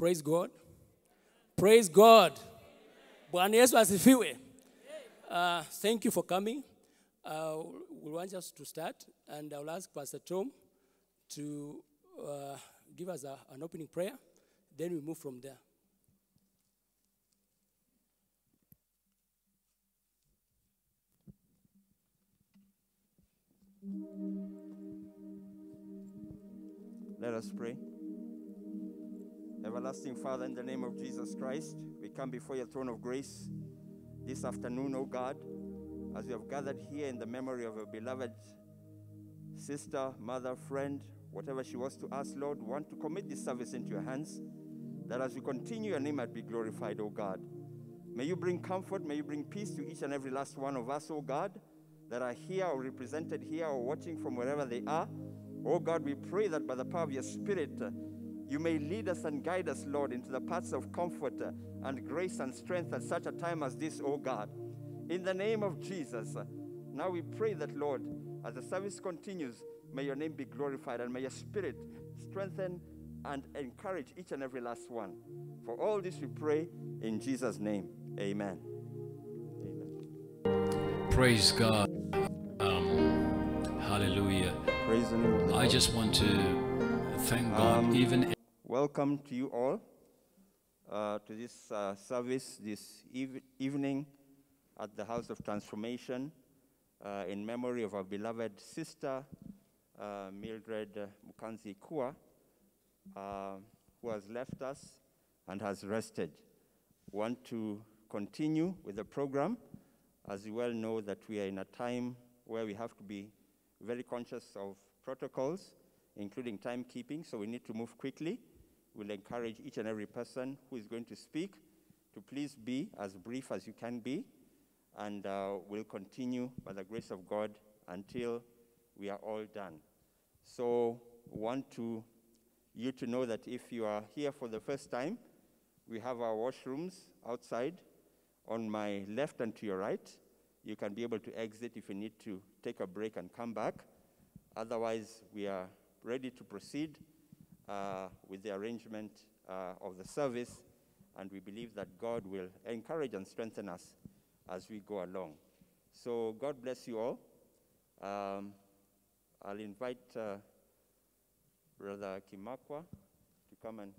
Praise God. Praise God. Bwana Yesu asifiwe. Uh, thank you for coming. Uh, we want us to start, and I'll ask Pastor Tom to uh, give us a, an opening prayer. Then we move from there. Let us pray. Everlasting Father, in the name of Jesus Christ, we come before your throne of grace this afternoon, O God, as we have gathered here in the memory of a beloved sister, mother, friend, whatever she was to us, Lord, want to commit this service into your hands, that as we continue, your name might be glorified, O God. May you bring comfort, may you bring peace to each and every last one of us, O God, that are here or represented here or watching from wherever they are. O God, we pray that by the power of your Spirit, you may lead us and guide us, Lord, into the paths of comfort and grace and strength at such a time as this, O God. In the name of Jesus, now we pray that, Lord, as the service continues, may your name be glorified and may your Spirit strengthen and encourage each and every last one. For all this we pray in Jesus' name. Amen. Amen. Praise God. Um, hallelujah. Praise the name of the I just want to thank God, Um, even Welcome to you all uh, to this uh, service this eve- evening at the House of Transformation uh, in memory of our beloved sister, uh, Mildred uh, Mukanzi Kua, uh, who has left us and has rested. Want to continue with the program. As you well know, that we are in a time where we have to be very conscious of protocols, including timekeeping, so we need to move quickly. We'll encourage each and every person who is going to speak to please be as brief as you can be, and uh, we'll continue by the grace of God until we are all done. So, want to you to know that if you are here for the first time, we have our washrooms outside on my left and to your right. You can be able to exit if you need to take a break and come back. Otherwise, we are ready to proceed with the arrangement uh, of the service, and we believe that God will encourage and strengthen us as we go along. So, God bless you all. Um, I'll invite uh, Brother Kimakwa to come and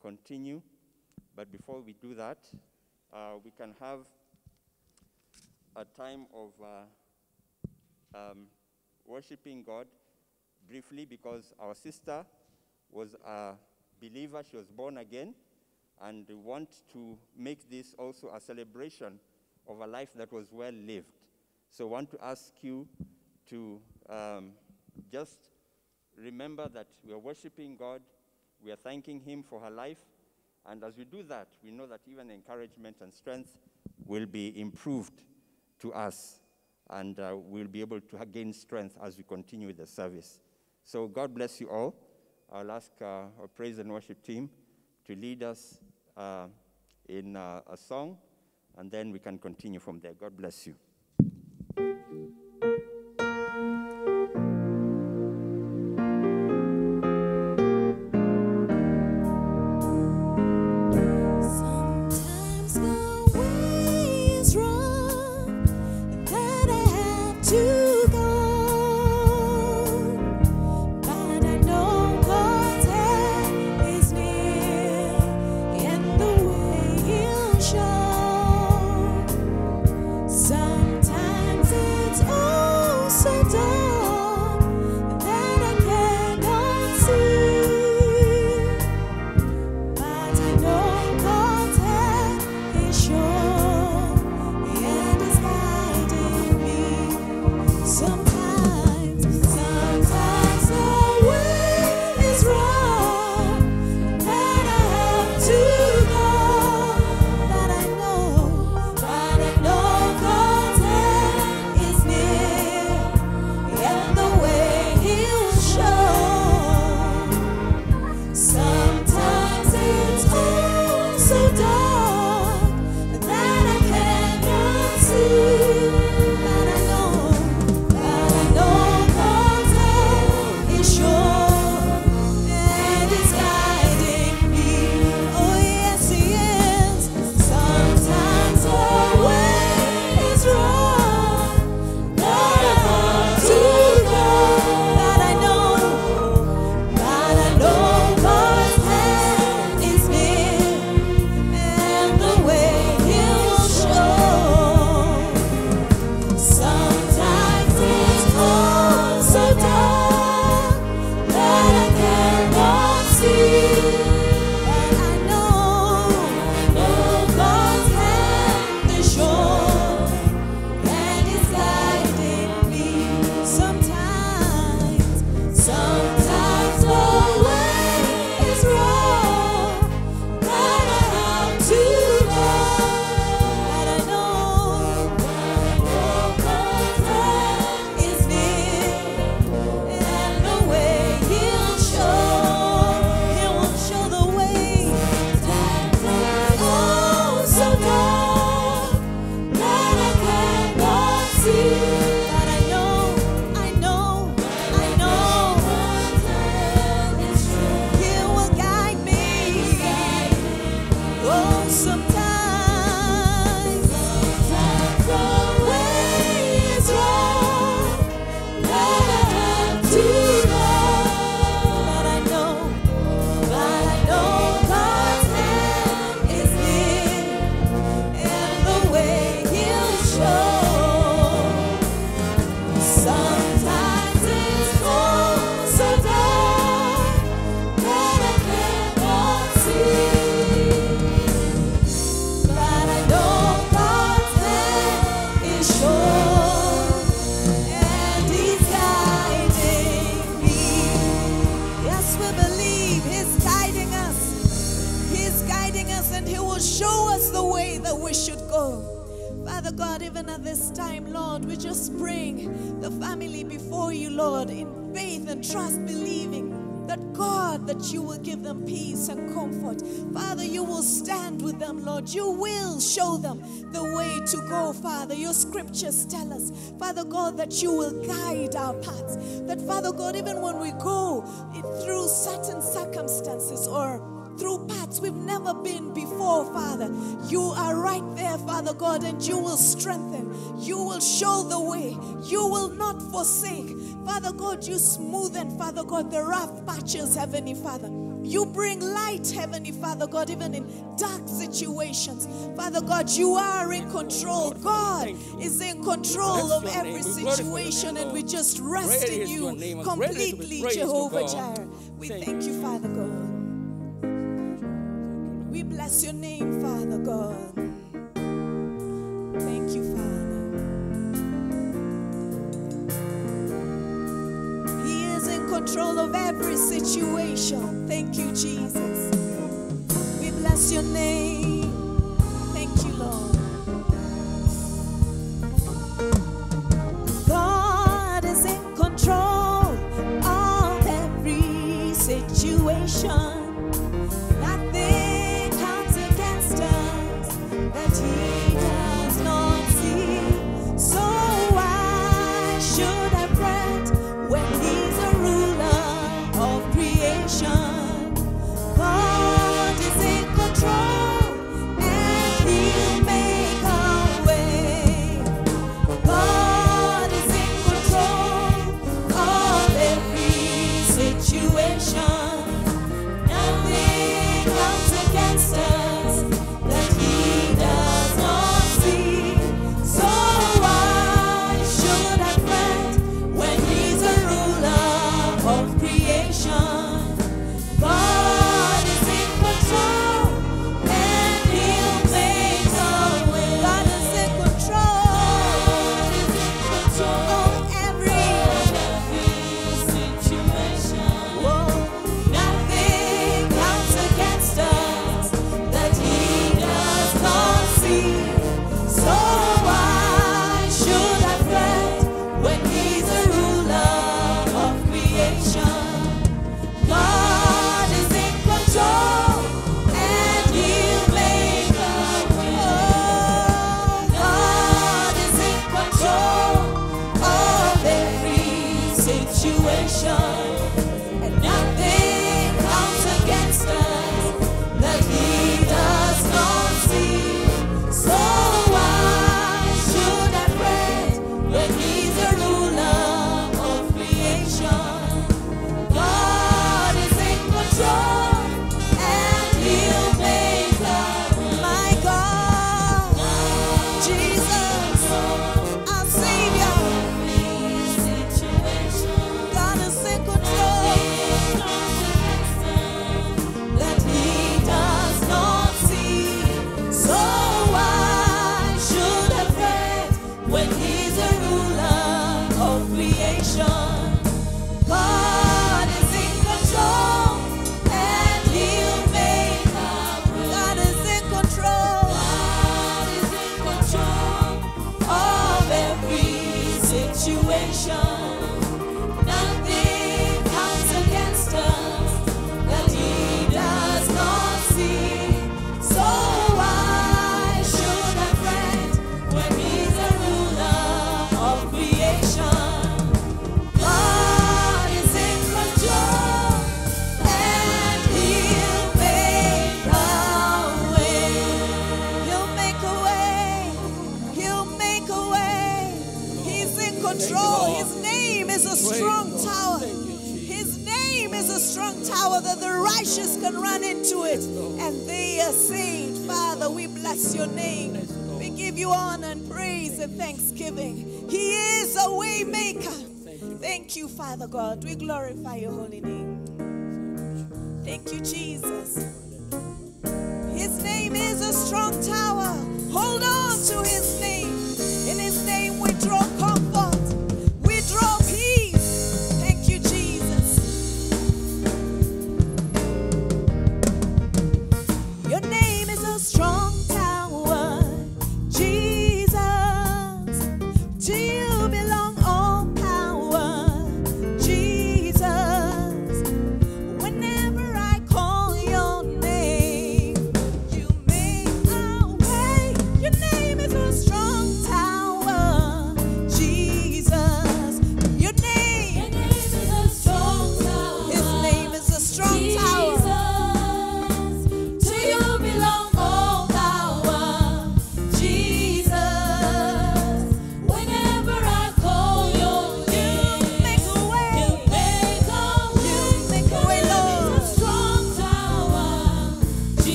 continue. But before we do that, uh, we can have a time of uh, um, worshiping God briefly because our sister was a believer, she was born again, and we want to make this also a celebration of a life that was well lived. So, I want to ask you to um, just remember that we are worshiping God, we are thanking Him for her life, and as we do that, we know that even encouragement and strength will be improved to us, and uh, we'll be able to gain strength as we continue the service. So, God bless you all. I'll ask uh, our praise and worship team to lead us uh, in uh, a song, and then we can continue from there. God bless you. your scriptures tell us, Father God, that you will guide our paths. That, Father God, even when we go through certain circumstances or through paths we've never been before, Father. You are right there, Father God, and you will Father God, you smoothen, Father God, the rough patches, Heavenly Father. You bring light, Heavenly Father God, even in dark situations. Father God, you are in control. God is in control of every situation, and we just rest in you completely, Jehovah Jireh. We thank you, Father God. We bless your name, Father God. control of every situation. Thank you, Jesus. We bless your name.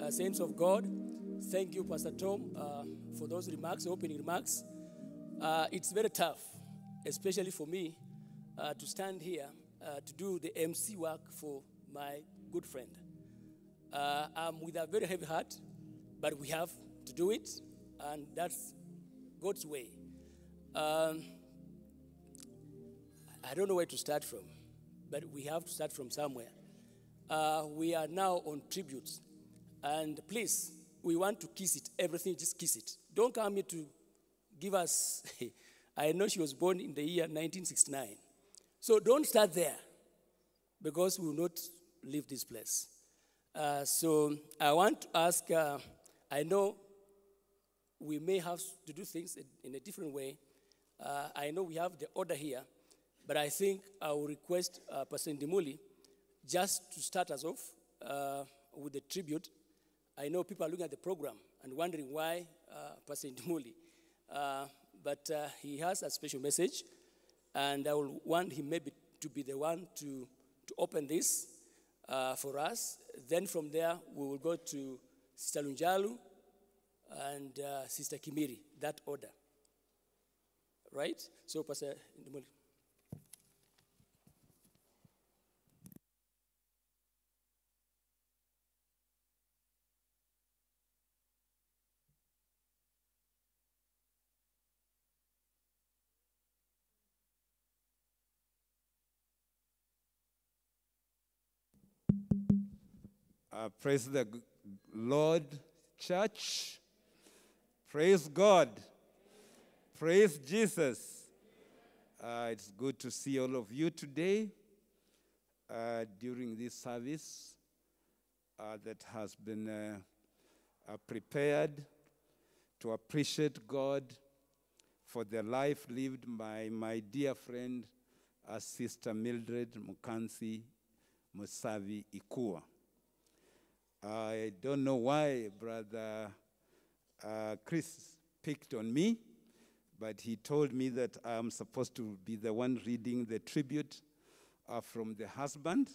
Uh, saints of God. Thank you, Pastor Tom, uh, for those remarks, opening remarks. Uh, it's very tough, especially for me, uh, to stand here uh, to do the MC work for my good friend. Uh, I'm with a very heavy heart, but we have to do it, and that's God's way. Um, I don't know where to start from, but we have to start from somewhere. Uh, we are now on tributes, and please, we want to kiss it. Everything, just kiss it. Don't come here to give us. I know she was born in the year 1969, so don't start there, because we will not leave this place. Uh, so I want to ask. Uh, I know we may have to do things in a different way. Uh, I know we have the order here, but I think I will request uh, Pastor Ndimuli just to start us off uh, with the tribute. I know people are looking at the program and wondering why uh, Pastor Ndimuli, uh, but uh, he has a special message, and I will want him maybe to be the one to, to open this uh, for us. Then from there, we will go to Sister Lunjalu and uh, Sister Kimiri, that order. Right? So, Pastor Ndimuli. Uh, praise the Lord, church. Praise God. Praise Jesus. Uh, it's good to see all of you today uh, during this service uh, that has been uh, uh, prepared to appreciate God for the life lived by my dear friend, uh, Sister Mildred Mukansi Musavi Ikua. I don't know why Brother uh, Chris picked on me, but he told me that I'm supposed to be the one reading the tribute uh, from the husband,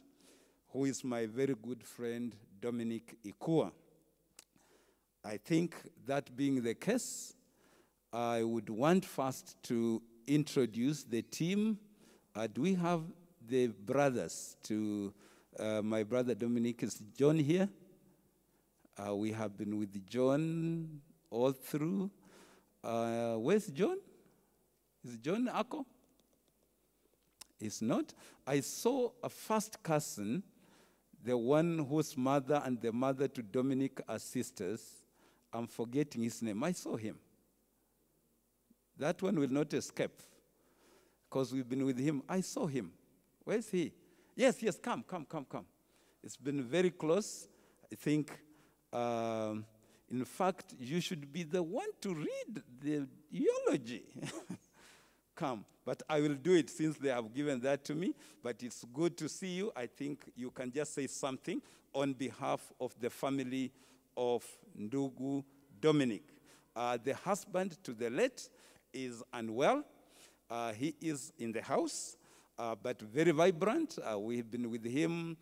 who is my very good friend, Dominic Ikua. I think that being the case, I would want first to introduce the team. Uh, do we have the brothers to uh, my brother Dominic? Is John here? Uh, we have been with John all through. Uh, where's John? Is John Ako? It's not. I saw a first cousin, the one whose mother and the mother to Dominic are sisters. I'm forgetting his name. I saw him. That one will not escape because we've been with him. I saw him. Where's he? Yes, yes, come, come, come, come. It's been very close. I think um, in fact, you should be the one to read the eulogy. Come, but I will do it since they have given that to me. But it's good to see you. I think you can just say something on behalf of the family of Ndugu Dominic. Uh, the husband to the late is unwell. Uh, he is in the house, uh, but very vibrant. Uh, we've been with him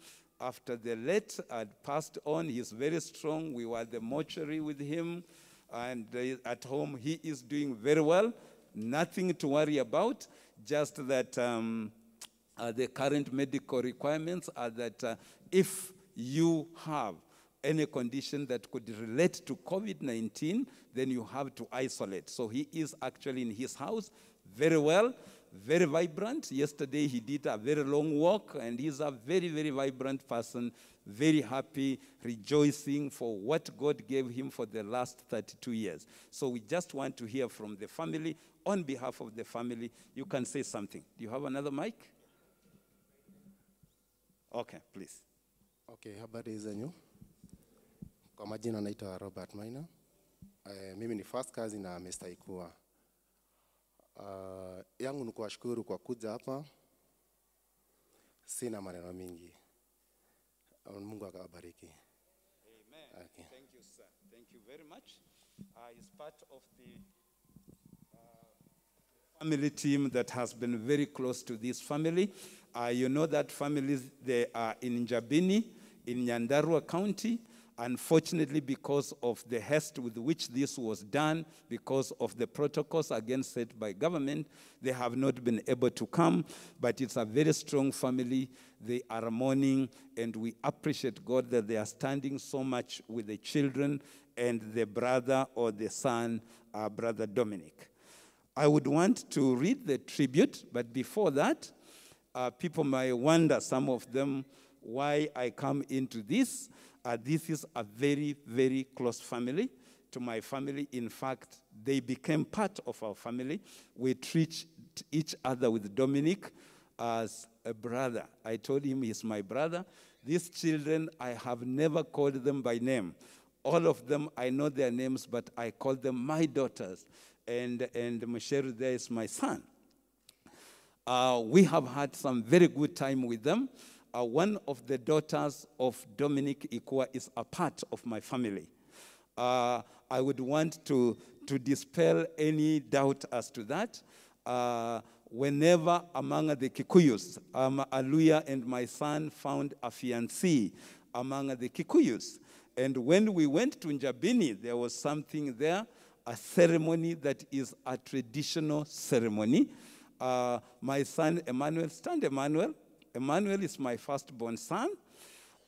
after the late had passed on. He's very strong. We were at the mortuary with him, and uh, at home he is doing very well. Nothing to worry about. Just that um, uh, the current medical requirements are that uh, if you have any condition that could relate to COVID 19, then you have to isolate. So he is actually in his house very well, very vibrant. Yesterday he did a very long walk, and he's a very, very vibrant person, very happy, rejoicing for what God gave him for the last 32 years. So we just want to hear from the family. On behalf of the family, you can say something. Do you have another mic? Okay, please. Okay, how habari zenyu. Kwa majina naitwa Robert Maina. Eh, mimi ni first cousin na Mr. Ikua. Uh, yangu ni kuwashukuru kwa kuja hapa. Sina maneno mingi. Uh, Mungu akawabariki. Amen. Okay. Thank you, sir. Thank you very much. Uh, he's part of the uh, family team that has been very close to this family. Uh, you know that families, they are in jabini in Nyandarua County. Unfortunately, because of the haste with which this was done, because of the protocols against set by government, they have not been able to come. But it's a very strong family. They are mourning, and we appreciate God that they are standing so much with the children and the brother or the son, uh, Brother Dominic. I would want to read the tribute, but before that, uh, people might wonder, some of them, why I come into this. Uh, this is a very, very close family to my family. In fact, they became part of our family. We treat each other with Dominic as a brother. I told him he's my brother. These children, I have never called them by name. All of them, I know their names, but I call them my daughters. And, and Michelle there is my son. Uh, we have had some very good time with them. Uh, one of the daughters of Dominic Ikua is a part of my family. Uh, I would want to, to dispel any doubt as to that. Uh, whenever among the Kikuyus, um, Aluya and my son found a fiancée among the Kikuyus. And when we went to Njabini, there was something there, a ceremony that is a traditional ceremony. Uh, my son Emmanuel, stand Emmanuel. Emmanuel is my firstborn son.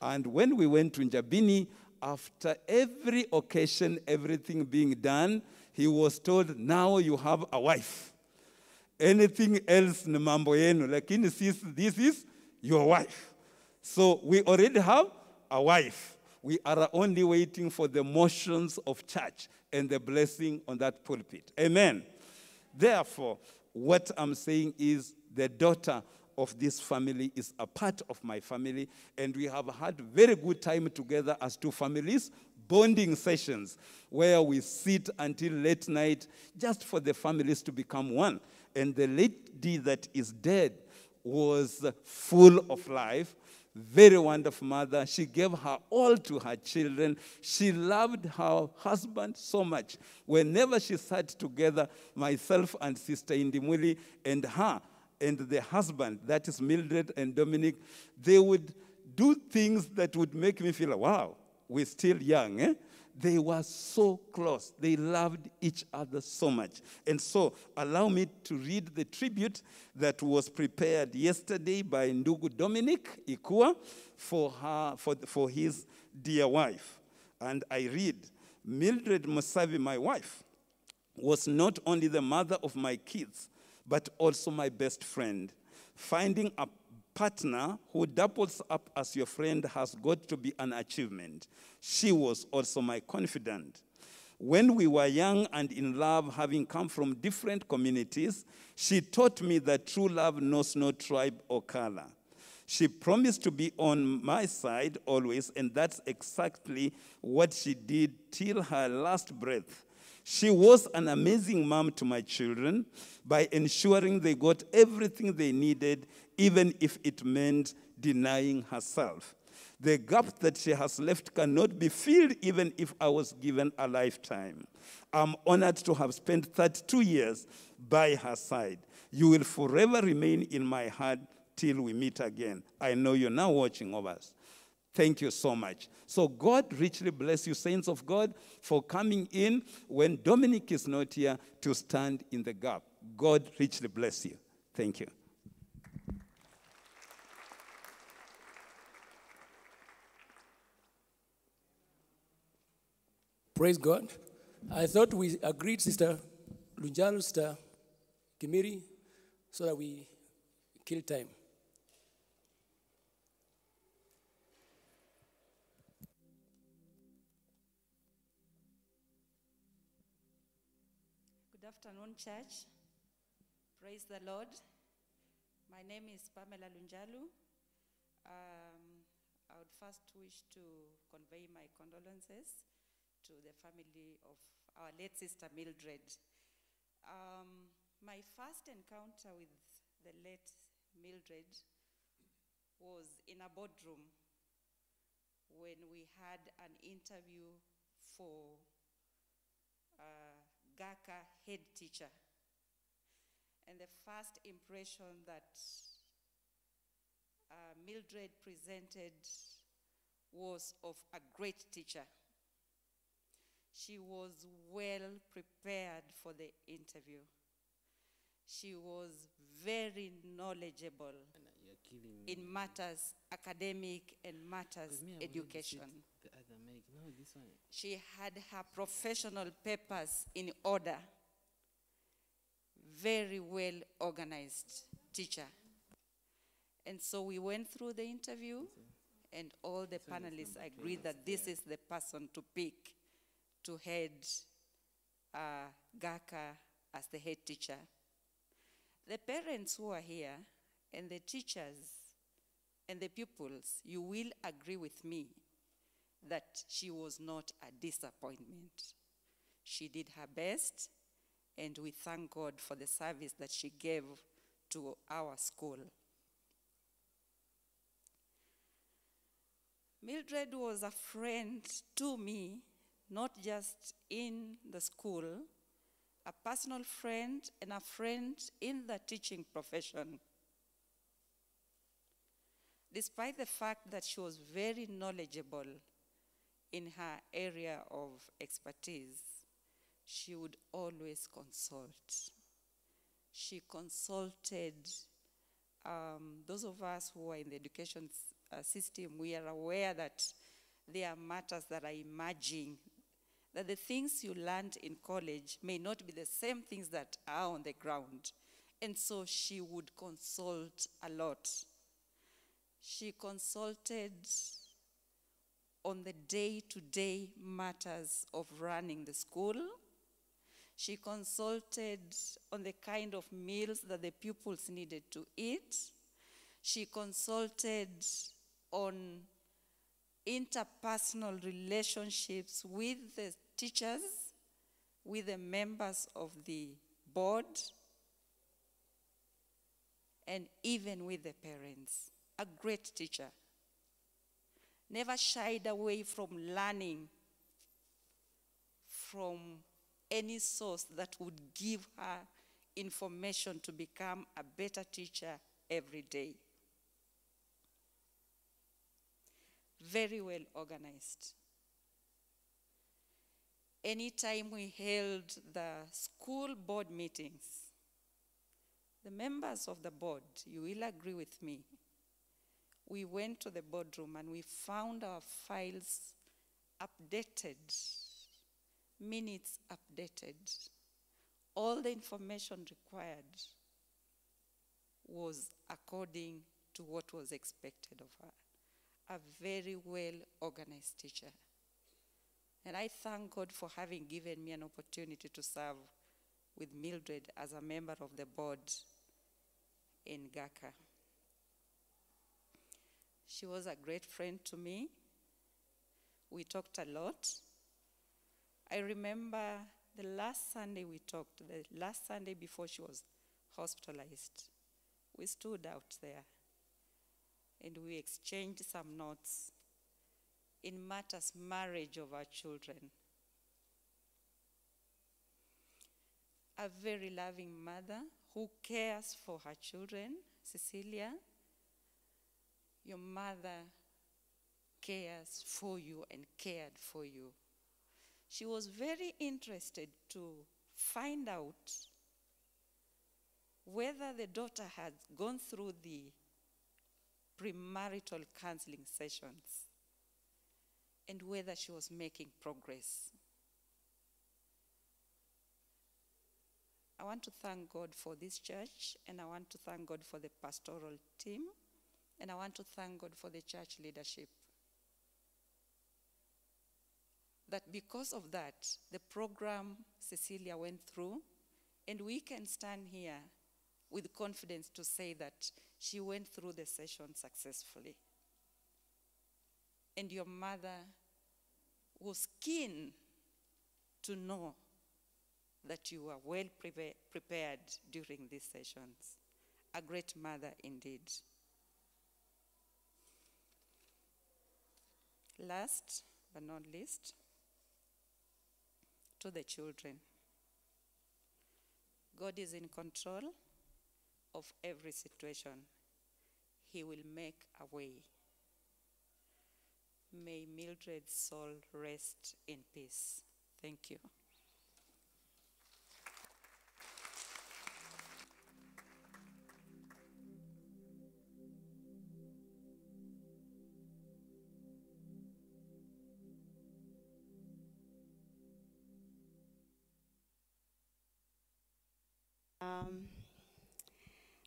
And when we went to Njabini, after every occasion, everything being done, he was told, now you have a wife. Anything else ni mambo yenu, lakini this is your wife. So we already have a wife. We are only waiting for the motions of church and the blessing on that pulpit. Amen. Therefore, what I'm saying is the daughter of this family is a part of my family, and we have had very good time together as two families, bonding sessions where we sit until late night just for the families to become one. And the lady that is dead was full of life very wonderful mother. She gave her all to her children. She loved her husband so much. Whenever she sat together, myself and Sister Ndimuli and her and the husband, that is Mildred and Dominic, they would do things that would make me feel, wow, we're still young. Eh? They were so close. They loved each other so much. And so, allow me to read the tribute that was prepared yesterday by Ndugu Dominic Ikua for, her, for, for his dear wife. And I read Mildred Musavi, my wife, was not only the mother of my kids, but also my best friend. Finding a partner who doubles up as your friend has got to be an achievement. She was also my confidant. When we were young and in love, having come from different communities, she taught me that true love knows no tribe or color. She promised to be on my side always, and that's exactly what she did till her last breath. She was an amazing mom to my children by ensuring they got everything they needed, even if it meant denying herself. The gap that she has left cannot be filled even if I was given a lifetime. I'm honored to have spent 32 years by her side. You will forever remain in my heart till we meet again. I know you're now watching of us. Thank you so much. So, God richly bless you, saints of God, for coming in when Dominic is not here to stand in the gap. God richly bless you. Thank you. Praise God. I thought we agreed, Sister Lunjalu, Sister Kimiri, so that we kill time. Church. Praise the Lord. My name is Pamela Lunjalu. Um, I would first wish to convey my condolences to the family of our late sister Mildred. Um, my first encounter with the late Mildred was in a boardroom when we had an interview for uh, GAKA head teacher. And the first impression that uh, Mildred presented was of a great teacher. She was well prepared for the interview. She was very knowledgeable You're killing me. in matters academic and matters education. sit The other mic. No, this one. She had her professional papers in order. Very well organized teacher. And so we went through the interview, and all the panelists agreed that this is the person to pick to head uh, GACA as the head teacher. The parents who are here, and the teachers, and the pupils, you will agree with me that she was not a disappointment. She did her best, and we thank God for the service that she gave to our school. Mildred was a friend to me, not just in the school, a personal friend and a friend in the teaching profession. Despite the fact that she was very knowledgeable in her area of expertise, she would always consult. She consulted um, those of us who are in the education uh, system, we are aware that there are matters that are emerging, that the things you learned in college may not be the same things that are on the ground. And so she would consult a lot. She consulted on the day to day matters of running the school. She consulted on the kind of meals that the pupils needed to eat. She consulted on interpersonal relationships with the teachers, with the members of the board, and even with the parents. A great teacher. Never shied away from learning from any source that would give her information to become a better teacher every day. Very well organized. Anytime we held the school board meetings, the members of the board, you will agree with me, we went to the boardroom and we found our files updated, minutes updated. All the information required was according to what was expected of her. A very well organized teacher. And I thank God for having given me an opportunity to serve with Mildred as a member of the board in GACA. She was a great friend to me. We talked a lot. I remember the last Sunday we talked, the last Sunday before she was hospitalized. We stood out there and we exchanged some notes in matters marriage of our children. A very loving mother who cares for her children, Cecilia. Your mother cares for you and cared for you. She was very interested to find out whether the daughter had gone through the premarital counseling sessions and whether she was making progress. I want to thank God for this church, and I want to thank God for the pastoral team, and I want to thank God for the church leadership. That because of that, the program Cecilia went through, and we can stand here with confidence to say that she went through the session successfully. And your mother was keen to know that you were well prepare- prepared during these sessions. A great mother indeed. Last but not least, to the children. God is in control, of every situation, He will make a way. May Mildred's soul rest in peace. Thank you.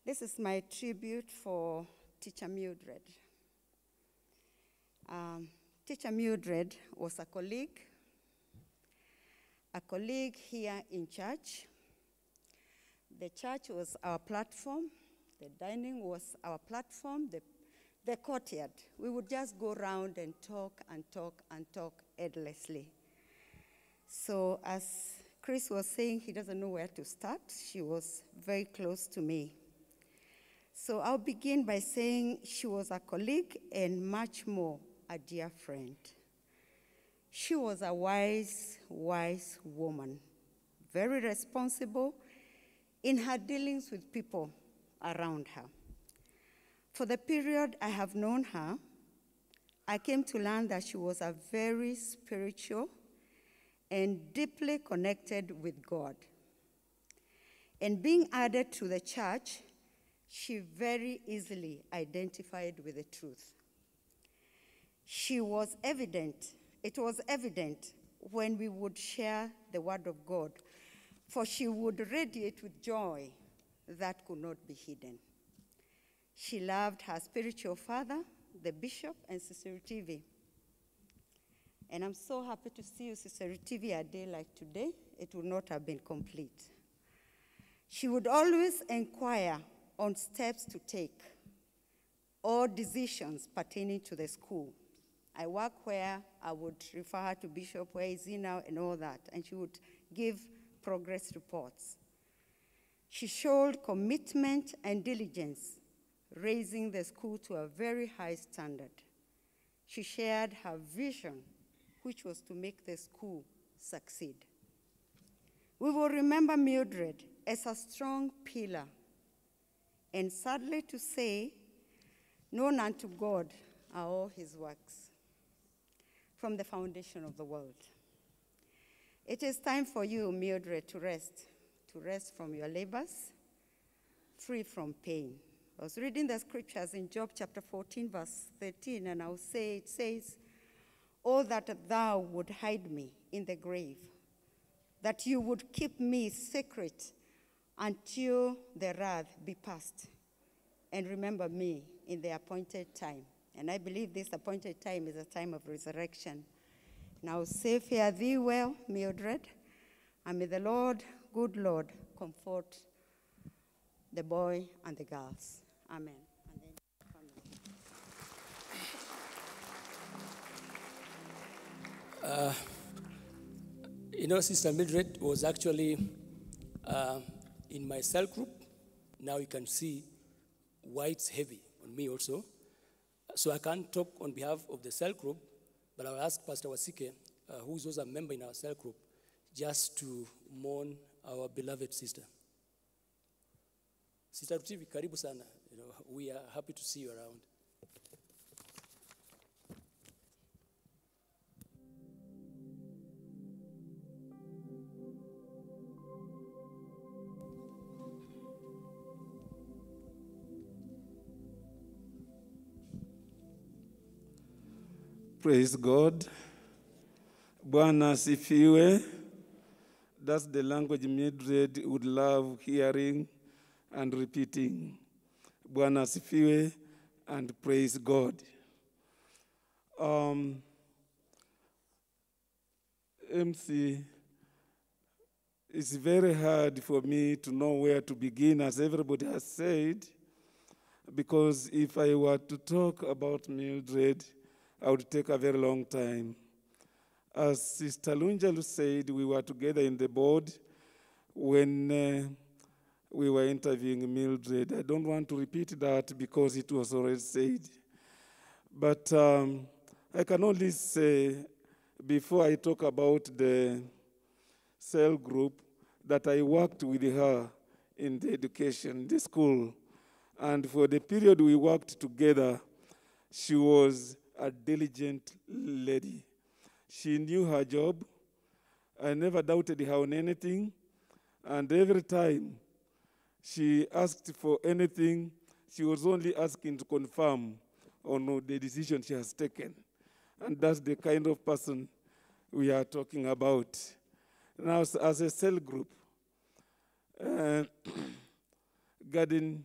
This is my tribute for Teacher Mildred. Um, Teacher Mildred was a colleague, a colleague here in church. The church was our platform, the dining was our platform, the, the courtyard. We would just go around and talk and talk and talk endlessly. So, as Chris was saying, he doesn't know where to start. She was very close to me. So, I'll begin by saying she was a colleague and much more a dear friend. She was a wise, wise woman, very responsible in her dealings with people around her. For the period I have known her, I came to learn that she was a very spiritual and deeply connected with God. And being added to the church, she very easily identified with the truth. She was evident, it was evident when we would share the word of God, for she would radiate with joy that could not be hidden. She loved her spiritual father, the bishop, and Sister TV. And I'm so happy to see you, Sister TV, a day like today. It would not have been complete. She would always inquire on steps to take or decisions pertaining to the school. I work where I would refer her to Bishop, where is he now, and all that. And she would give progress reports. She showed commitment and diligence, raising the school to a very high standard. She shared her vision, which was to make the school succeed. We will remember Mildred as a strong pillar, and sadly to say, known unto God are all his works from the foundation of the world. It is time for you, Mildred, to rest, to rest from your labors, free from pain. I was reading the scriptures in Job chapter 14, verse 13, and I'll say, it says, Oh, that thou would hide me in the grave, that you would keep me secret until the wrath be past, and remember me in the appointed time. And I believe this appointed time is a time of resurrection. Now say, fare thee well, Mildred, and may the Lord, good Lord, comfort the boy and the girls. Amen. Family. You know, Sister Mildred was actually uh, in my cell group. Now you can see why it's heavy on me also. So I can't talk on behalf of the cell group, but I'll ask Pastor Wasike, uh, who is also a member in our cell group, just to mourn our beloved sister. Sister Rutivi, karibu sana. You know, we are happy to see you around. Praise God. Bwana asifiwe. That's the language Mildred would love hearing and repeating. Bwana asifiwe and praise God. Um, MC, it's very hard for me to know where to begin, as everybody has said, because if I were to talk about Mildred, I would take a very long time. As Sister Lunjalu said, we were together in the board when uh, we were interviewing Mildred. I don't want to repeat that because it was already said. But um, I can only say, before I talk about the cell group, that I worked with her in the education, the school. And for the period we worked together, she was a diligent lady. She knew her job. I never doubted her on anything. And every time she asked for anything, she was only asking to confirm on the decision she has taken. And that's the kind of person we are talking about. Now, as- a cell group, uh, Garden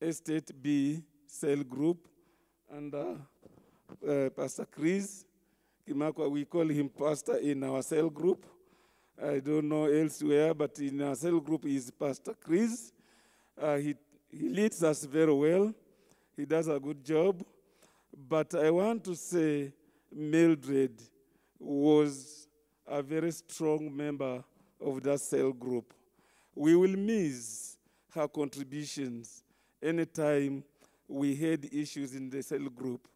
Estate B cell group under uh, Pastor Chris Kimakwa, we call him pastor in our cell group. I don't know elsewhere, but in our cell group is Pastor Chris. Uh, he, he leads us very well. He does a good job. But I want to say Mildred was a very strong member of that cell group. We will miss her contributions anytime we had issues in the cell group.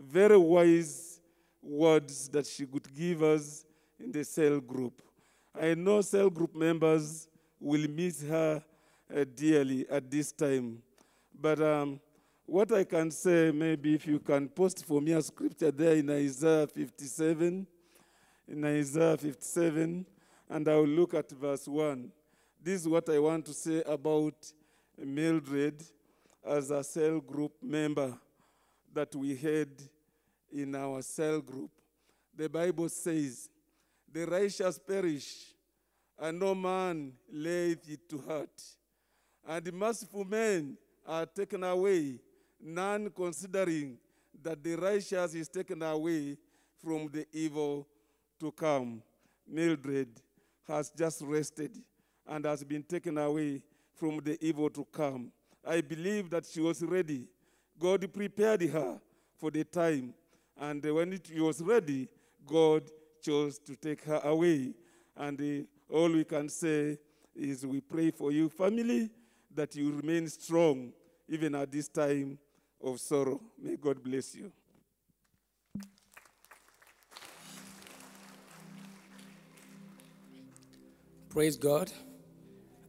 Very wise words that she could give us in the cell group. I know cell group members will miss her uh, dearly at this time. But um, what I can say, maybe if you can post for me a scripture there in Isaiah 57, in Isaiah 57, and I will look at verse 1. This is what I want to say about Mildred as a cell group member that we had in our cell group. The Bible says, The righteous perish, and no man layeth it to heart. And the merciful men are taken away, none considering that the righteous is taken away from the evil to come. Mildred has just rested and has been taken away from the evil to come. I believe that she was ready. God prepared her for the time. And when it was ready, God chose to take her away. And uh, all we can say is we pray for you, family, that you remain strong even at this time of sorrow. May God bless you. Praise God.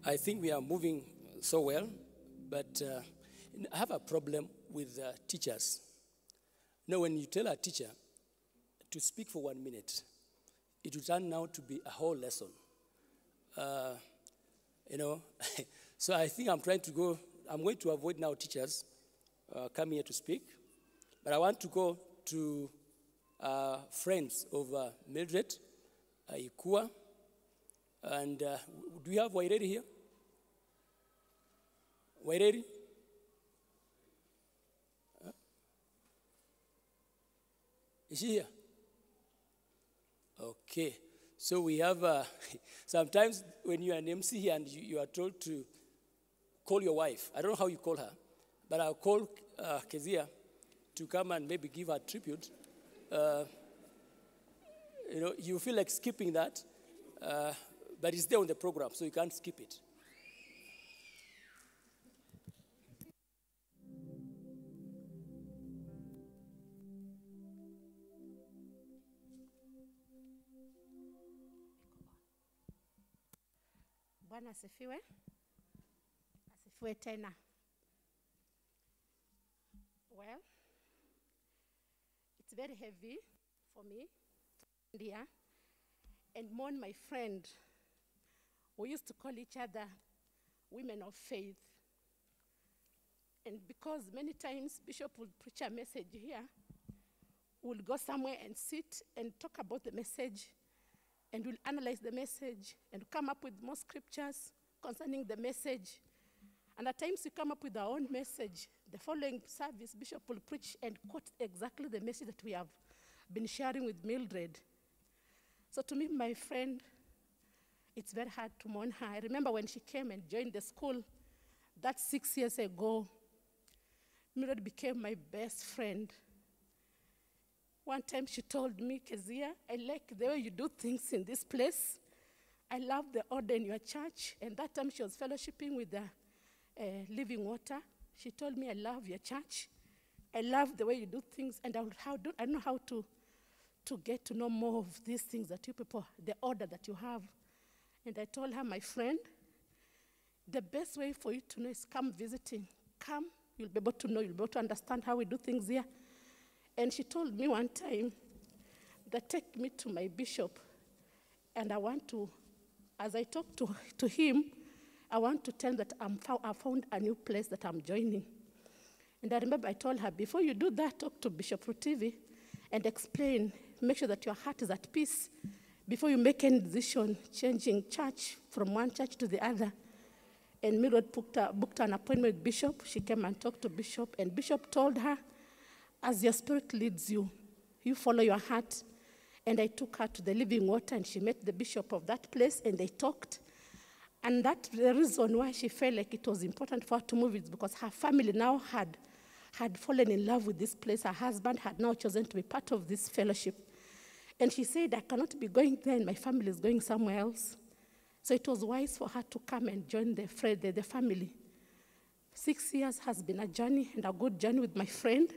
I think we are moving so well, but uh, I have a problem with uh, teachers. Now, when you tell a teacher to speak for one minute, it will turn out to be a whole lesson. Uh, you know, so I think I'm trying to go, I'm going to avoid now teachers uh, coming here to speak, but I want to go to uh, friends of uh, Mildred, uh, Ikua, and uh, do you have Waireri here? Waireri? Is here? Okay. So we have, uh, sometimes when you're an MC here and you, you are told to call your wife, I don't know how you call her, but I'll call uh, Kezia to come and maybe give her tribute. Uh, you know, you feel like skipping that, uh, but it's there on the program, so you can't skip it. Bwana asifiwe. Asifiwe tena. Well, it's very heavy for me here and mourn my friend. We used to call each other women of faith. And because many times Bishop would preach a message here, we'll go somewhere and sit and talk about the message and we'll analyze the message and come up with more scriptures concerning the message. And at times we come up with our own message. The following service, Bishop will preach and quote exactly the message that we have been sharing with Mildred. So to me, my friend, it's very hard to mourn her. I remember when she came and joined the school, that six years ago, Mildred became my best friend. One time she told me, Kezia, I like the way you do things in this place. I love the order in your church. And that time she was fellowshipping with the uh, Living Water. She told me, I love your church. I love the way you do things. And I, how do, I know how to, to get to know more of these things that you people, the order that you have. And I told her, my friend, the best way for you to know is come visiting. Come, you'll be able to know, you'll be able to understand how we do things here. And she told me one time that take me to my bishop, and I want to, as I talk to, to him, I want to tell that I'm fou- I found a new place that I'm joining. And I remember I told her, before you do that, talk to Bishop Rutivi and explain, make sure that your heart is at peace before you make any decision changing church from one church to the other. And Mildred booked, booked an appointment with Bishop. She came and talked to Bishop, and Bishop told her, as your spirit leads you, you follow your heart. And I took her to the living water, and she met the bishop of that place, and they talked. And that the reason why she felt like it was important for her to move is because her family now had had fallen in love with this place. Her husband had now chosen to be part of this fellowship. And she said, I cannot be going there, and my family is going somewhere else. So it was wise for her to come and join the, friend, the, the family. Six years has been a journey and a good journey with my friend.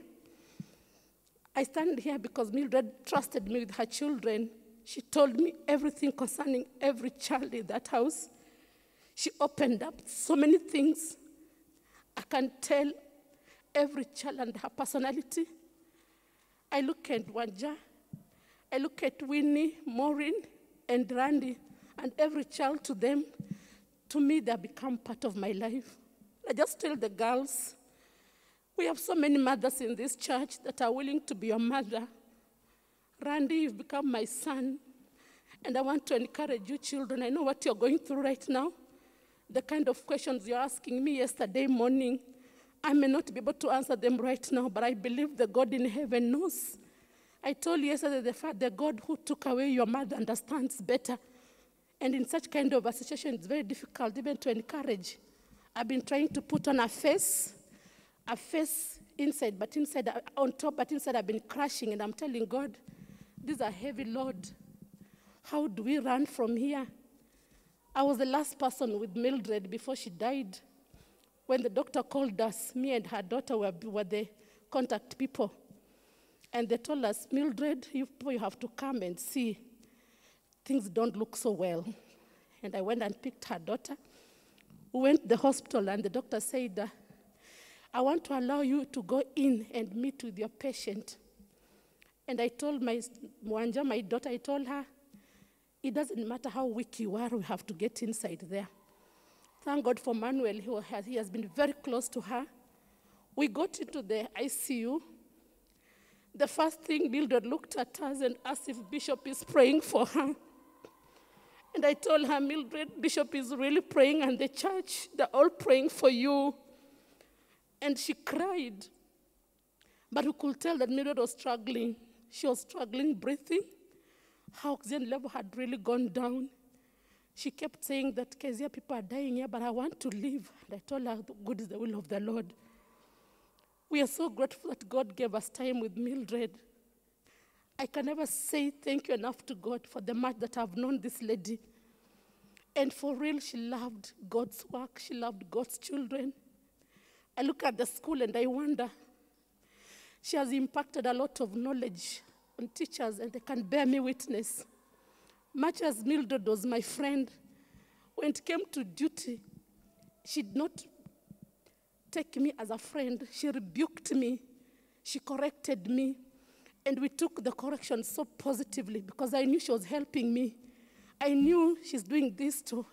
I stand here because Mildred trusted me with her children. She told me everything concerning every child in that house. She opened up so many things. I can tell every child and her personality. I look at Wanja, I look at Winnie, Maureen, and Randy, and every child to them, to me, they become part of my life. I just tell the girls, we have so many mothers in this church that are willing to be your mother. Randy, you've become my son. And I want to encourage you, children. I know what you're going through right now. The kind of questions you're asking me yesterday morning, I may not be able to answer them right now, but I believe the God in heaven knows. I told you yesterday the fact the God who took away your mother understands better. And in such kind of a situation, it's very difficult even to encourage. I've been trying to put on a face, a face inside, but inside, on top, but inside I've been crashing, and I'm telling God, this is a heavy load. How do we run from here? I was the last person with Mildred before she died. When the doctor called us, me and her daughter were, were the contact people. And they told us, Mildred, you, you have to come and see. Things don't look so well. And I went and picked her daughter. We went to the hospital, and the doctor said, uh, I want to allow you to go in and meet with your patient. And I told my Mwanja, my daughter, I told her, it doesn't matter how weak you are, we have to get inside there. Thank God for Manuel, who has, he has been very close to her. We got into the ICU. The first thing Mildred looked at us and asked if Bishop is praying for her. And I told her, Mildred, Bishop is really praying, and the church, they're all praying for you. And she cried. But we could tell that Mildred was struggling. She was struggling breathing. Her oxygen level had really gone down. She kept saying that, Kezia, people are dying here, but I want to live. And I told her, good is the will of the Lord. We are so grateful that God gave us time with Mildred. I can never say thank you enough to God for the much that I've known this lady. And for real, she loved God's work, she loved God's children. I look at the school and I wonder, she has impacted a lot of knowledge on teachers, and they can bear me witness. Much as Mildred was my friend, when it came to duty, she did not take me as a friend. She rebuked me, she corrected me, and we took the correction so positively because I knew she was helping me. I knew she's doing this to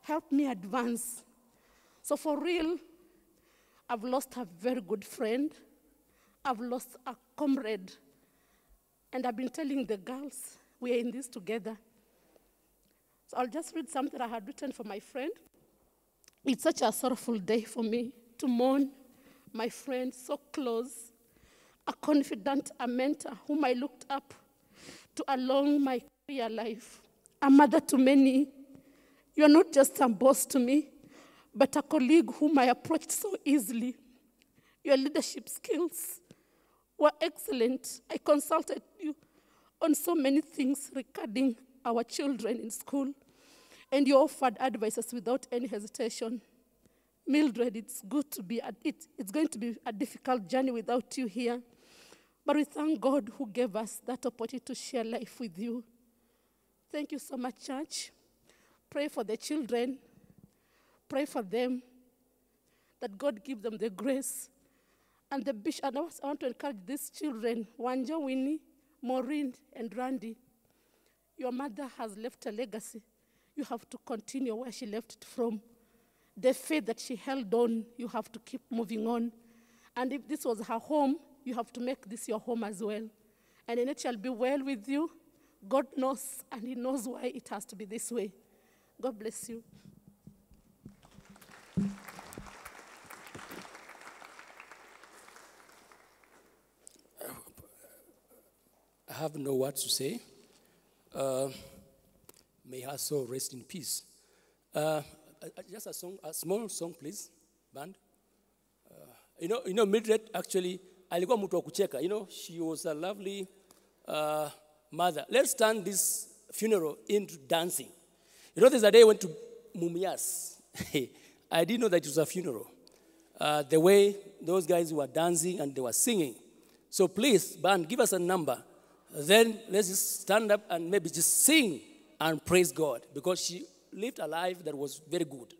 help me advance. So, for real, I've lost a very good friend, I've lost a comrade, and I've been telling the girls we are in this together. So I'll just read something I had written for my friend. It's such a sorrowful day for me to mourn my friend so close, a confidant, a mentor whom I looked up to along my career life, a mother to many. You're not just a boss to me, but a colleague whom I approached so easily. Your leadership skills were excellent. I consulted you on so many things regarding our children in school, and you offered advices without any hesitation. Mildred, it's good to be, a, it, it's going to be a difficult journey without you here. But we thank God who gave us that opportunity to share life with you. Thank you so much, church. Pray for the children. Pray for them that God give them the grace. And the bishop, and I want to encourage these children, Wanja, Winnie, Maureen, and Randy. Your mother has left a legacy. You have to continue where she left it from. The faith that she held on, you have to keep moving on. And if this was her home, you have to make this your home as well. And it shall be well with you. God knows, and He knows why it has to be this way. God bless you. Have no words to say. Uh, may her soul rest in peace. Uh, uh, uh, just a song, a small song, please, band. Uh, you know, you know, Mildred actually alikuwa mtu wa kucheka. You know, she was a lovely uh, mother. Let's turn this funeral into dancing. You know, there's a day I went to Mumias. I didn't know that it was a funeral. Uh, the way those guys were dancing and they were singing. So please, band, give us a number. Then let's just stand up and maybe just sing and praise God because she lived a life that was very good.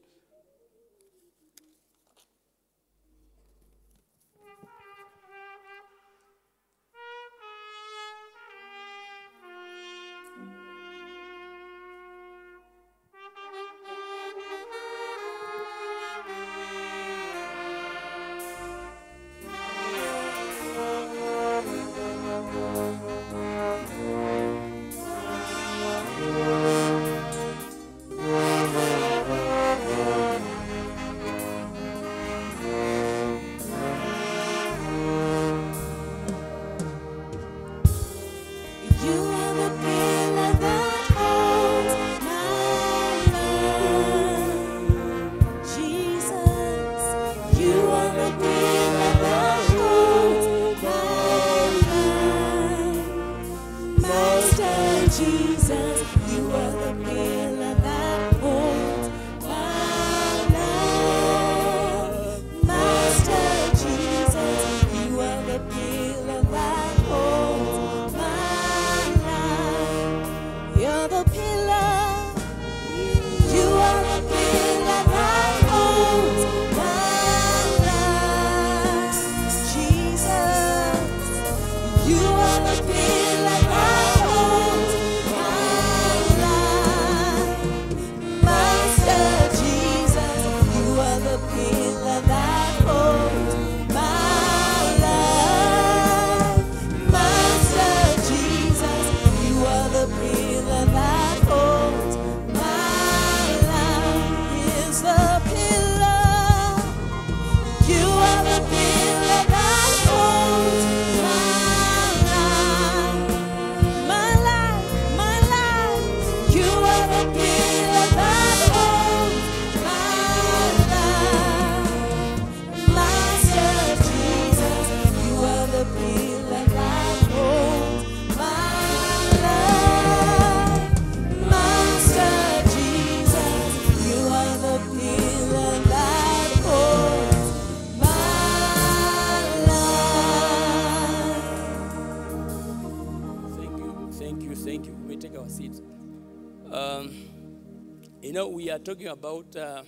Are talking about uh,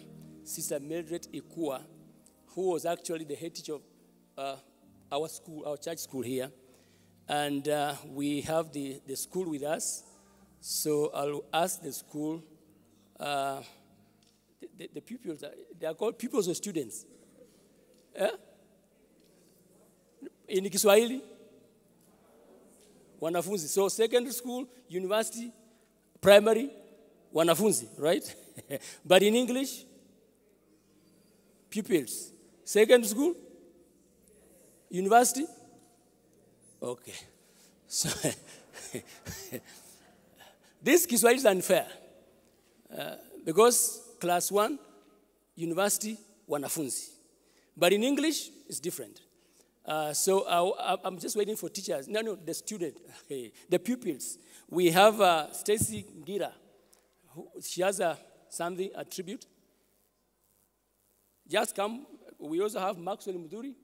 Sister Mildred Ikua, who was actually the head teacher of uh, our school, our church school here. And uh, we have the, the school with us. So I'll ask the school, uh, the, the, the pupils, uh, they are called pupils or students? Eh? In Kiswahili? wanafunzi so secondary school university primary wanafunzi right but in english pupils Second school university okay so this kiswahili is unfair uh, because class 1 university wanafunzi but in english it's different uh, so I, I'm just waiting for teachers. No, no, the student, the pupils. We have uh, Stacy Gira. She has a, something, a tribute. Just come. We also have Maxwell Muduri.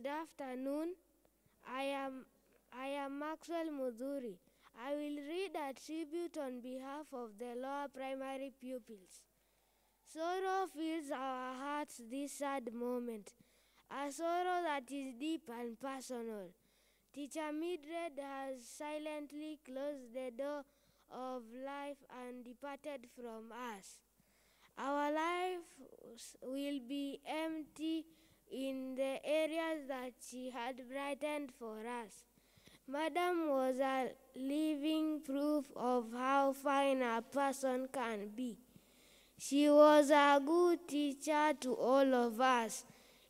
Good afternoon. I am I am Maxwell Mudhuri. I will read a tribute on behalf of the lower primary pupils. Sorrow fills our hearts this sad moment, a sorrow that is deep and personal. Teacher Mildred has silently closed the door of life and departed from us. Our lives will be empty in the areas that she had brightened for us. Madam was a living proof of how fine a person can be. She was a good teacher to all of us,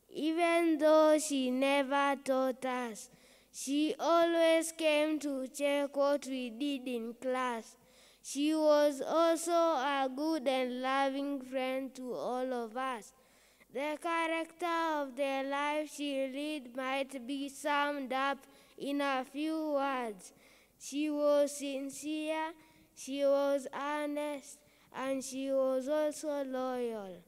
even though she never taught us. She always came to check what we did in class. She was also a good and loving friend to all of us. The character of the life she led might be summed up in a few words. She was sincere, she was honest, and she was also loyal.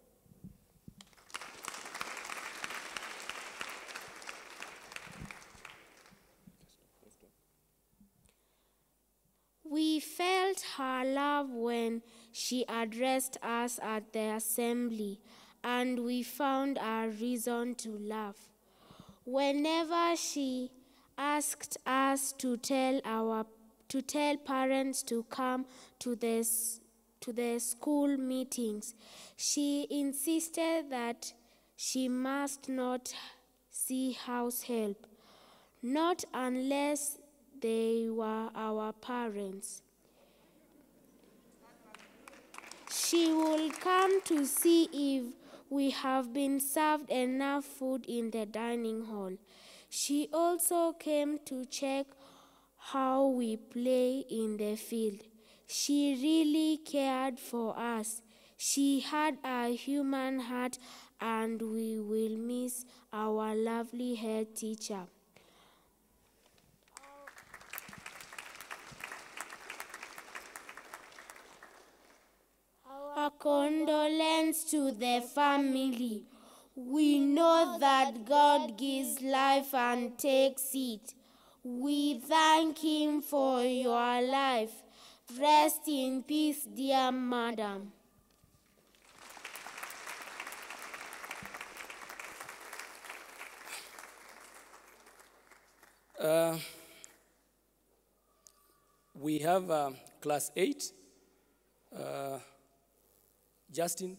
We felt her love when she addressed us at the assembly, and we found a reason to laugh. Whenever she asked us to tell our to tell parents to come to this to the school meetings, she insisted that she must not see house help, not unless they were our parents. She will come to see if we have been served enough food in the dining hall. She also came to check how we play in the field. She really cared for us. She had a human heart, and we will miss our lovely head teacher. Condolence to the family. We know that God gives life and takes it. We thank Him for your life. Rest in peace, dear madam. Uh, we have uh, class 8, uh, Justin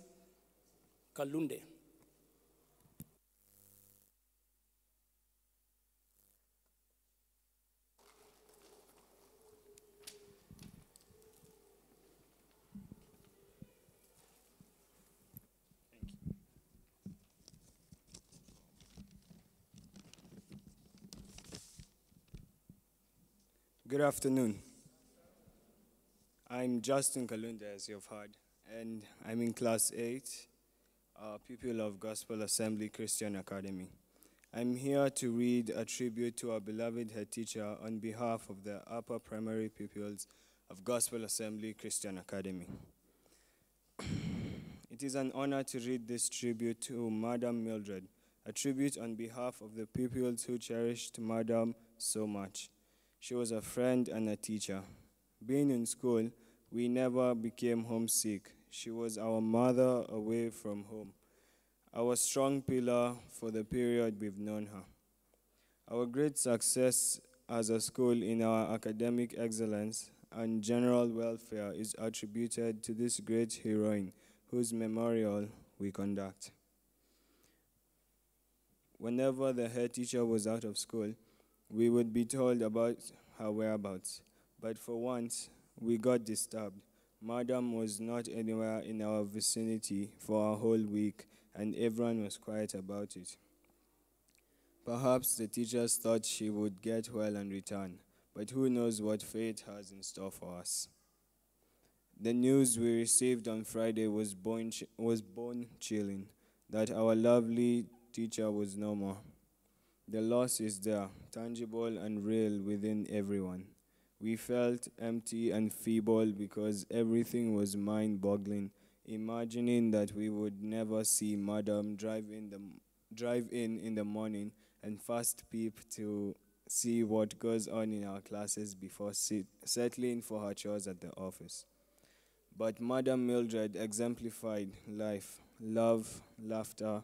Kalunde. Good afternoon. I'm Justin Kalunda, as you've heard, and I'm in Class 8, uh, a pupil of Gospel Assembly Christian Academy. I'm here to read a tribute to our beloved head teacher on behalf of the upper primary pupils of Gospel Assembly Christian Academy. It is an honor to read this tribute to Madam Mildred, a tribute on behalf of the pupils who cherished Madam so much. She was a friend and a teacher. Being in school, we never became homesick. She was our mother away from home, our strong pillar for the period we've known her. Our great success as a school in our academic excellence and general welfare is attributed to this great heroine whose memorial we conduct. Whenever the head teacher was out of school, we would be told about her whereabouts. But for once, we got disturbed. Madam was not anywhere in our vicinity for a whole week, and everyone was quiet about it. Perhaps the teachers thought she would get well and return, but who knows what fate has in store for us. The news we received on Friday was bone, was bone chilling that our lovely teacher was no more. The loss is there, tangible and real within everyone. We felt empty and feeble because everything was mind boggling, imagining that we would never see Madam drive in, the, drive in in the morning and first peep to see what goes on in our classes before sit- settling for her chores at the office. But Madam Mildred exemplified life, love, laughter,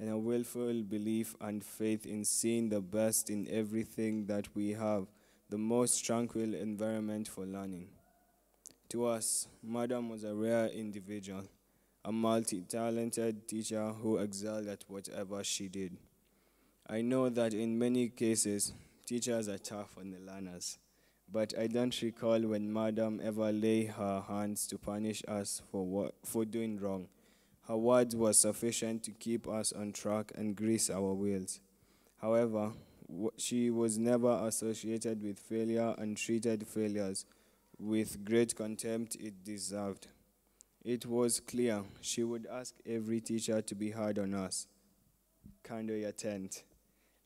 and a willful belief and faith in seeing the best in everything that we have, the most tranquil environment for learning. To us, Madam was a rare individual, a multi talented teacher who excelled at whatever she did. I know that in many cases, teachers are tough on the learners, but I don't recall when Madam ever lay her hands to punish us for, for doing wrong. Her words were sufficient to keep us on track and grease our wheels. However, she was never associated with failure and treated failures with great contempt it deserved. It was clear she would ask every teacher to be hard on us, candle your tent,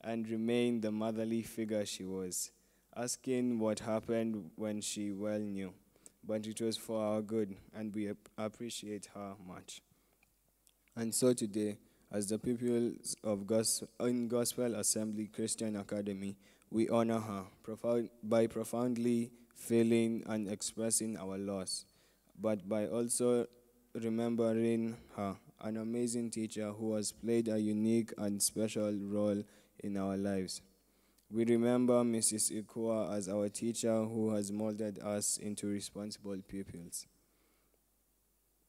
and remain the motherly figure she was, asking what happened when she well knew. But it was for our good, and we ap- appreciate her much. And so today, as the pupils of Gos- in Gospel Assembly Christian Academy, we honor her profound, by profoundly feeling and expressing our loss, but by also remembering her, an amazing teacher who has played a unique and special role in our lives. We remember Mrs. Ikua as our teacher who has molded us into responsible pupils.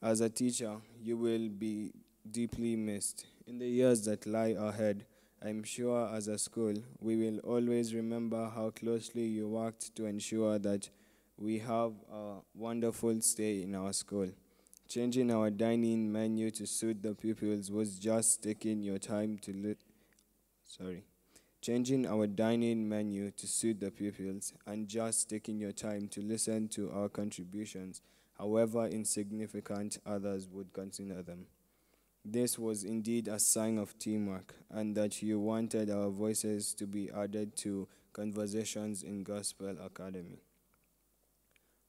As a teacher, you will be deeply missed. In the years that lie ahead, I'm sure as a school, we will always remember how closely you worked to ensure that we have a wonderful stay in our school. Changing our dining menu to suit the pupils was just taking your time to li- sorry. Changing our dining menu to suit the pupils and just taking your time to listen to our contributions, however insignificant others would consider them. This was indeed a sign of teamwork and that you wanted our voices to be added to conversations in Gospel Academy.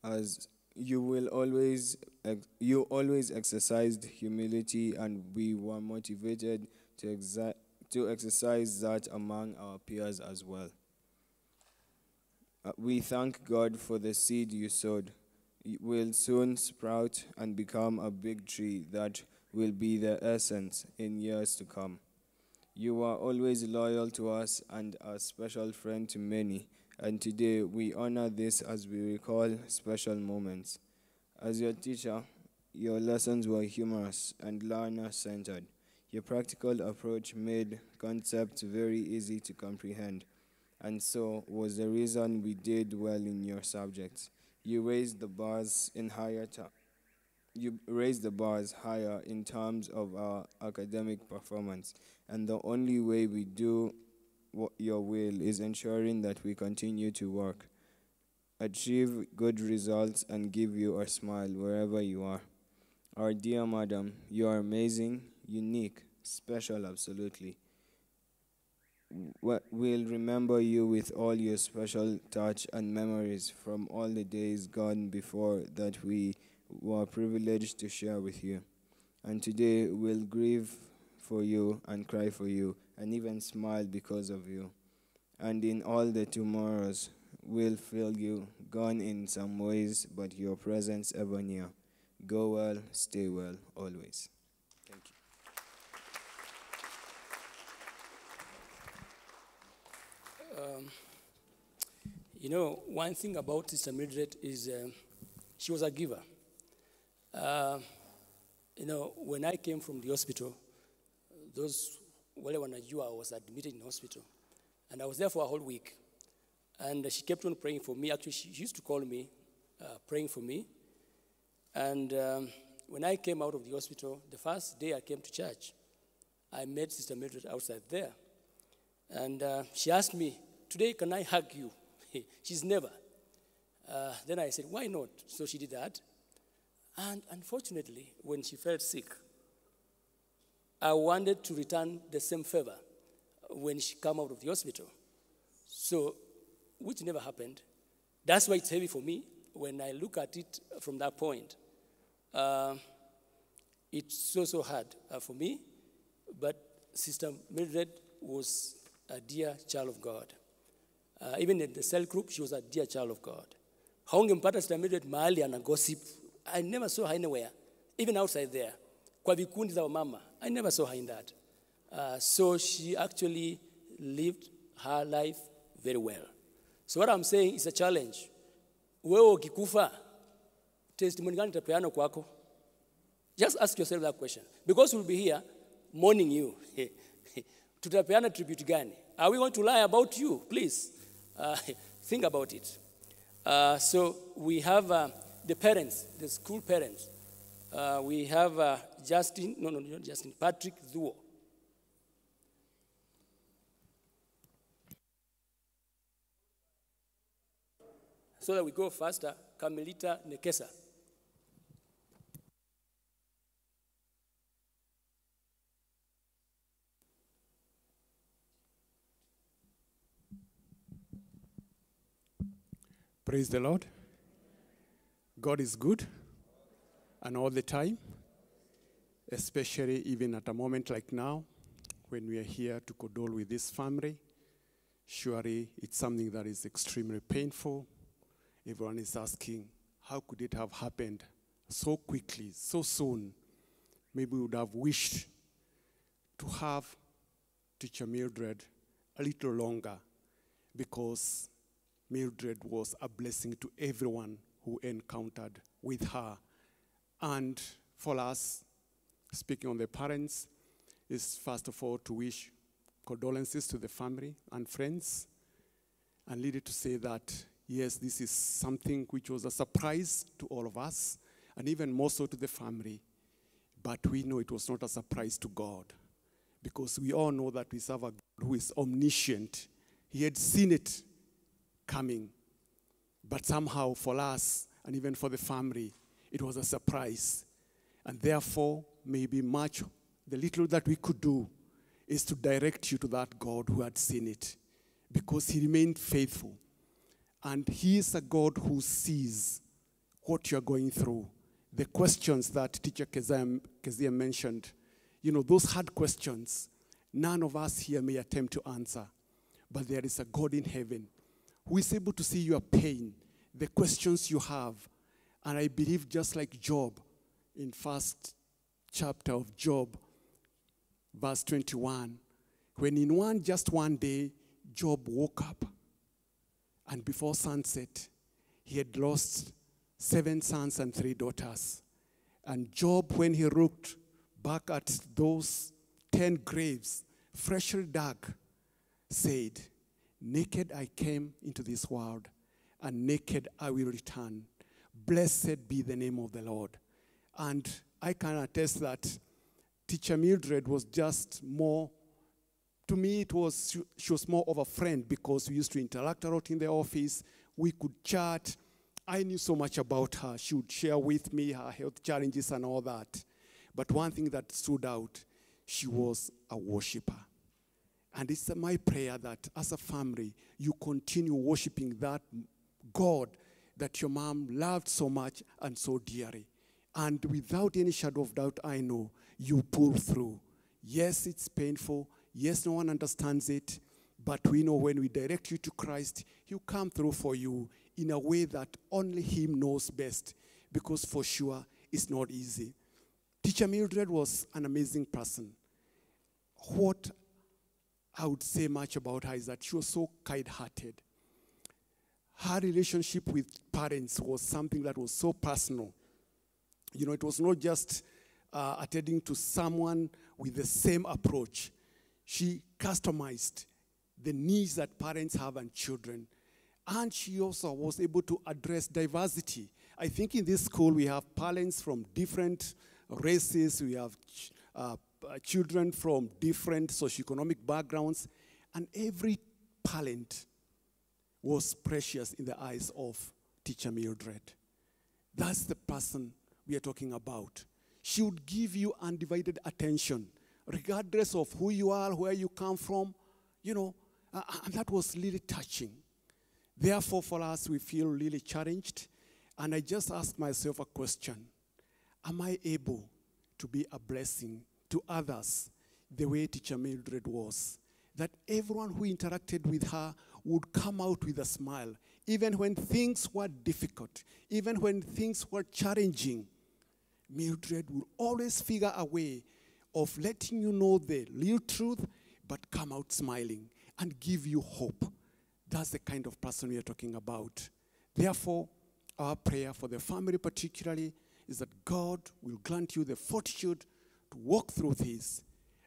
As you will always you always exercised humility and we were motivated to to exercise that among our peers as well. Uh, we thank God for the seed you sowed. It will soon sprout and become a big tree that will be the essence in years to come. You are always loyal to us and a special friend to many, and today we honor this as we recall special moments. As your teacher, your lessons were humorous and learner centered. Your practical approach made concepts very easy to comprehend, and so was the reason we did well in your subjects. You raised the bars in higher ta- you raise the bars higher in terms of our academic performance, and the only way we do wha- your will is ensuring that we continue to work, achieve good results, and give you a smile wherever you are. Our dear madam, you are amazing, unique, special, absolutely. We'll remember you with all your special touch and memories from all the days gone before that we were privileged to share with you. And today we'll grieve for you and cry for you and even smile because of you. And in all the tomorrows, we'll feel you, gone in some ways, but your presence ever near. Go well, stay well, always. Thank you. Um, you know, one thing about Sister Mildred is um she was a giver. Uh, you know, when I came from the hospital, those wale wanajua I was admitted in the hospital, and I was there for a whole week. And she kept on praying for me. Actually, she used to call me, uh, praying for me. And um, when I came out of the hospital, the first day I came to church, I met Sister Mildred outside there. And uh, she asked me, Today, can I hug you? She's never. Uh, then I said, Why not? So she did that. And unfortunately, when she felt sick, I wanted to return the same favor when she came out of the hospital. So, which never happened. That's why it's heavy for me when I look at it from that point. Uh, it's so, so hard uh, for me. But Sister Mildred was a dear child of God. Uh, even in the cell group, she was a dear child of God. Haungempata Sister Mildred mahali ana gossip. I never saw her anywhere, even outside there. Kwa vikundi za wamama, I never saw her in that. Uh, so she actually lived her life very well. So what I'm saying is a challenge. Wewe ukikufa, testimony gani itapeana kwako? Just ask yourself that question. Because we'll be here mourning you. Tutapeana tribute gani? Are we going to lie about you? Please, uh, think about it. Uh, so we have uh, the parents, the school parents. Uh, we have uh, Justin, no, no, not Justin, Patrick Zuo. So that we go faster, Carmelita Nekesa. Praise the Lord. God is good and all the time, especially even at a moment like now when we are here to condole with this family. Surely it's something that is extremely painful. Everyone is asking, how could it have happened so quickly, so soon? Maybe we would have wished to have Teacher Mildred a little longer because Mildred was a blessing to everyone who encountered with her. And for us, speaking on the parents, is first of all to wish condolences to the family and friends, and lead it to say that, yes, this is something which was a surprise to all of us, and even more so to the family. But we know it was not a surprise to God, because we all know that we serve a God who is omniscient. He had seen it coming. But somehow, for us and even for the family, it was a surprise. And therefore, maybe much, the little that we could do is to direct you to that God who had seen it because he remained faithful. And he is a God who sees what you're going through. The questions that Teacher Kezia, mentioned, you know, those hard questions, none of us here may attempt to answer. But there is a God in heaven who is able to see your pain, the questions you have. And I believe just like Job in first chapter of Job, verse 21, when in one just one day Job woke up and before sunset he had lost seven sons and three daughters. And Job, when he looked back at those ten graves, freshly dug, said, Naked I came into this world, and naked I will return. Blessed be the name of the Lord. And I can attest that Teacher Mildred was just more, to me, it was, she was more of a friend because we used to interact a lot in the office. We could chat. I knew so much about her. She would share with me her health challenges and all that. But one thing that stood out, she was a worshiper. And it's my prayer that as a family, you continue worshiping that God that your mom loved so much and so dearly. And without any shadow of doubt, I know you pull through. Yes, it's painful. Yes, no one understands it. But we know when we direct you to Christ, He'll come through for you in a way that only Him knows best. Because for sure, it's not easy. Teacher Mildred was an amazing person. What I would say much about her is that she was so kind hearted. Her relationship with parents was something that was so personal. You know, it was not just uh, attending to someone with the same approach. She customized the needs that parents have and children. And she also was able to address diversity. I think in this school we have parents from different races, we have uh, uh, children from different socioeconomic backgrounds, and every talent was precious in the eyes of teacher Mildred. That's the person we are talking about. She would give you undivided attention, regardless of who you are, where you come from, you know, and that was really touching. Therefore, for us, we feel really challenged. And I just asked myself a question Am I able to be a blessing to others the way Teacher Mildred was? that everyone who interacted with her would come out with a smile, even when things were difficult, even when things were challenging. Mildred will always figure a way of letting you know the real truth, but come out smiling and give you hope. That's the kind of person we are talking about. Therefore, our prayer for the family, particularly, is that God will grant you the fortitude to walk through this.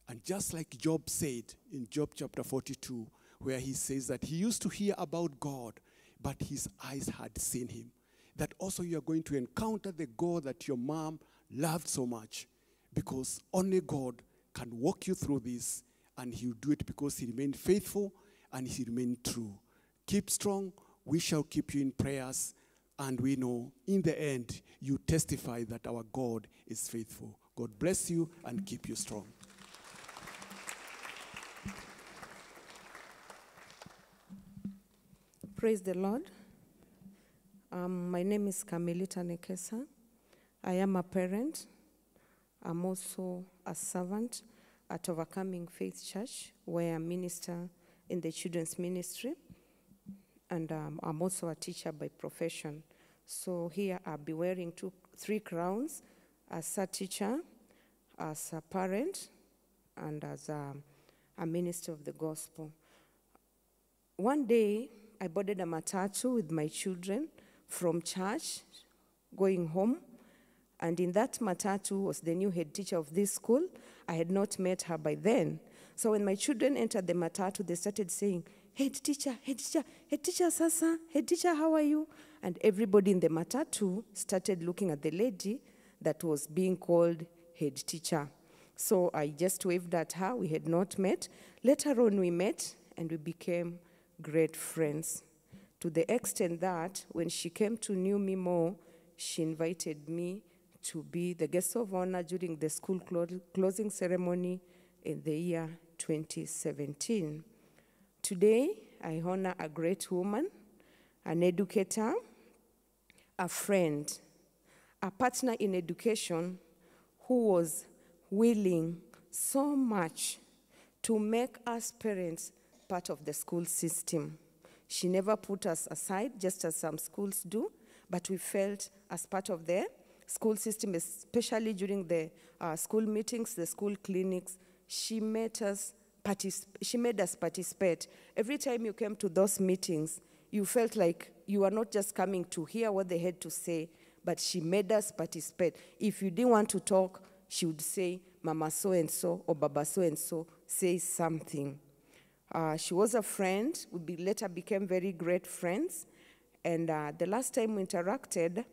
And just like Job said in Job chapter 42, where he says that he used to hear about God, but his eyes had seen him. That also you are going to encounter the God that your mom loved so much, because only God can walk you through this, and he'll do it because he remained faithful and he remained true. Keep strong. We shall keep you in prayers. And we know in the end, you testify that our God is faithful. God bless you and keep you strong. Praise the Lord. Um, my name is Kamilita Nekesa. I am a parent. I'm also a servant at Overcoming Faith Church, where I minister in the children's ministry. And um, I'm also a teacher by profession. So here I'll be wearing two, three crowns as a teacher, as a parent, and as a, a minister of the gospel. One day, I boarded a matatu with my children from church going home. And in that matatu was the new head teacher of this school. I had not met her by then. So when my children entered the matatu, they started saying, Head teacher, head teacher, head teacher, Sasa, head teacher, how are you? And everybody in the matatu started looking at the lady that was being called head teacher. So I just waved at her. We had not met. Later on, we met and we became great friends. To the extent that when she came to know me more, she invited me to be the guest of honor during the school clo- closing ceremony in the year 2017. Today, I honor a great woman, an educator, a friend, a partner in education who was willing so much to make us parents part of the school system. She never put us aside, just as some schools do, but we felt as part of the school system, especially during the uh, school meetings, the school clinics. She made us she made us participate. Every time you came to those meetings, you felt like you were not just coming to hear what they had to say, but she made us participate. If you didn't want to talk, she would say, Mama so and so or Baba so and so, say something. Uh, she was a friend. We be, later became very great friends. And uh, the last time we interacted,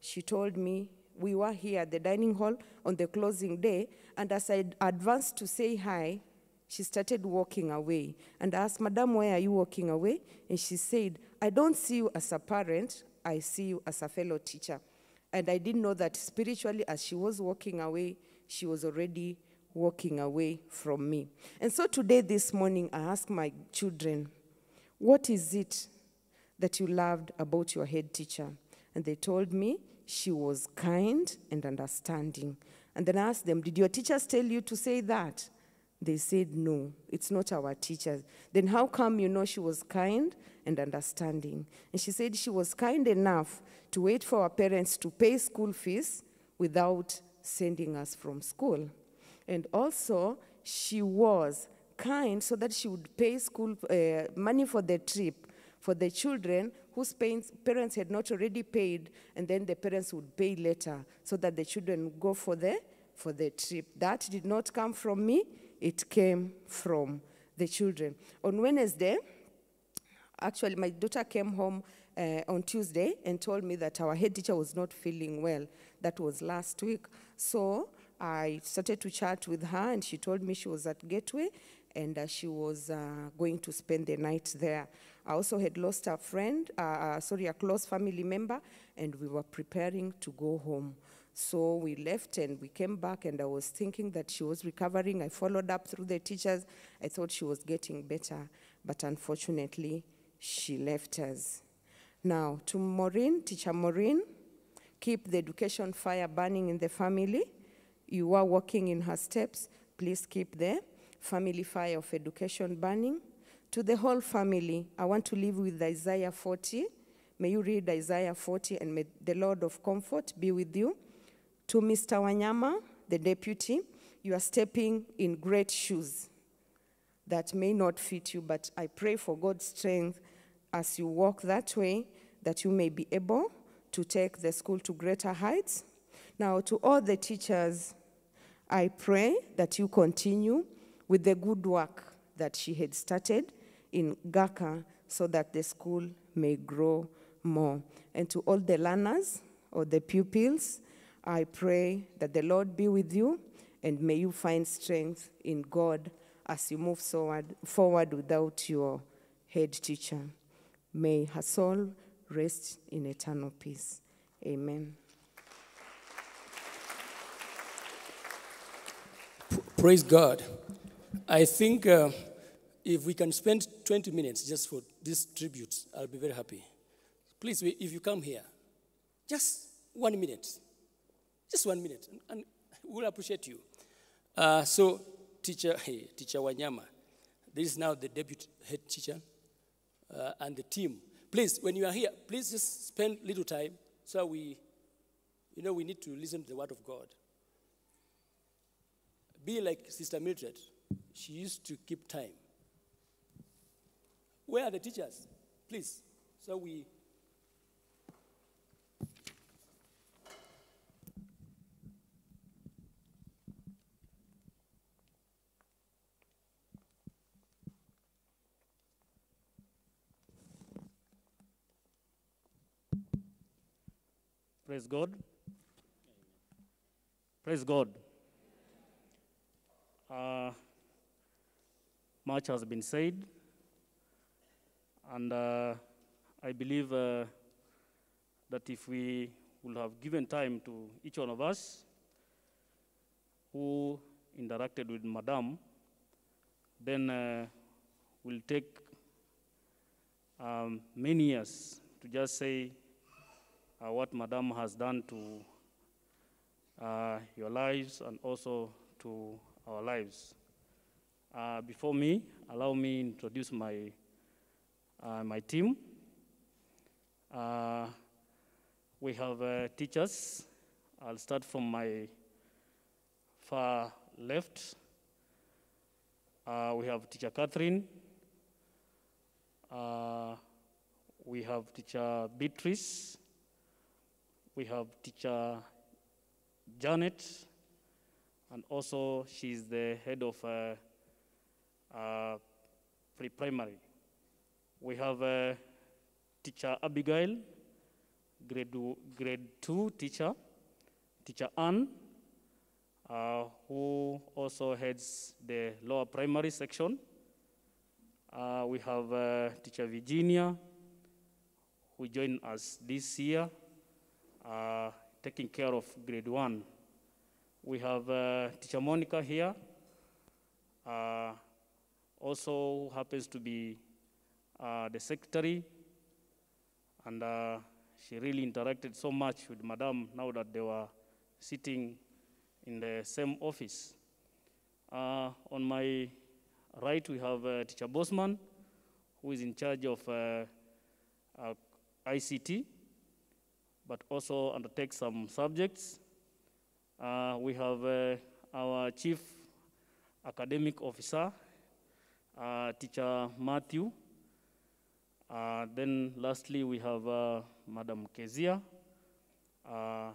she told me we were here at the dining hall on the closing day. And as I advanced to say hi, she started walking away. And I asked, Madam, why are you walking away? And she said, I don't see you as a parent, I see you as a fellow teacher. And I didn't know that spiritually, as she was walking away, she was already walking away from me. And so today, this morning, I asked my children, What is it that you loved about your head teacher? And they told me she was kind and understanding. And then I asked them, Did your teachers tell you to say that? They said, No, it's not our teachers. Then how come you know she was kind and understanding? And she said she was kind enough to wait for our parents to pay school fees without sending us from school. And also, she was kind so that she would pay school uh, money for the trip for the children whose parents had not already paid, and then the parents would pay later so that the children would go for the, for the trip. That did not come from me, it came from the children. On Wednesday, actually, my daughter came home uh, on Tuesday and told me that our head teacher was not feeling well. That was last week. So I started to chat with her, and she told me she was at Gateway and uh, she was uh, going to spend the night there. I also had lost a friend, uh, uh, sorry, a close family member, and we were preparing to go home. So we left and we came back, and I was thinking that she was recovering. I followed up through the teachers. I thought she was getting better, but unfortunately, she left us. Now, to Maureen, teacher Maureen, keep the education fire burning in the family. You are walking in her steps. Please keep the family fire of education burning. To the whole family, I want to leave with Isaiah 40. May you read Isaiah 40 and may the Lord of comfort be with you. To Mr. Wanyama, the deputy, you are stepping in great shoes that may not fit you, but I pray for God's strength as you walk that way, that you may be able to take the school to greater heights. Now, to all the teachers, I pray that you continue with the good work that she had started in Gaka so that the school may grow more. And to all the learners or the pupils, I pray that the Lord be with you and may you find strength in God as you move forward, forward without your head teacher. May her soul rest in eternal peace. Amen. Praise God. I think uh, if we can spend 20 minutes just for this tribute, I'll be very happy. Please, if you come here, just one minute. Just one minute, and- we'll appreciate you. Uh, so, teacher, hey, teacher Wanyama, this is now the deputy head teacher uh, and the team. Please, when you are here, please just spend little time so we, you know, we need to listen to the word of God. Be like Sister Mildred. She used to keep time. Where are the teachers? Please. So we. Praise God. Praise God. Uh, much has been said, and uh, I believe uh, that if we will have given time to each one of us who interacted with Madame, then uh, we'll take um, many years to just say uh, what Madame has done to uh, your lives and also to our lives. Uh, before me, allow me introduce my uh, my team. Uh, we have uh, teachers. I'll start from my far left. We have teacher Catherine. We have teacher Beatrice. We have teacher Janet, and also she's the head of uh, uh, pre-primary. We have uh, teacher Abigail, grade, w- grade two teacher, teacher Anne, uh, who also heads the lower primary section. Uh, we have uh, teacher Virginia, who joined us this year, uh, taking care of grade one. We have uh, teacher Monica here, uh, also happens to be uh, the secretary, and uh, she really interacted so much with Madame now that they were sitting in the same office. Uh, on my right, we have teacher Bosman, who is in charge of ICT, but also undertake some subjects. Uh, we have uh, our chief academic officer, uh, teacher Matthew. Uh, then lastly, we have uh, Madam Kezia, uh,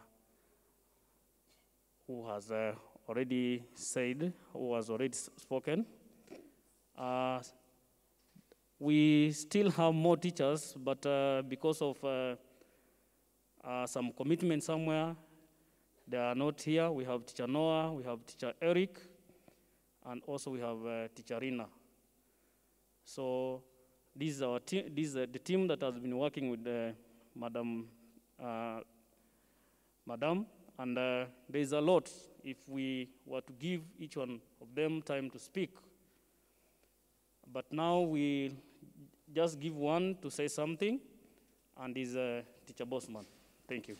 who has already said, who has already spoken. We still have more teachers, but because of uh, some commitment somewhere, they are not here. We have teacher Noah, we have teacher Eric, and also we have uh, teacher Rina. So this is our. This is uh, the team that has been working with uh, Madam, uh, Madam, and uh, there is a lot. If we were to give each one of them time to speak, but now we just give one to say something, and is uh, Teacher Bosman. Thank you.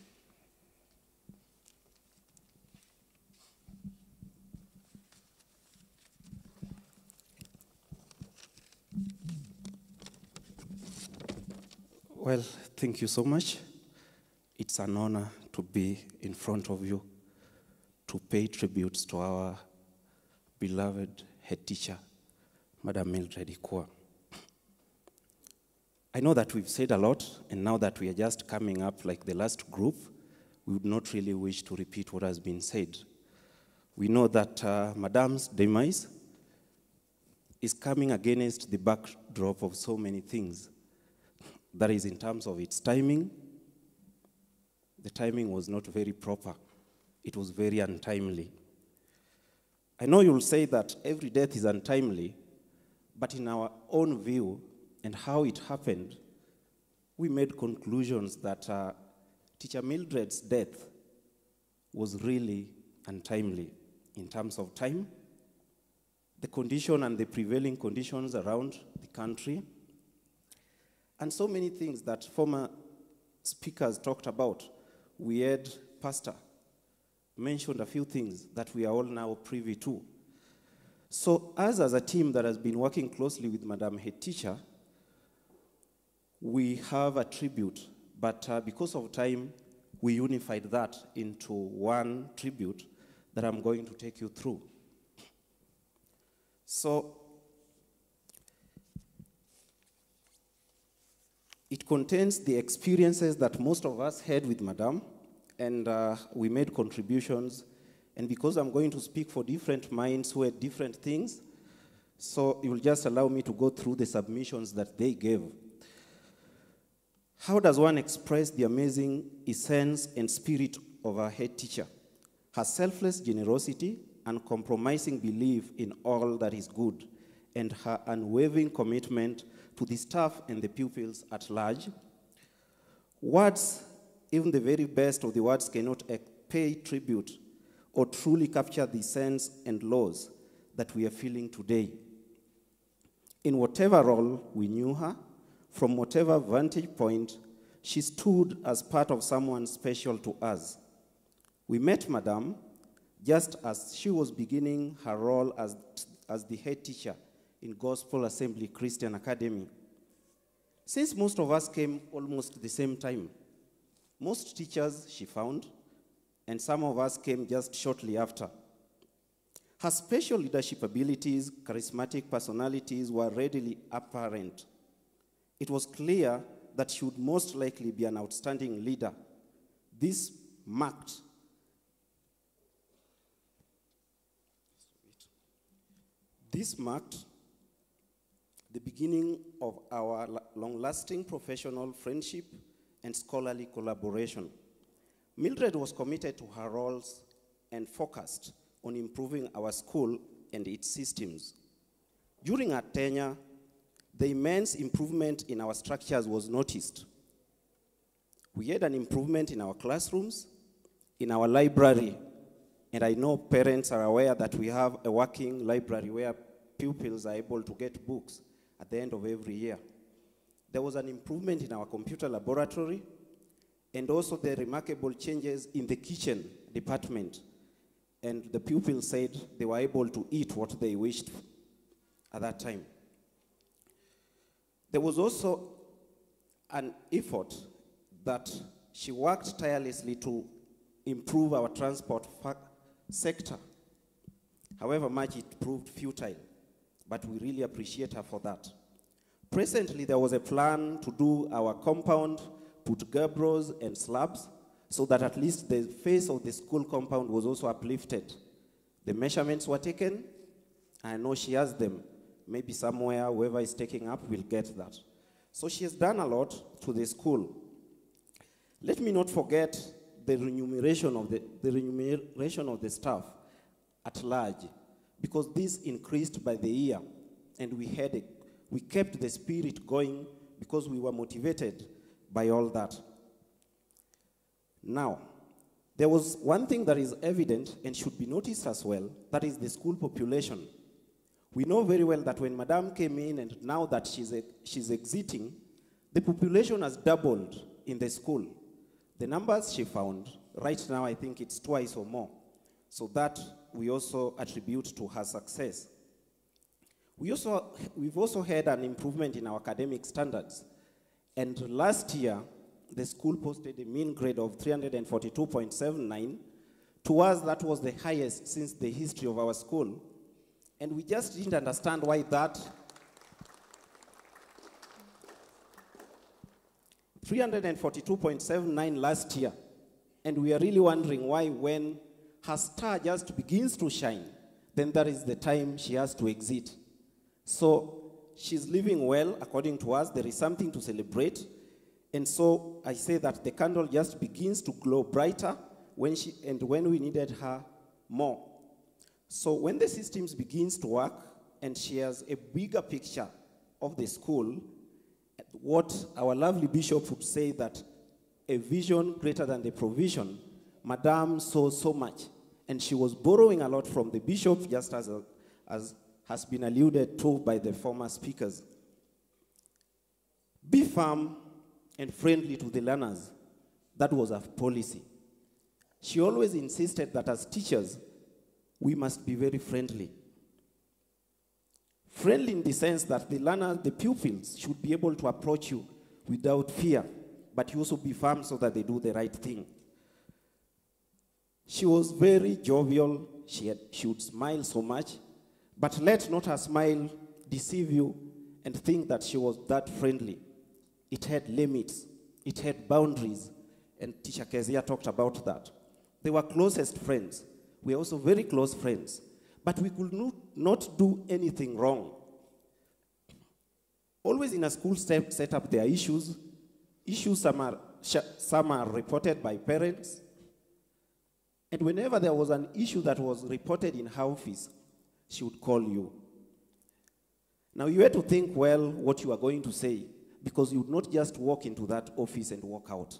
Well, thank you so much. It's an honor to be in front of you to pay tributes to our beloved head teacher, Madam Mildred Ikua. I know that we've said a lot, and now that we are just coming up like the last group, we would not really wish to repeat what has been said. We know that uh, Madam's demise is coming against the backdrop of so many things. That is, in terms of its timing, the timing was not very proper, it was very untimely. I know you'll say that every death is untimely, but in our own view and how it happened, we made conclusions that uh, Teacher Mildred's death was really untimely in terms of time, the condition and the prevailing conditions around the country, and so many things that former speakers talked about. We had Pastor mentioned a few things that we are all now privy to. So, us as a team that has been working closely with Madam Head Teacher, we have a tribute, but uh, because of time, we unified that into one tribute that I'm going to take you through. So, it contains the experiences that most of us had with Madame, and uh, we made contributions. And because I'm going to speak for different minds who had different things, so you will just allow me to go through the submissions that they gave. How does one express the amazing essence and spirit of our head teacher? Her selfless generosity, uncompromising belief in all that is good, and her unwavering commitment to the staff and the pupils at large. Words, even the very best of the words, cannot pay tribute or truly capture the sense and laws that we are feeling today. In whatever role we knew her, from whatever vantage point, she stood as part of someone special to us. We met Madame just as she was beginning her role as, as the head teacher in Gospel Assembly Christian Academy. Since most of us came almost the same time, most teachers she found, and some of us came just shortly after. Her special leadership abilities, charismatic personalities were readily apparent. It was clear that she would most likely be an outstanding leader. This marked This marked the beginning of our long lasting professional friendship and scholarly collaboration. Mildred was committed to her roles and focused on improving our school and its systems. During her tenure, the immense improvement in our structures was noticed. We had an improvement in our classrooms, in our library, and I know parents are aware that we have a working library where pupils are able to get books at the end of every year. There was an improvement in our computer laboratory and also the remarkable changes in the kitchen department. And the pupils said they were able to eat what they wished at that time. There was also an effort that she worked tirelessly to improve our transport sector. However much it proved futile, but we really appreciate her for that. Presently, there was a plan to do our compound, put cabros and slabs, so that at least the face of the school compound was also uplifted. The measurements were taken. I know she has them. Maybe somewhere, whoever is taking up will get that. So she has done a lot to the school. Let me not forget the remuneration of the, the remuneration of the staff at large, because this increased by the year, and we had a, we kept the spirit going because we were motivated by all that. Now, there was one thing that is evident and should be noticed as well, that is the school population. We know very well that when Madame came in and now that she's, she's exiting, the population has doubled in the school. The numbers she found, right now I think it's twice or more. So that we also attribute to her success. We also, we've also had an improvement in our academic standards. And last year, the school posted a mean grade of 342.79. To us, that was the highest since the history of our school. And we just didn't understand why that 342.79 last year. And we are really wondering why, when her star just begins to shine, then that is the time she has to exit. So she's living well, according to us. There is something to celebrate. And so I say that the candle just begins to glow brighter when she, and when we needed her more. So when the systems begins to work and shares a bigger picture of the school, what our lovely bishop would say that a vision greater than the provision, Madame saw so much. And she was borrowing a lot from the bishop, just as, as has been alluded to by the former speakers. Be firm and friendly to the learners. That was her policy. She always insisted that as teachers, we must be very friendly. Friendly in the sense that the learners, the pupils, should be able to approach you without fear, but you also be firm so that they do the right thing. She was very jovial. She, had, she would smile so much. But let not her smile deceive you and think that she was that friendly. It had limits, it had boundaries. And Teacher Kezia talked about that. They were closest friends. We are also very close friends. But we could not, do anything wrong. Always in a school step, setup, there are issues. Issues, some are, some are reported by parents. And whenever there was an issue that was reported in her office, she would call you. Now you had to think well what you are going to say because you would not just walk into that office and walk out.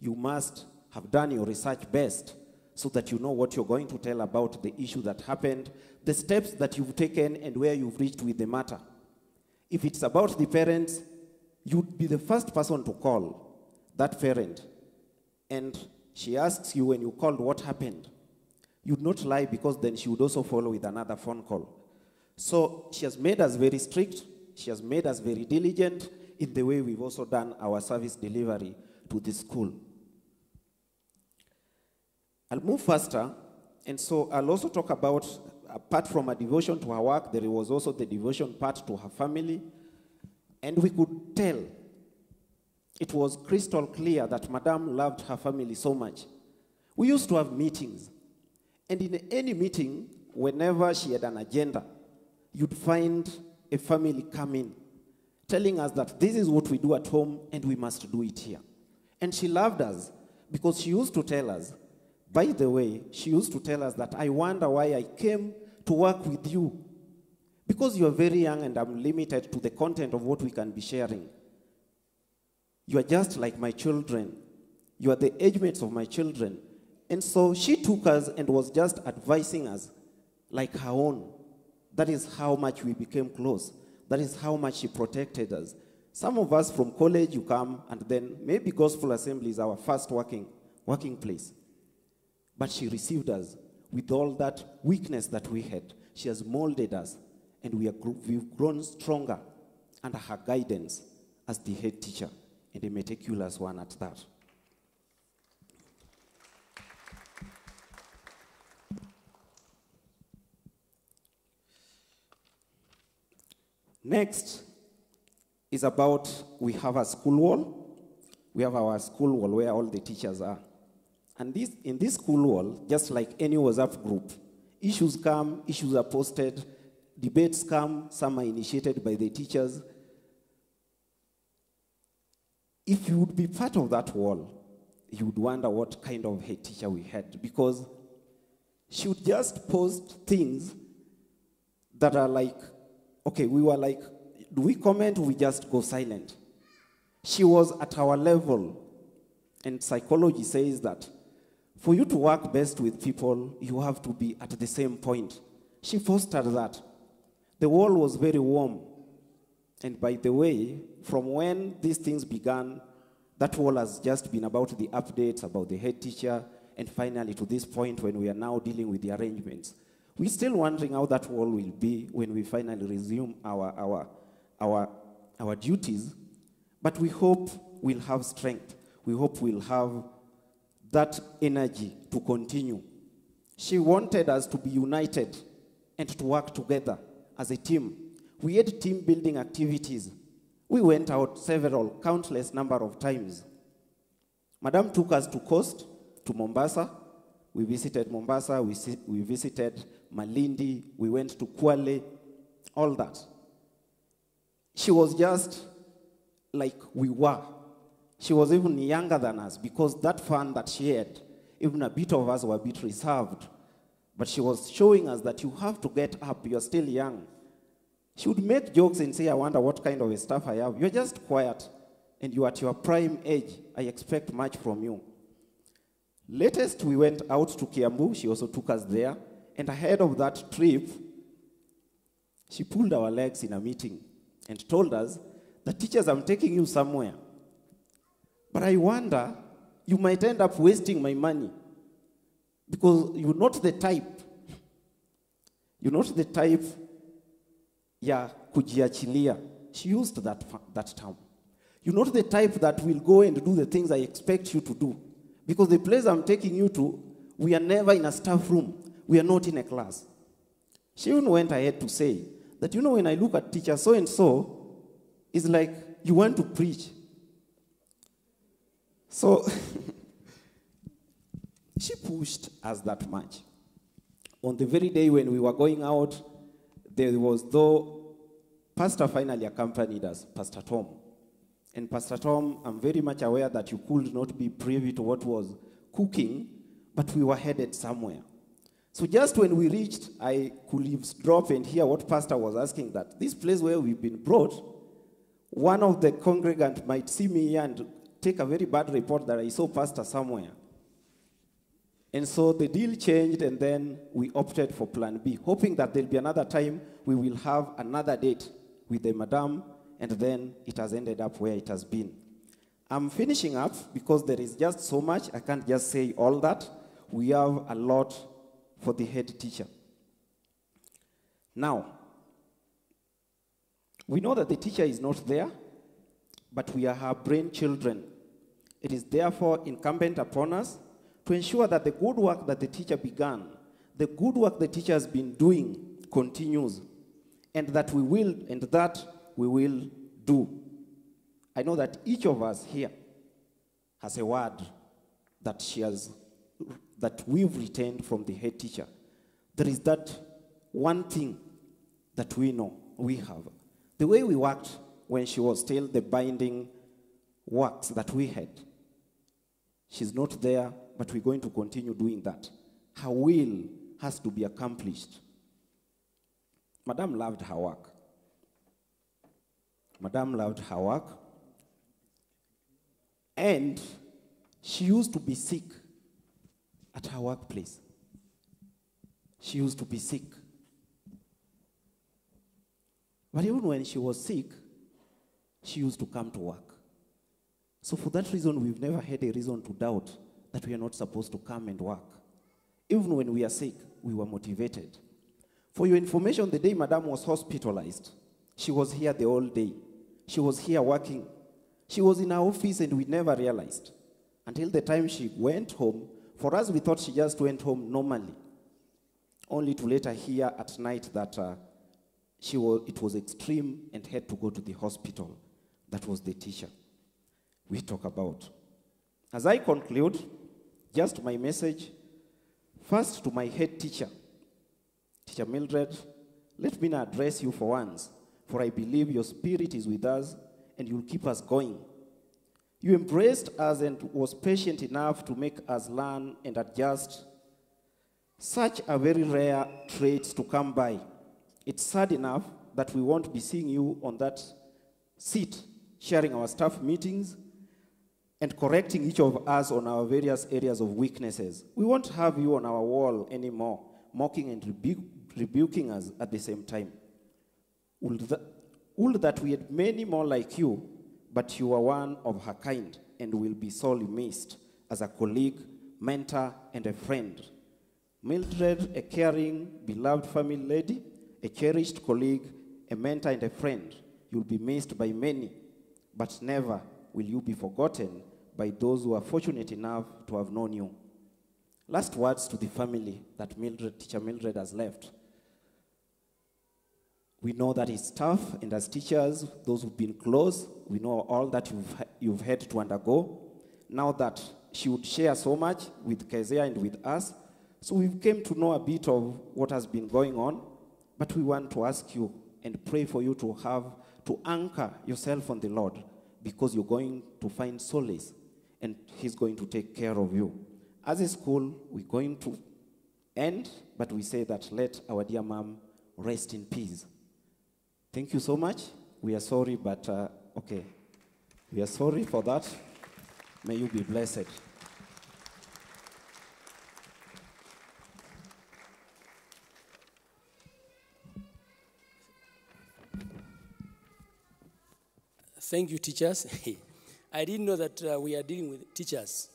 You must have done your research best so that you know what you're going to tell about the issue that happened, the steps that you've taken, and where you've reached with the matter. If it's about the parents, you'd be the first person to call that parent. And she asks you when you called what happened. You'd not lie because then she would also follow with another phone call. So she has made us very strict. She has made us very diligent in the way we've also done our service delivery to the school. I'll move faster. And so I'll also talk about, apart from a devotion to her work, there was also the devotion part to her family. And we could tell, it was crystal clear that Madame loved her family so much. We used to have meetings. And in any meeting, whenever she had an agenda, you'd find a family coming, telling us that this is what we do at home and we must do it here. And she loved us because she used to tell us, by the way, she used to tell us that I wonder why I came to work with you. Because you are very young and I'm limited to the content of what we can be sharing. You are just like my children. You are the age mates of my children. And so she took us and was just advising us like her own. That is how much we became close. That is how much she protected us. Some of us from college, you come, and then maybe Gospel Assembly is our first working, working place. But she received us with all that weakness that we had. She has molded us, and we are, we've grown stronger under her guidance as the head teacher, and a meticulous one at that. Next is about we have a school wall. We have our school wall where all the teachers are. And this, in this school wall, just like any WhatsApp group, issues come, issues are posted, debates come, some are initiated by the teachers. If you would be part of that wall, you would wonder what kind of head teacher we had because she would just post things that are like, okay, we were like, do we comment we just go silent? She was at our level. And psychology says that for you to work best with people, you have to be at the same point. She fostered that. The wall was very warm. And by the way, from when these things began, that wall has just been about the updates, about the head teacher, and finally to this point when we are now dealing with the arrangements. We're still wondering how that wall will be when we finally resume our, our, our, our duties. But we hope we'll have strength. We hope we'll have that energy to continue. She wanted us to be united and to work together as a team. We had team building activities. We went out several, countless number of times. Madam took us to coast, to Mombasa. We visited Mombasa, we, si- we visited Malindi, we went to Kwale, all that. She was just like we were. She was even younger than us because that fun that she had, even a bit of us were a bit reserved. But she was showing us that you have to get up, you're still young. She would make jokes and say, I wonder what kind of a stuff I have. You're just quiet and you're at your prime age. I expect much from you. Latest, we went out to Kiambu. She also took us there. And ahead of that trip, she pulled our legs in a meeting and told us, The teachers, I'm taking you somewhere. But I wonder, you might end up wasting my money because you're not the type. You're not the type ya kujiachilia. She used that, that term. You're not the type that will go and do the things I expect you to do. Because the place I'm taking you to, we are never in a staff room. We are not in a class. She even went ahead to say that, you know, when I look at teacher so and so, it's like you want to preach. So she pushed us that much. On the very day when we were going out, there was though Pastor finally accompanied us, Pastor Tom. And Pastor Tom, I'm very much aware that you could not be privy to what was cooking, but we were headed somewhere. So just when we reached, I could eavesdrop and hear what Pastor was asking that this place where we've been brought, one of the congregant might see me and take a very bad report that I saw Pastor somewhere. And so the deal changed, and then we opted for Plan B, hoping that there'll be another time we will have another date with the madam, and then it has ended up where it has been. I'm finishing up because there is just so much. I can't just say all that. We have a lot for the head teacher. Now, we know that the teacher is not there, but we are her brain children. It is therefore incumbent upon us to ensure that the good work that the teacher began, the good work the teacher has been doing, continues, and that we will, and that we will do. I know that each of us here has a word that she has, that we've retained from the head teacher. There is that one thing that we know we have. The way we worked when she was still the binding works that we had. She's not there, but we're going to continue doing that. Her will has to be accomplished. Madame loved her work. Madame loved her work. And she used to be sick at her workplace. She used to be sick. But even when she was sick, she used to come to work. So, for that reason, we've never had a reason to doubt that we are not supposed to come and work. Even when we are sick, we were motivated. For your information, the day Madame was hospitalized, she was here the whole day. She was here working. She was in our office and we never realized. Until the time she went home, for us, we thought she just went home normally. Only to later hear at night that uh, she was, it was extreme and had to go to the hospital. That was the teacher we talk about. As I conclude, just my message first to my head teacher, Teacher Mildred, let me address you for once, for I believe your spirit is with us and you'll keep us going. You embraced us and was patient enough to make us learn and adjust. Such a very rare trait to come by. It's sad enough that we won't be seeing you on that seat, sharing our staff meetings and correcting each of us on our various areas of weaknesses. We won't have you on our wall anymore, mocking and rebu- rebuking us at the same time. Would that, would that we had many more like you, but you are one of her kind and will be sorely missed as a colleague, mentor, and a friend. Mildred, a caring, beloved family lady, a cherished colleague, a mentor, and a friend. You'll be missed by many. but never will you be forgotten by those who are fortunate enough to have known you. Last words to the family that Mildred, teacher Mildred has left. We know that it's tough, and as teachers, those who've been close, we know all that you've, you've had to undergo. Now that she would share so much with Kezia and with us, so we've came to know a bit of what has been going on, but we want to ask you and pray for you to have to anchor yourself on the Lord because you're going to find solace and He's going to take care of you. As a school, we're going to end, but we say that let our dear mom rest in peace. Thank you so much. We are sorry, but uh, okay. We are sorry for that. May you be blessed. Thank you, teachers. I didn't know that uh, we are dealing with teachers.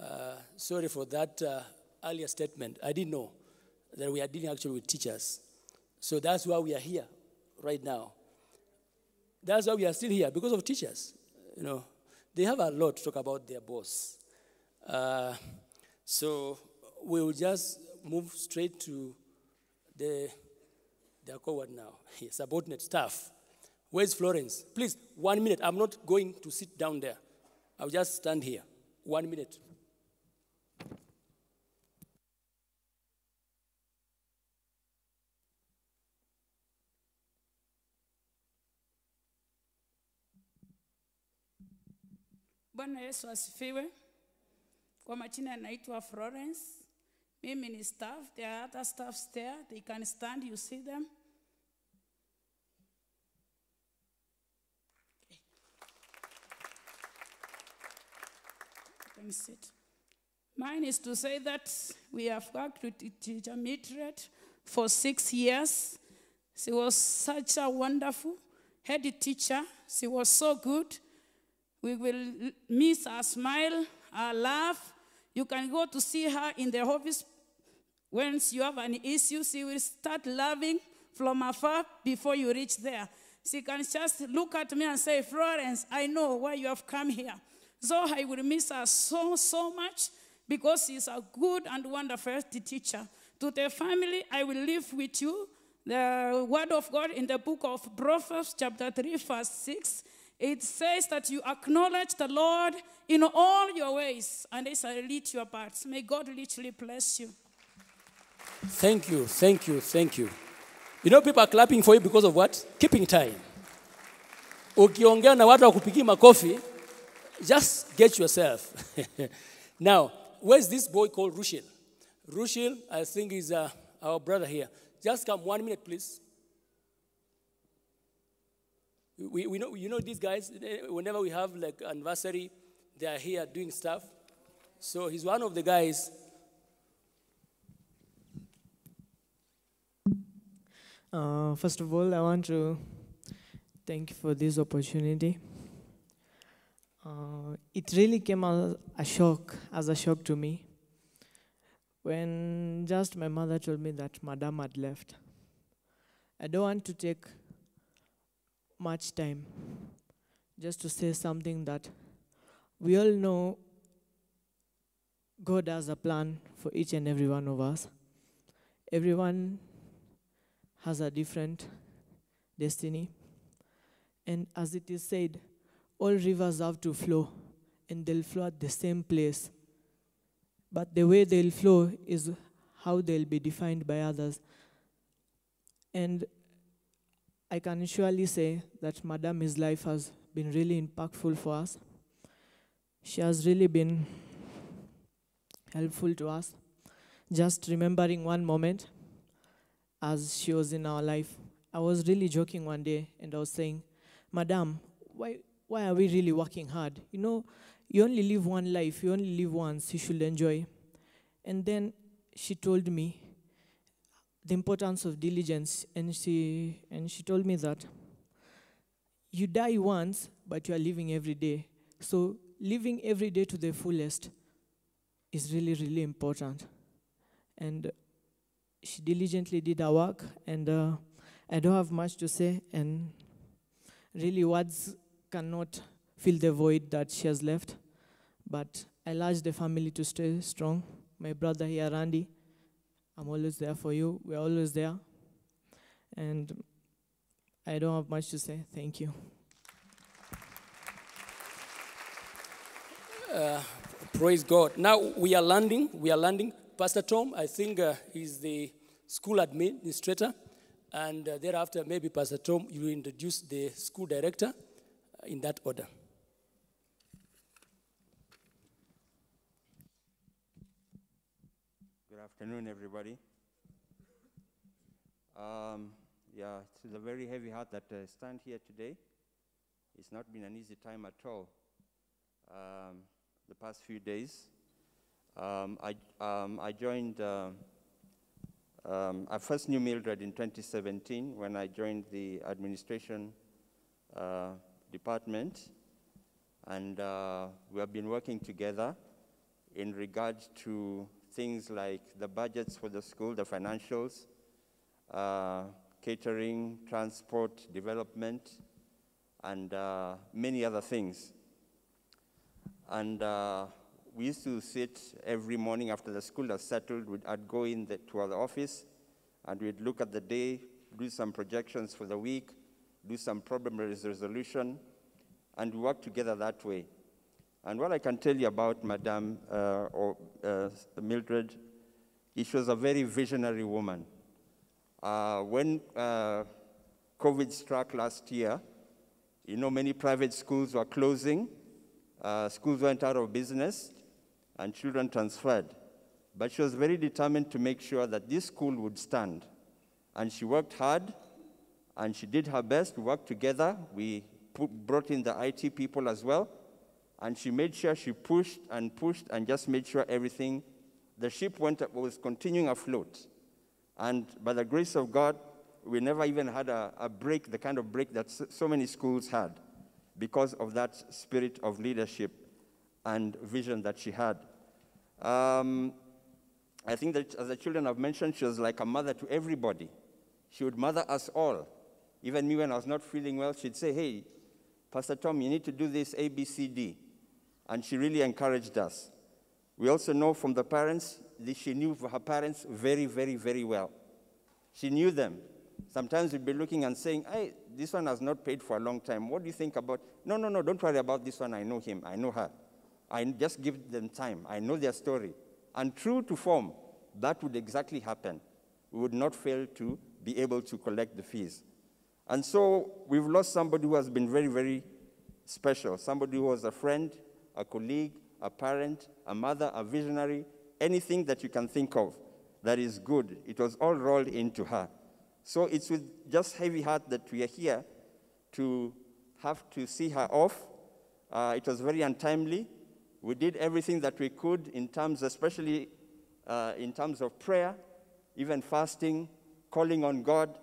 Uh, sorry for that uh, earlier statement. I didn't know that we are dealing actually with teachers. So that's why we are here right now. That's why we are still here because of teachers. You know, they have a lot to talk about their boss. Uh, so we will just move straight to the they are called what now? Subordinate staff. Where's Florence? Please, one minute. I'm not going to sit down there. I'll just stand here. One minute. Bwana Yesu asifiwe. Kwa majina naitwa Florence. Mimi ni staff. There are other staffs there. They can stand. You see them. Sit. Mine is to say that we have worked with teacher Mildred for six years. She was such a wonderful head teacher. She was so good. We will miss her smile, her laugh. You can go to see her in the office. Once you have an issue, she will start laughing from afar before you reach there. She can just look at me and say, Florence, I know why you have come here. So I will miss her so, so much because she's a good and wonderful teacher. To the family, I will leave with you the word of God in the book of Proverbs, chapter 3, verse 6. It says that you acknowledge the Lord in all your ways, and it shall lead your paths. May God richly bless you. Thank you, thank you, thank you. You know people are clapping for you because of what? Keeping time. Ukiongea na watu wakupigia makofi, just get yourself. now, where's this boy called Rushil? Rushil, I think is uh, our brother here. Just come one minute, please. We, we know, you know these guys, eh, whenever we have like anniversary, they are here doing stuff. So he's one of the guys. Uh, first of all, I want to thank you for this opportunity. Uh, it really came as a shock, as a shock to me, when just my mother told me that Madame had left. I don't want to take much time just to say something that we all know God has a plan for each and every one of us. Everyone has a different destiny. And as it is said, all rivers have to flow, and they'll flow at the same place. But the way they'll flow is how they'll be defined by others. And I can surely say that Madame's life has been really impactful for us. She has really been helpful to us. Just remembering one moment as she was in our life, I was really joking one day and I was saying, Madame, why, why are we really working hard? You know, you only live one life, you only live once, you should enjoy. And then she told me the importance of diligence, and she, and she told me that you die once, but you are living every day. So, living every day to the fullest is really, really important. And she diligently did her work, and uh, I don't have much to say. And really, words cannot fill the void that she has left. But I urge the family to stay strong. My brother here, Randy, I'm always there for you. We're always there. And I don't have much to say. Thank you. Uh, praise God. Now we are landing. We are landing. Pastor Tom, I think uh, he's the school administrator. And uh, thereafter, maybe Pastor Tom, you introduce the school director in that order. Good afternoon, everybody. Um, yeah, it's a very heavy heart that I stand here today. It's not been an easy time at all. Um, the past few days, um, I, um, I joined. Uh, um, I first knew Mildred in 2017 when I joined the administration uh, department, and uh, we have been working together in regard to things like the budgets for the school, the financials, uh, catering, transport, development, and uh, many other things. And uh, we used to sit every morning after the school was settled. We'd, I'd go in the, to our office and we'd look at the day, do some projections for the week, do some problem resolution, and we work together that way. And what I can tell you about Madame uh, or uh, Mildred, she was a very visionary woman. Uh, when uh, COVID struck last year, you know, many private schools were closing, uh, schools went out of business, and children transferred. But she was very determined to make sure that this school would stand. And she worked hard, and she did her best. We worked together. We put, brought in the IT people as well. And she made sure she pushed and pushed and just made sure everything, the ship went, was continuing afloat. And by the grace of God, we never even had a, a break, the kind of break that so, so many schools had because of that spirit of leadership and vision that she had. Um, I think that, as the children have mentioned, she was like a mother to everybody. She would mother us all. Even me, when I was not feeling well, she'd say, Hey, Pastor Tom, you need to do this A, B, C, D. And she really encouraged us. We also know from the parents that she knew her parents very, very, very well. She knew them. Sometimes we'd be looking and saying, Hey, this one has not paid for a long time. What do you think about? No, no, no, don't worry about this one. I know him. I know her. I just give them time. I know their story. And true to form, that would exactly happen. We would not fail to be able to collect the fees. And so we've lost somebody who has been very, very special. Somebody who was a friend, a colleague, a parent, a mother, a visionary, anything that you can think of that is good. It was all rolled into her. So it's with just heavy heart that we are here to have to see her off. Uh, it was very untimely. We did everything that we could in terms, especially uh, in terms of prayer, even fasting, calling on God.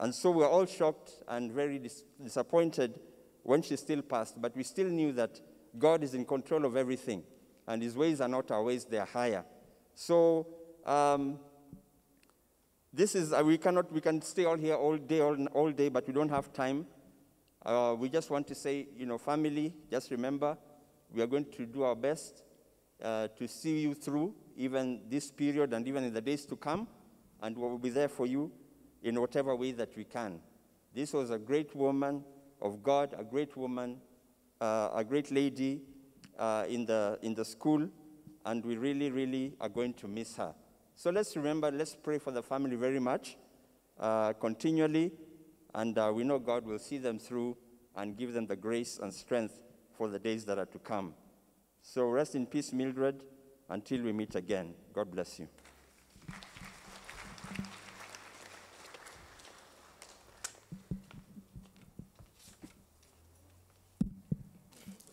And so we're all shocked and very dis- disappointed when she still passed. But we still knew that God is in control of everything, and His ways are not our ways, they are higher. So, um, this is, uh, we cannot, we can stay all here all day, all, all day, but we don't have time. Uh, we just want to say, you know, family, just remember, we are going to do our best uh, to see you through even this period and even in the days to come, and we will be there for you in whatever way that we can. This was a great woman of God, a great woman, uh, a great lady uh, in, the, in the school, and we really, really are going to miss her. So let's remember, let's pray for the family very much, uh, continually, and uh, we know God will see them through and give them the grace and strength for the days that are to come. So rest in peace, Mildred, until we meet again. God bless you.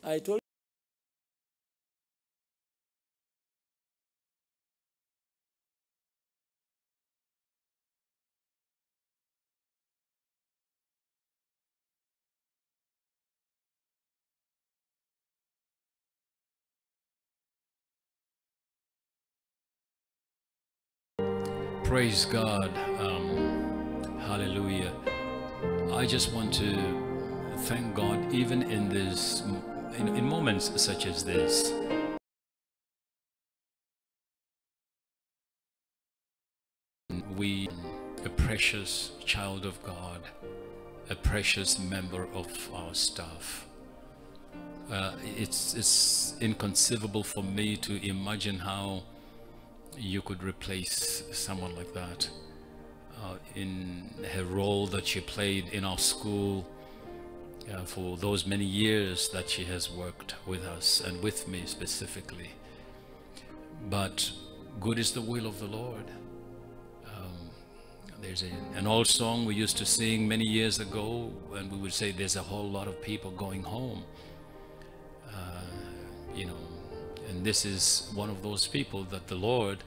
I told Praise God. Um, hallelujah. I just want to thank God even in this, in, in moments such as this. We, a precious child of God, a precious member of our staff. Uh, it's, it's inconceivable for me to imagine how you could replace someone like that uh, in her role that she played in our school uh, for those many years that she has worked with us and with me specifically. But good is the will of the Lord. Um, there's a, an old song we used to sing many years ago, and we would say there's a whole lot of people going home. Uh, you know, and this is one of those people that the Lord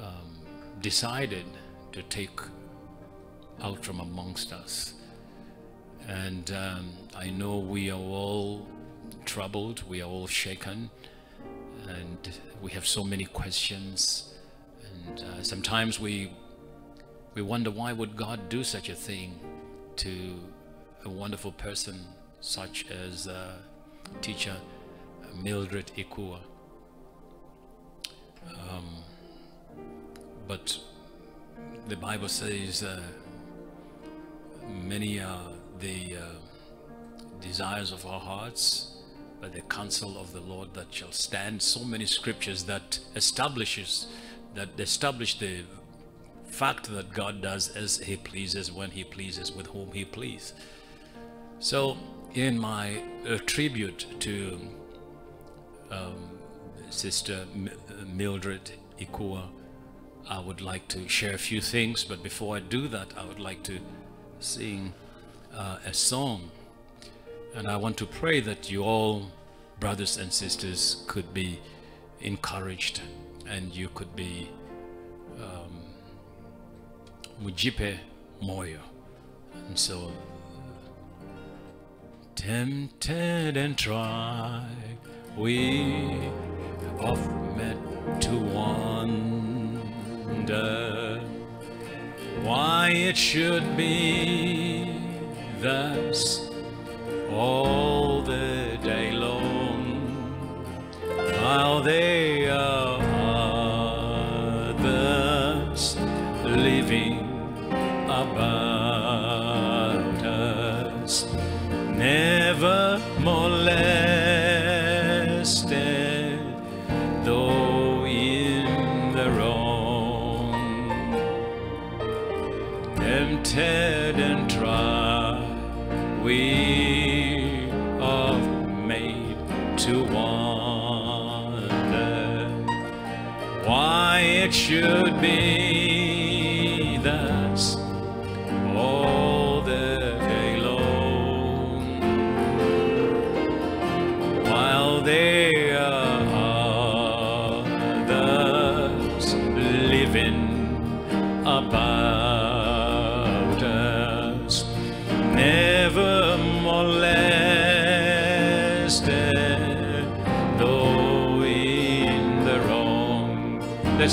um, decided to take out from amongst us. And um, I know we are all troubled, we are all shaken, and we have so many questions. And uh, sometimes we we wonder why would God do such a thing to a wonderful person such as uh, teacher Mildred Ikua. Um, but the Bible says uh, many are the uh, desires of our hearts, by the counsel of the Lord that shall stand. So many scriptures that establishes that establish the fact that God does as He pleases, when He pleases, with whom He pleases. So, in my uh, tribute to um, Sister M- Mildred Ikua, I would like to share a few things, but before I do that, I would like to sing uh, a song. And I want to pray that you all, brothers and sisters, could be encouraged and you could be um, mujipe moyo. And so, tempted and tried, we oft met to wonder why it should be thus all the day long. While they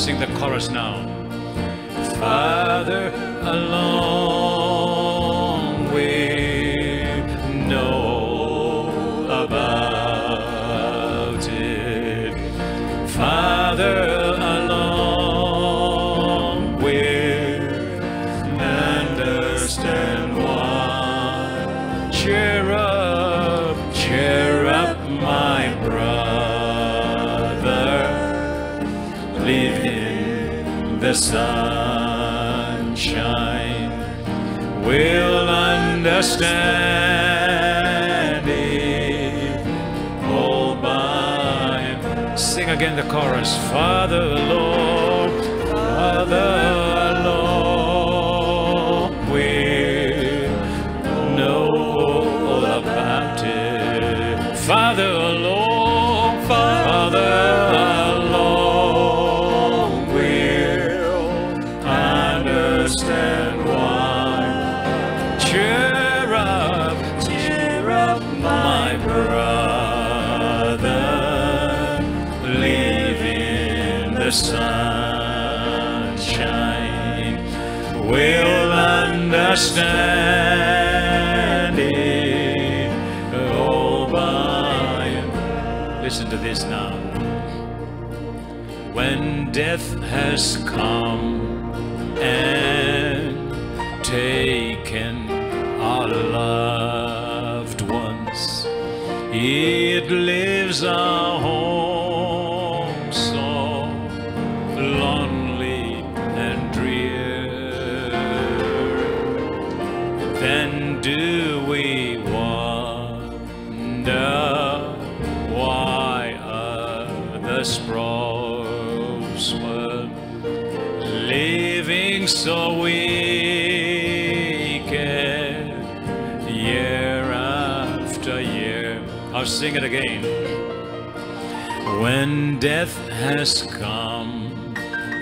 sing the chorus now. Father along sunshine will understand it all by. Sing again the chorus. Father lord father standing all oh, by him. Listen to this now. When death has come. sing it again. When death has come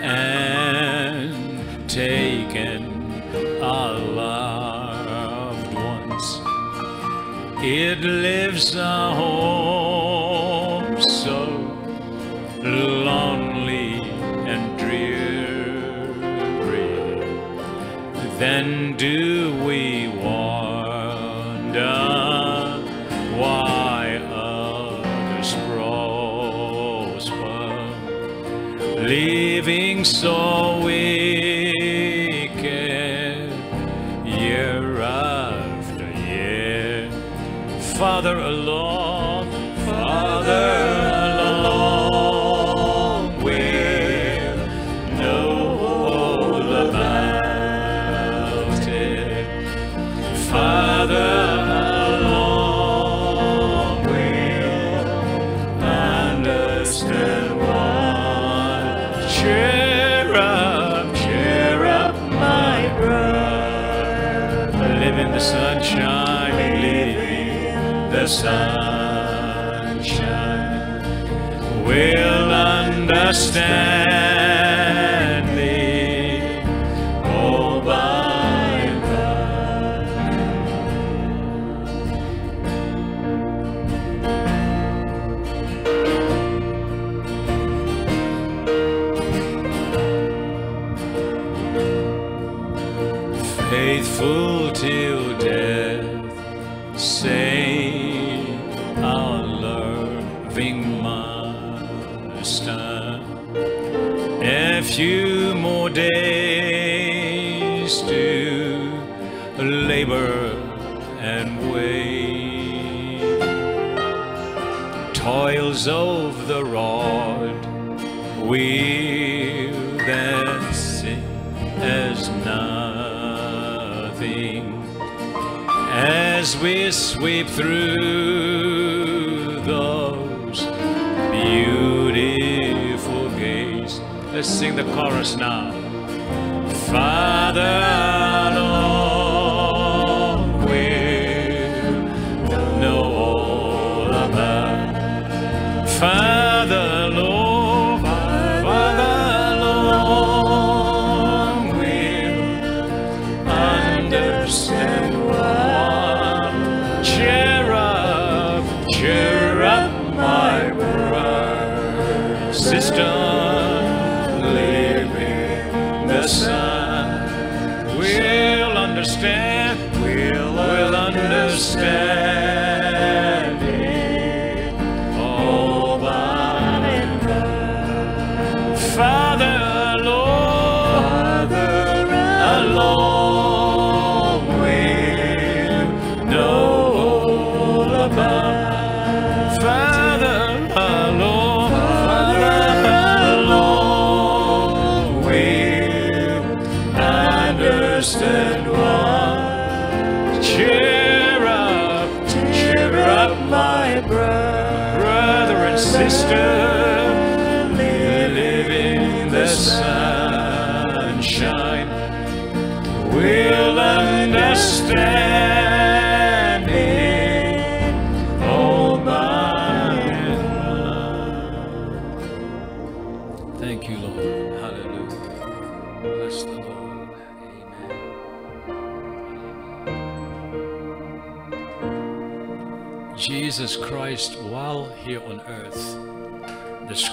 and taken our loved ones, it lives our So. sunshine will understand. now. Father, alone will know all about. Father, understand.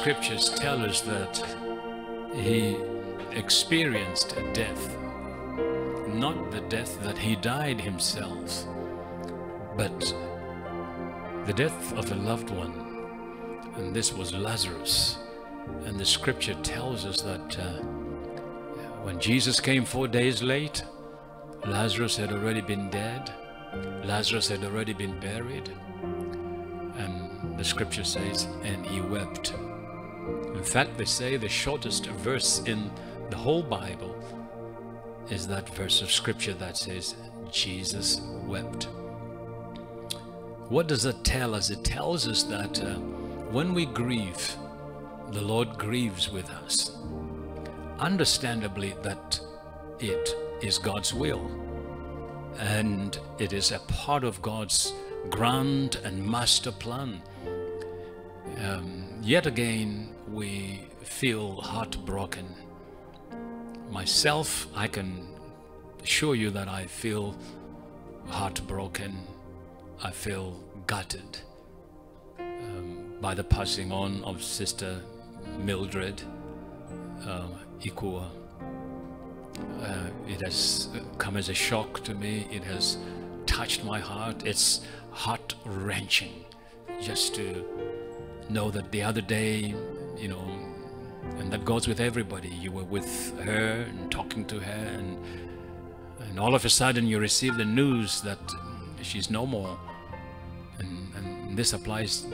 scriptures tell us that he experienced a death, not the death that he died himself, but the death of a loved one. And this was Lazarus. And the scripture tells us that uh, when Jesus came four days late, Lazarus had already been dead. Lazarus had already been buried. And the scripture says, and he wept. In fact, they say the shortest verse in the whole Bible is that verse of scripture that says, Jesus wept. What does that tell us? It tells us that uh, when we grieve, the Lord grieves with us. Understandably, that it is God's will and it is a part of God's grand and master plan. Um, yet again, we feel heartbroken. Myself, I can assure you that I feel heartbroken. I feel gutted um, by the passing on of Sister Mildred uh, Ikua. Uh, it has come as a shock to me. It has touched my heart. It's heart wrenching just to know that the other day, you know, and that goes with everybody. You were with her and talking to her, and and all of a sudden you receive the news that she's no more. And, and this applies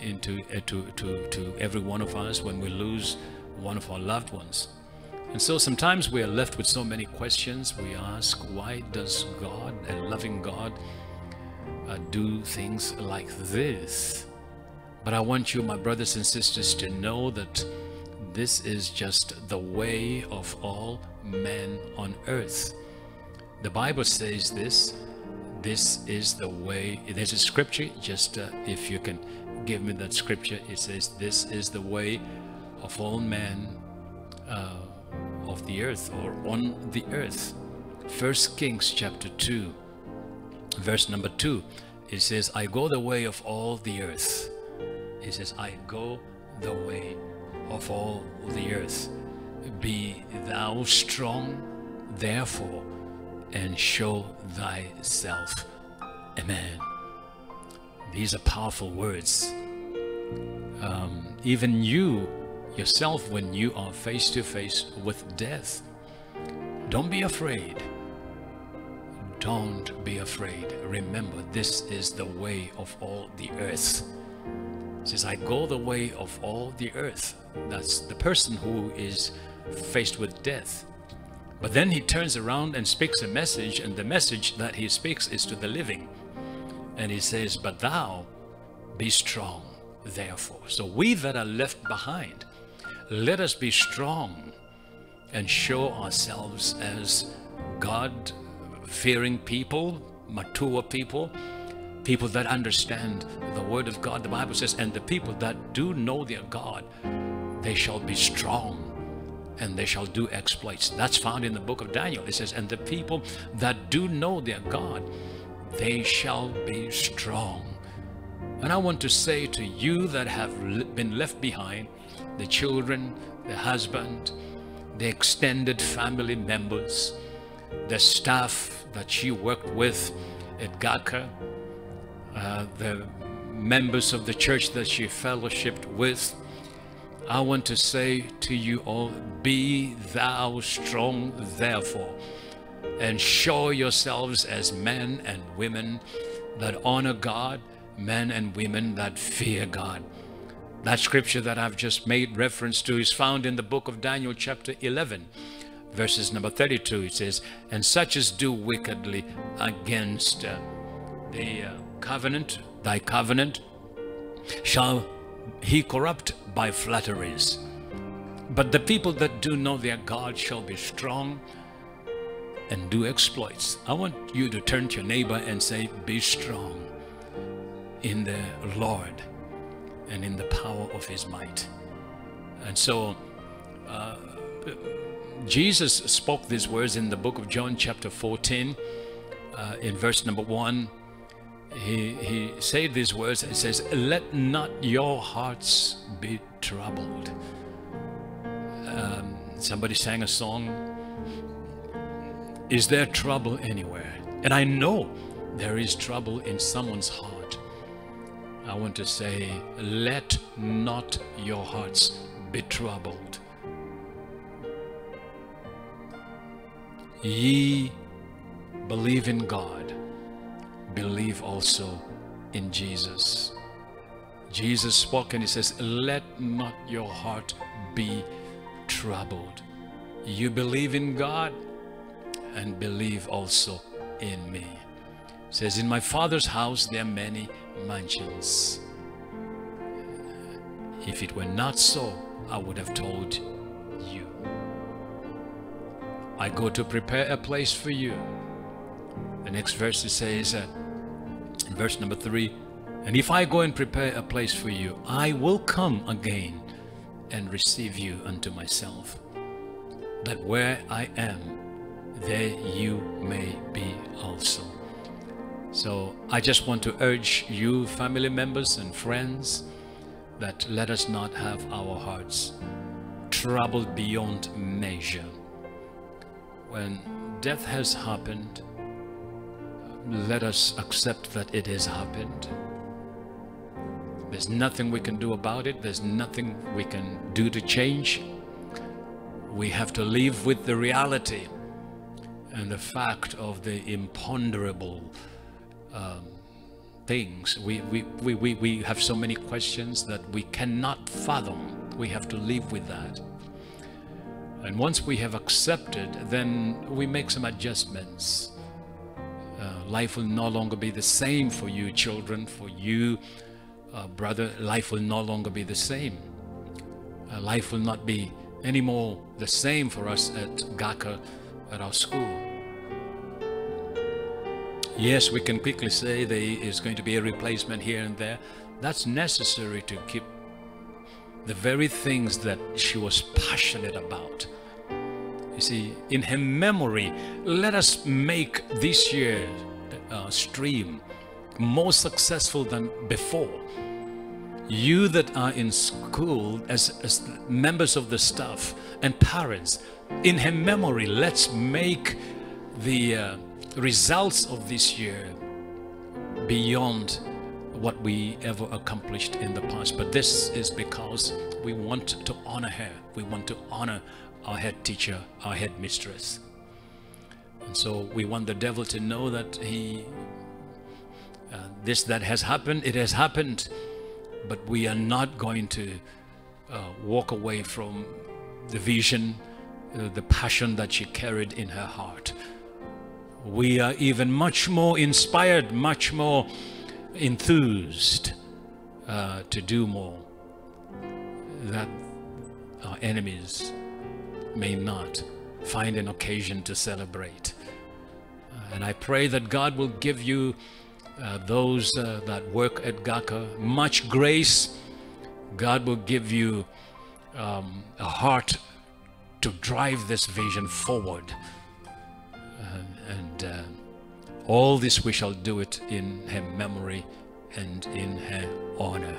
into uh, to, to to every one of us when we lose one of our loved ones. And so sometimes we are left with so many questions. We ask, why does God, a loving God, uh, do things like this? But I want you, my brothers and sisters, to know that this is just the way of all men on earth. The Bible says this. This is the way. There's a scripture, just uh, if you can give me that scripture, it says, This is the way of all men. Uh, of the earth or on the earth. First Kings chapter 2, verse number 2, it says, I go the way of all the earth. It says, I go the way of all the earth. Be thou strong, therefore, and show thyself. Amen. These are powerful words. Um, even you yourself when you are face to face with death. Don't be afraid. Don't be afraid. Remember, this is the way of all the earth. Says, I go the way of all the earth. That's the person who is faced with death. But then he turns around and speaks a message, and the message that he speaks is to the living. And he says, But thou be strong, therefore. So we that are left behind, let us be strong and show ourselves as God fearing people, mature people, people that understand the word of God. The Bible says, and the people that do know their God, they shall be strong and they shall do exploits. That's found in the book of Daniel. It says, and the people that do know their God, they shall be strong. And I want to say to you that have been left behind, the children, the husband, the extended family members, the staff that she worked with at GACA, uh, the members of the church that she fellowshipped with. I want to say to you all, be thou strong therefore, and show yourselves as men and women that honor God, men and women that fear God. That scripture that I've just made reference to is found in the book of Daniel, chapter 11, verses number 32. It says, And such as do wickedly against uh, the uh, covenant, thy covenant, shall he corrupt by flatteries. But the people that do know their God shall be strong and do exploits. I want you to turn to your neighbor and say, Be strong in the Lord and in the power of his might. And so uh, Jesus spoke these words in the book of John, chapter 14, uh, in verse number 1. He, he said these words, He says, Let not your hearts be troubled. Um, somebody sang a song, Is there trouble anywhere? And I know there is trouble in someone's heart. I want to say, let not your hearts be troubled. Ye believe in God, believe also in Jesus. Jesus spoke and he says, Let not your heart be troubled. You believe in God and believe also in me. says, In my Father's house there are many mansions. If it were not so, I would have told you. I go to prepare a place for you. The next verse says, in verse number three, and if I go and prepare a place for you, I will come again and receive you unto myself, that where I am, there you may be also. So I just want to urge you, family members and friends, that let us not have our hearts troubled beyond measure. When death has happened, let us accept that it has happened. There's nothing we can do about it. There's nothing we can do to change. We have to live with the reality and the fact of the imponderable um, things. We, we, we, we, we have so many questions that we cannot fathom. We have to live with that. And once we have accepted, then we make some adjustments. Uh, life will no longer be the same for you, children, for you, uh, brother. Life will no longer be the same. Uh, life will not be anymore the same for us at Gaka, at our school. Yes, we can quickly say there is going to be a replacement here and there. That's necessary to keep the very things that she was passionate about. You see, in her memory, let us make this year uh, stream more successful than before. You that are in school as, as members of the staff and parents, in her memory, let's make the uh, results of this year beyond what we ever accomplished in the past. But this is because we want to honor her. We want to honor our head teacher, our head mistress. And so we want the devil to know that he, uh, this that has happened, it has happened, but we are not going to uh, walk away from the vision, uh, the passion that she carried in her heart. We are even much more inspired, much more enthused uh, to do more that our enemies may not find an occasion to celebrate. Uh, and I pray that God will give you, uh, those uh, that work at GACA, much grace. God will give you um, a heart to drive this vision forward. Uh, and uh, all this we shall do it in her memory and in her honor.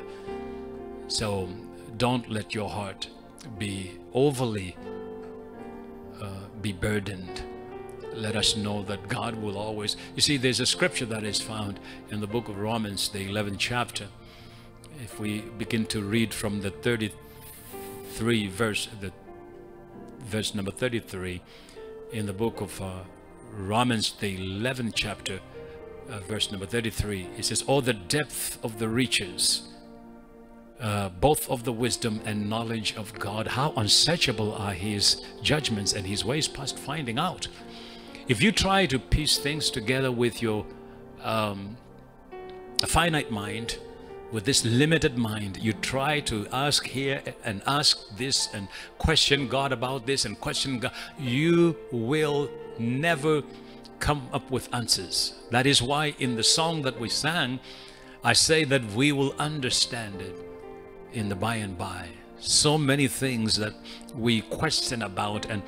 So don't let your heart be overly be burdened. Let us know that God will always. You see, there's a scripture that is found in the book of Romans, the 11th chapter. If we begin to read from the 33 verse, the verse number 33 in the book of uh, Romans, the 11th chapter, uh, verse number 33, it says, All the depth of the riches, uh, both of the wisdom and knowledge of God, how unsearchable are his judgments and his ways past finding out. If you try to piece things together with your um, finite mind, with this limited mind, you try to ask here and ask this and question God about this and question God, you will never come up with answers. That is why in the song that we sang, I say that we will understand it in the by and by. So many things that we question about and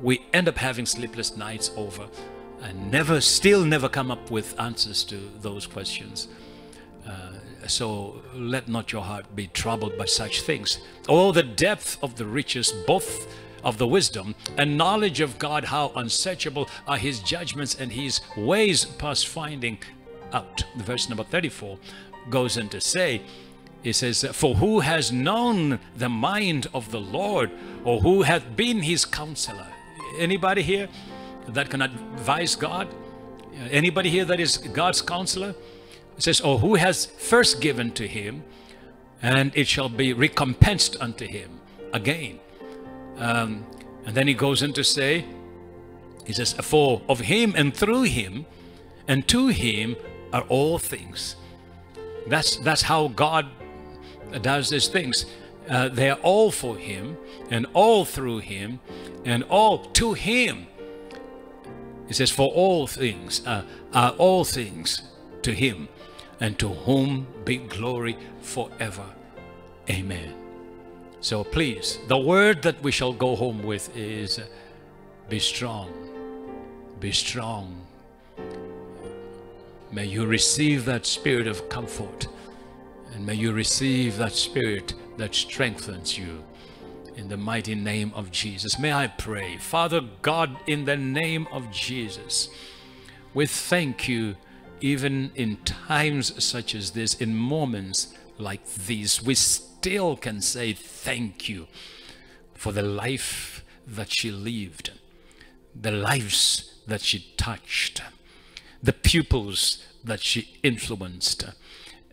we end up having sleepless nights over and never, still never come up with answers to those questions. Uh, so let not your heart be troubled by such things. Oh, the depth of the riches, both of the wisdom and knowledge of God, how unsearchable are his judgments and his ways past finding out. The verse number 34. goes on to say, he says, For who has known the mind of the Lord, or who hath been his counselor? Anybody here that can advise God? Anybody here that is God's counselor? It says, Or who has first given to him, and it shall be recompensed unto him again. Um, and then he goes on to say, He says, For of him and through him and to him are all things. That's, that's how God does these things. Uh, they are all for him and all through him and all to him. It says, For all things uh, are all things to him and to whom be glory forever. Amen. So please, the word that we shall go home with is be strong. Be strong. May you receive that spirit of comfort and may you receive that spirit that strengthens you in the mighty name of Jesus. May I pray, Father God, in the name of Jesus, we thank you even in times such as this, in moments like these, we still can say thank you for the life that she lived, the lives that she touched, the pupils that she influenced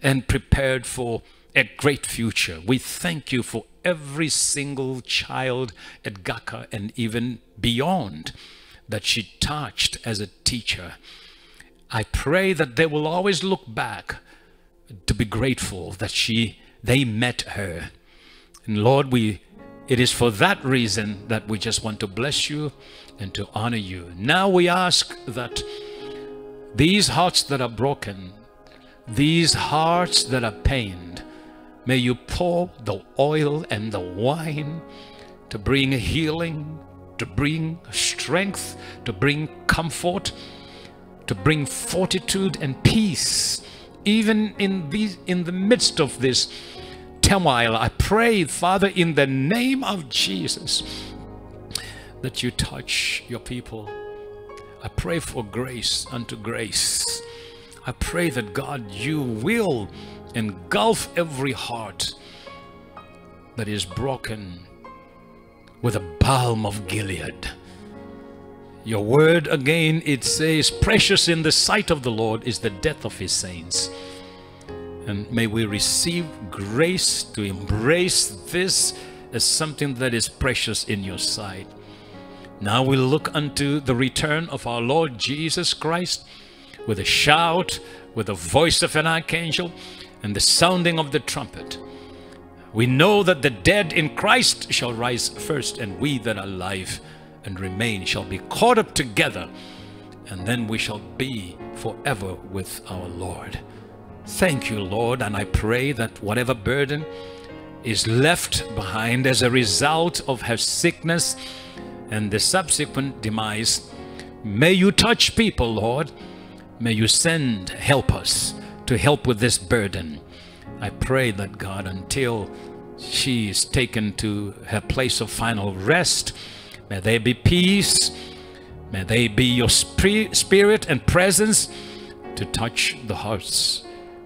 and prepared for a great future. We thank you for every single child at Gaka and even beyond that she touched as a teacher. I pray that they will always look back to be grateful that she they met her. And Lord, we it is for that reason that we just want to bless you and to honor you. Now we ask that these hearts that are broken, these hearts that are pained, may you pour the oil and the wine to bring healing, to bring strength, to bring comfort, to bring fortitude and peace, even in these in the midst of this turmoil. I pray, Father, in the name of Jesus, that you touch your people. I pray for grace unto grace. I pray that God, you will engulf every heart that is broken with a balm of Gilead. Your word again, it says, Precious in the sight of the Lord is the death of his saints. And may we receive grace to embrace this as something that is precious in your sight. Now we look unto the return of our Lord Jesus Christ with a shout, with the voice of an archangel, and the sounding of the trumpet. We know that the dead in Christ shall rise first, and we that are alive and remain shall be caught up together, and then we shall be forever with our Lord. Thank you, Lord, and I pray that whatever burden is left behind as a result of her sickness and the subsequent demise, may you touch people, Lord. May you send helpers to help with this burden. I pray that God, until she is taken to her place of final rest, may there be peace, may they be your spirit and presence to touch the hearts,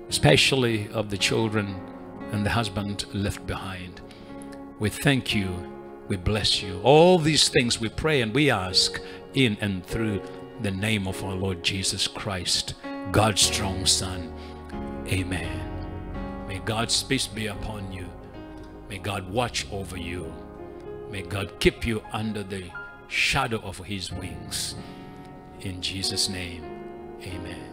especially of the children and the husband left behind. We thank you, we bless you. All these things we pray and we ask in and through the name of our Lord Jesus Christ, God's strong Son. Amen. May God's peace be upon you. May God watch over you. May God keep you under the shadow of his wings. In Jesus' name, amen.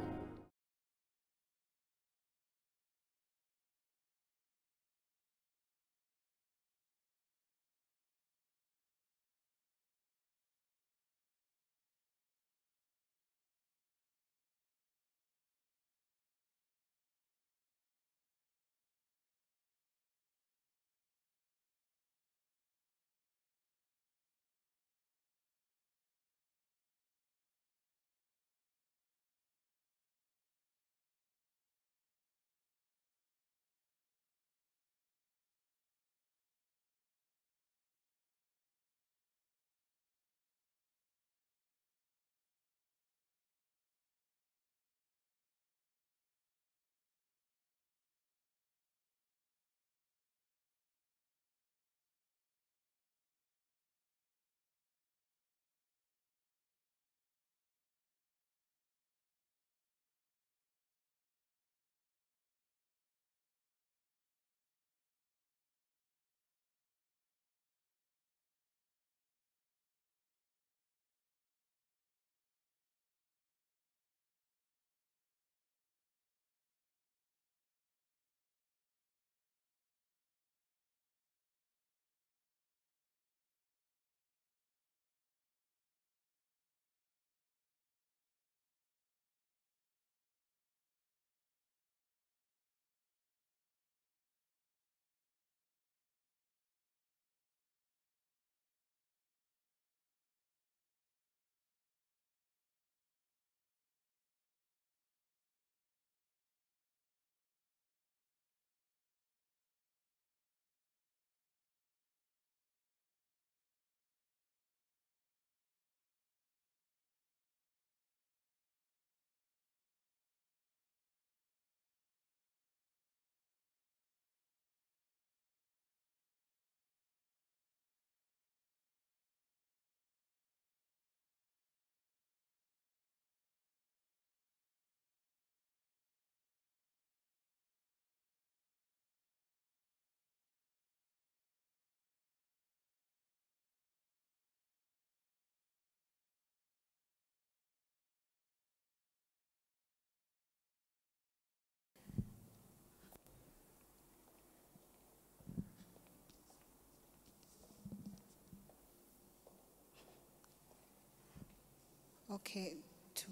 Okay, to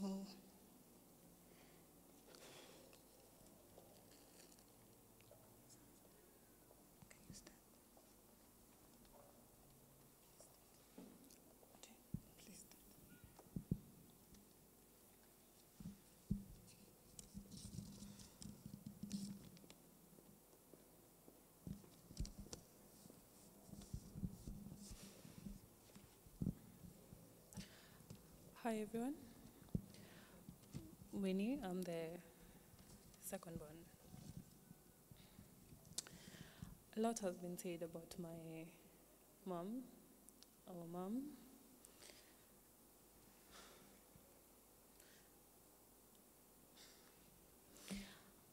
Hi everyone. Winnie, I'm the second born. A lot has been said about my mom, our mom.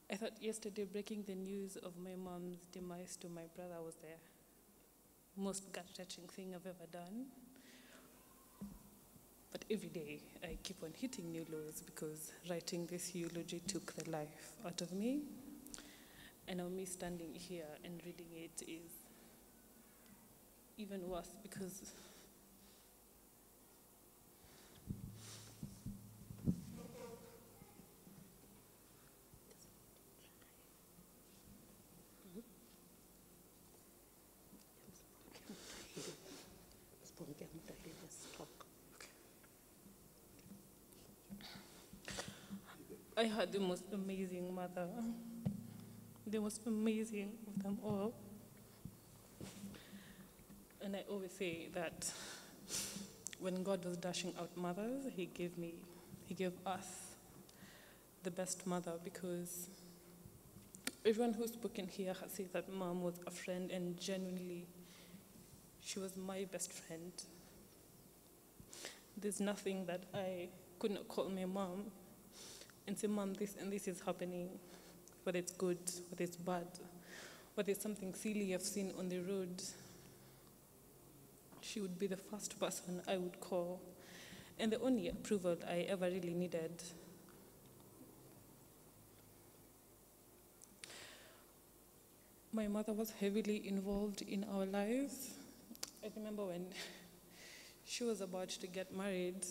I thought yesterday breaking the news of my mom's demise to my brother was the most gut-wrenching thing I've ever done. But every day I keep on hitting new lows because writing this eulogy took the life out of me. And now me standing here and reading it is even worse because I had the most amazing mother, the most amazing of them all. And I always say that when God was dashing out mothers, He gave me, He gave us the best mother because everyone who's spoken here has said that mom was a friend and genuinely she was my best friend. There's nothing that I could not call my mom and say, Mom, this and this is happening, whether it's good, whether it's bad, whether it's something silly I've seen on the road. She would be the first person I would call, and the only approval I ever really needed. My mother was heavily involved in our lives. I remember when she was about to get married,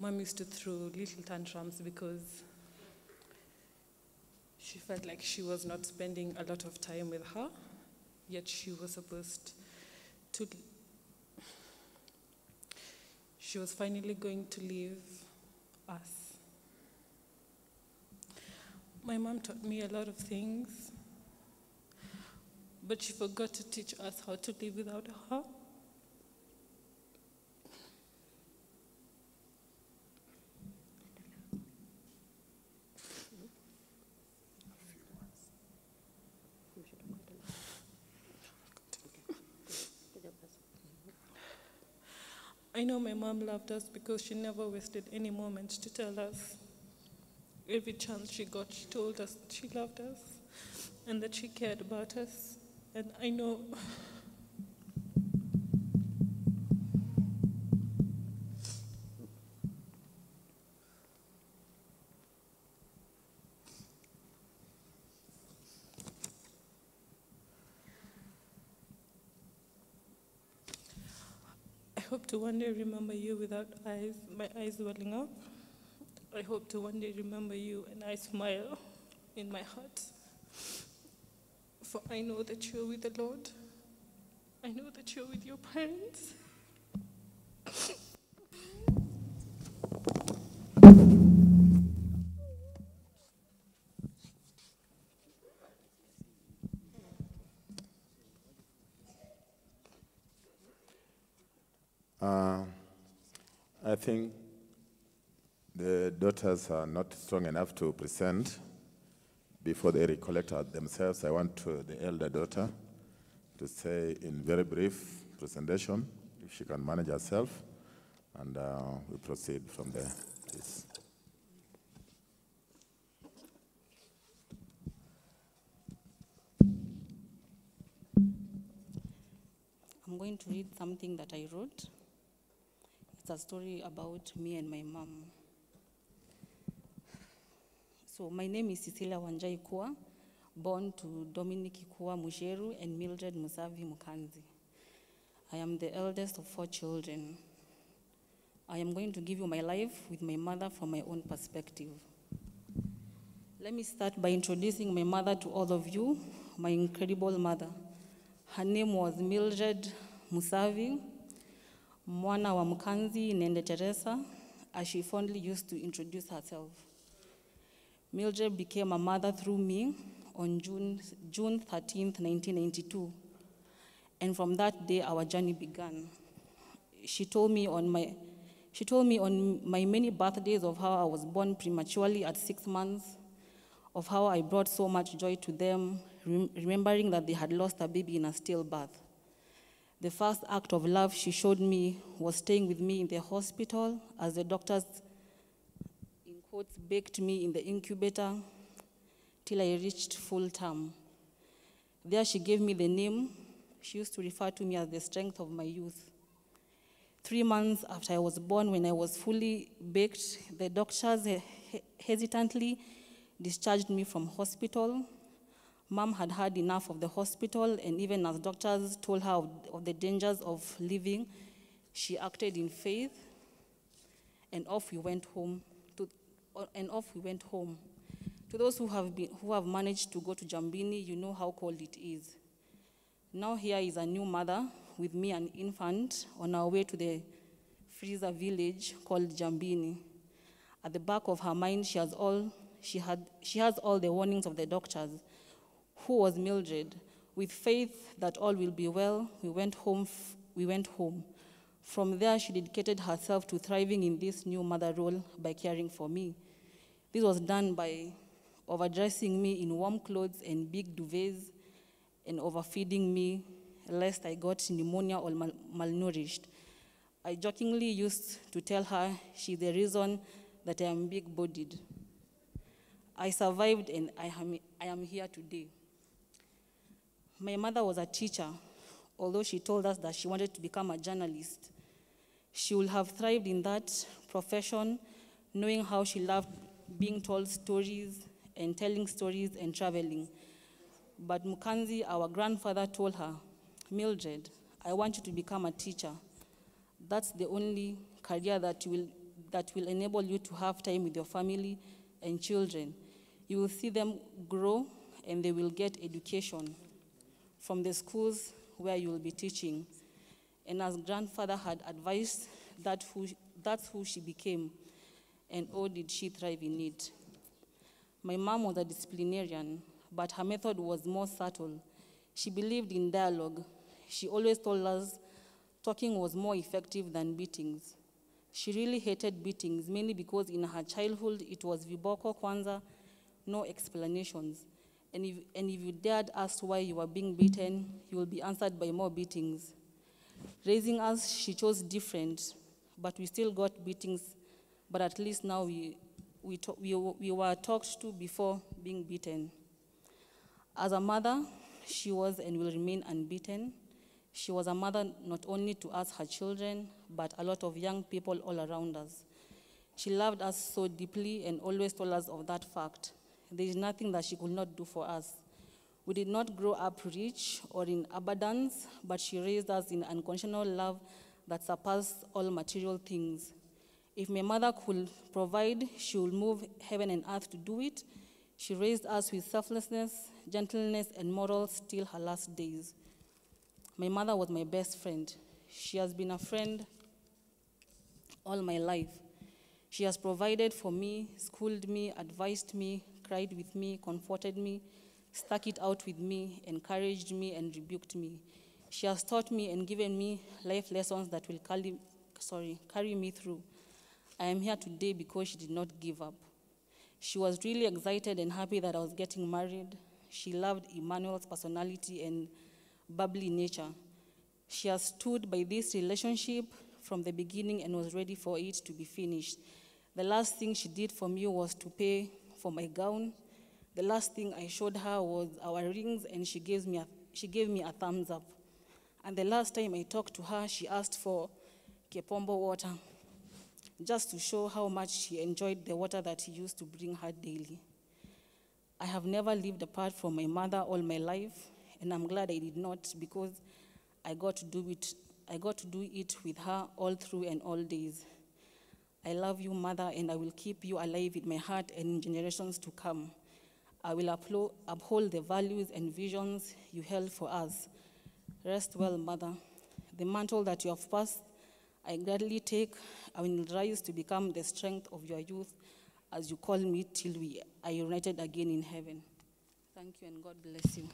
mom used to throw little tantrums because she felt like she was not spending a lot of time with her, yet she was supposed to. She was finally going to leave us. My mom taught me a lot of things, but she forgot to teach us how to live without her. I know my mom loved us because she never wasted any moment to tell us. Every chance she got, she told us she loved us and that she cared about us. And I know to one day remember you without eyes, my eyes welling up. I hope to one day remember you and I smile in my heart. For I know that you're with the Lord. I know that you're with your parents. Uh, I think the daughters are not strong enough to present before they recollect themselves. I want to, the elder daughter to say in very brief presentation, if she can manage herself, and uh, we proceed from there. Please. I'm going to read something that I wrote. It's a story about me and my mom. So, my name is Cecilia Wanjai Kua, born to Dominic Ikua Musheru and Mildred Musavi Mukanzi. I am the eldest of four children. I am going to give you my life with my mother from my own perspective. Let me start by introducing my mother to all of you, my incredible mother. Her name was Mildred Musavi, mwana wa Mkanzi Nende Teresa, as she fondly used to introduce herself. Mildred became a mother through me on June, June 13th, 1992. And from that day, our journey began. She told me on my, she told me on my many birthdays of how I was born prematurely at six months, of how I brought so much joy to them, rem- remembering that they had lost a baby in a stillbirth. The first act of love she showed me was staying with me in the hospital as the doctors, in quotes, baked me in the incubator till I reached full term. There she gave me the name. She used to refer to me as the strength of my youth. Three months after I was born, when I was fully baked, the doctors he- he- hesitantly discharged me from hospital. Mom had had enough of the hospital, and even as doctors told her of, of the dangers of living, she acted in faith, and off we went home. To, and off we went home. To those who have, been, who have managed to go to Njabini, you know how cold it is. Now here is a new mother with me, an infant, on our way to the freezer village called Njabini. At the back of her mind, she has all, she had, she has all the warnings of the doctors. Who was Mildred? With faith that all will be well, we went home. We went home. From there, she dedicated herself to thriving in this new mother role by caring for me. This was done by overdressing me in warm clothes and big duvets and overfeeding me lest I got pneumonia or mal- malnourished. I jokingly used to tell her she's the reason that I am big bodied. I survived and I am, I am here today. My mother was a teacher, although she told us that she wanted to become a journalist. She would have thrived in that profession, knowing how she loved being told stories and telling stories and traveling. But Mukanzi, our grandfather, told her, Mildred, I want you to become a teacher. That's the only career that will, that will enable you to have time with your family and children. You will see them grow and they will get education from the schools where you will be teaching. And as grandfather had advised, that who, that's who she became. And oh, did she thrive in it. My mom was a disciplinarian, but her method was more subtle. She believed in dialogue. She always told us talking was more effective than beatings. She really hated beatings, mainly because in her childhood it was viboko kwanza, no explanations. And if, and if you dared ask why you were being beaten, you will be answered by more beatings. Raising us, she chose different, but we still got beatings, but at least now we, we, we, we were talked to before being beaten. As a mother, she was and will remain unbeaten. She was a mother not only to us, her children, but a lot of young people all around us. She loved us so deeply and always told us of that fact. There is nothing that she could not do for us. We did not grow up rich or in abundance, but she raised us in unconditional love that surpassed all material things. If my mother could provide, she would move heaven and earth to do it. She raised us with selflessness, gentleness, and morals till her last days. My mother was my best friend. She has been a friend all my life. She has provided for me, schooled me, advised me, cried with me, comforted me, stuck it out with me, encouraged me, and rebuked me. She has taught me and given me life lessons that will carry, sorry, carry me through. I am here today because she did not give up. She was really excited and happy that I was getting married. She loved Emmanuel's personality and bubbly nature. She has stood by this relationship from the beginning and was ready for it to be finished. The last thing she did for me was to pay for my gown. The last thing I showed her was our rings, and she gave me a, she gave me a thumbs up. And the last time I talked to her, she asked for Kepombo water, just to show how much she enjoyed the water that he used to bring her daily. I have never lived apart from my mother all my life, and I'm glad I did not because I got to do it. I got to do it with her all through and all days. I love you, Mother, and I will keep you alive in my heart and in generations to come. I will uphold the values and visions you held for us. Rest well, Mother. The mantle that you have passed, I gladly take. I will rise to become the strength of your youth as you call me till we are united again in heaven. Thank you, and God bless you.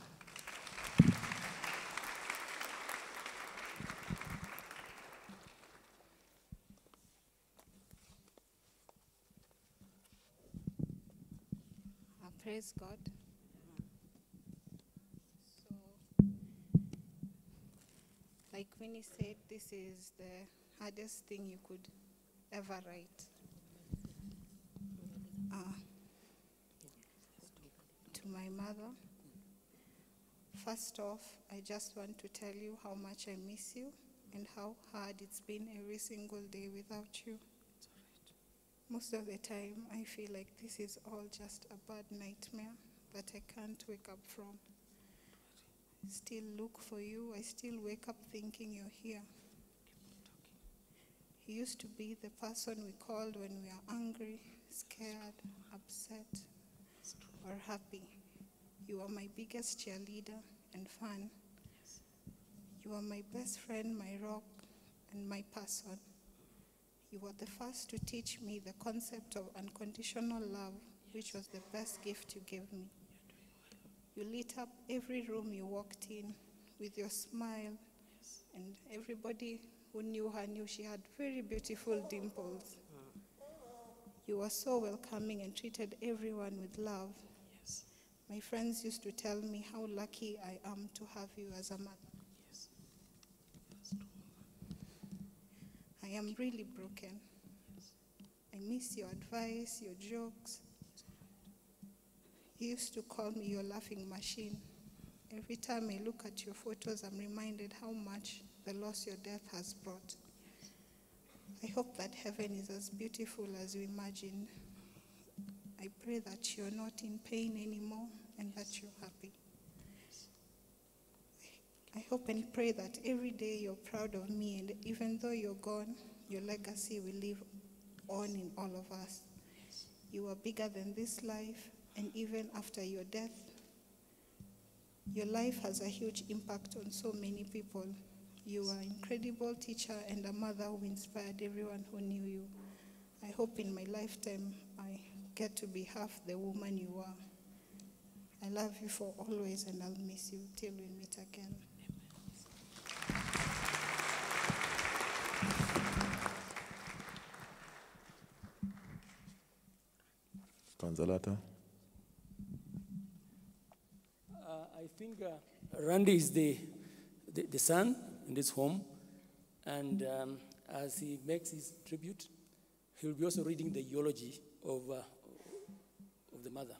Uh, praise God. So, like Winnie said, this is the hardest thing you could ever write. Uh, to my mother, first off, I just want to tell you how much I miss you and how hard it's been every single day without you. Most of the time, I feel like this is all just a bad nightmare that I can't wake up from. Still look for you. I still wake up thinking you're here. You used to be the person we called when we are angry, scared, upset, or happy. You are my biggest cheerleader and fan. You are my best friend, my rock, and my person. You were the first to teach me the concept of unconditional love, which was the best gift you gave me. You lit up every room you walked in with your smile, and everybody who knew her knew she had very beautiful dimples. You were so welcoming and treated everyone with love. My friends used to tell me how lucky I am to have you as a mother. I am really broken. I miss your advice, your jokes. You used to call me your laughing machine. Every time I look at your photos, I'm reminded how much the loss your death has brought. I hope that heaven is as beautiful as you imagined. I pray that you're not in pain anymore and that you're happy. I hope and pray that every day you're proud of me, and even though you're gone, your legacy will live on in all of us. You are bigger than this life, and even after your death, your life has a huge impact on so many people. You are an incredible teacher and a mother who inspired everyone who knew you. I hope in my lifetime I get to be half the woman you are. I love you for always, and I'll miss you till we meet again. Consolata. Uh, I think uh, Randy is the, the, the son in this home, and um, as he makes his tribute, he'll be also reading the eulogy of, uh, of the mother.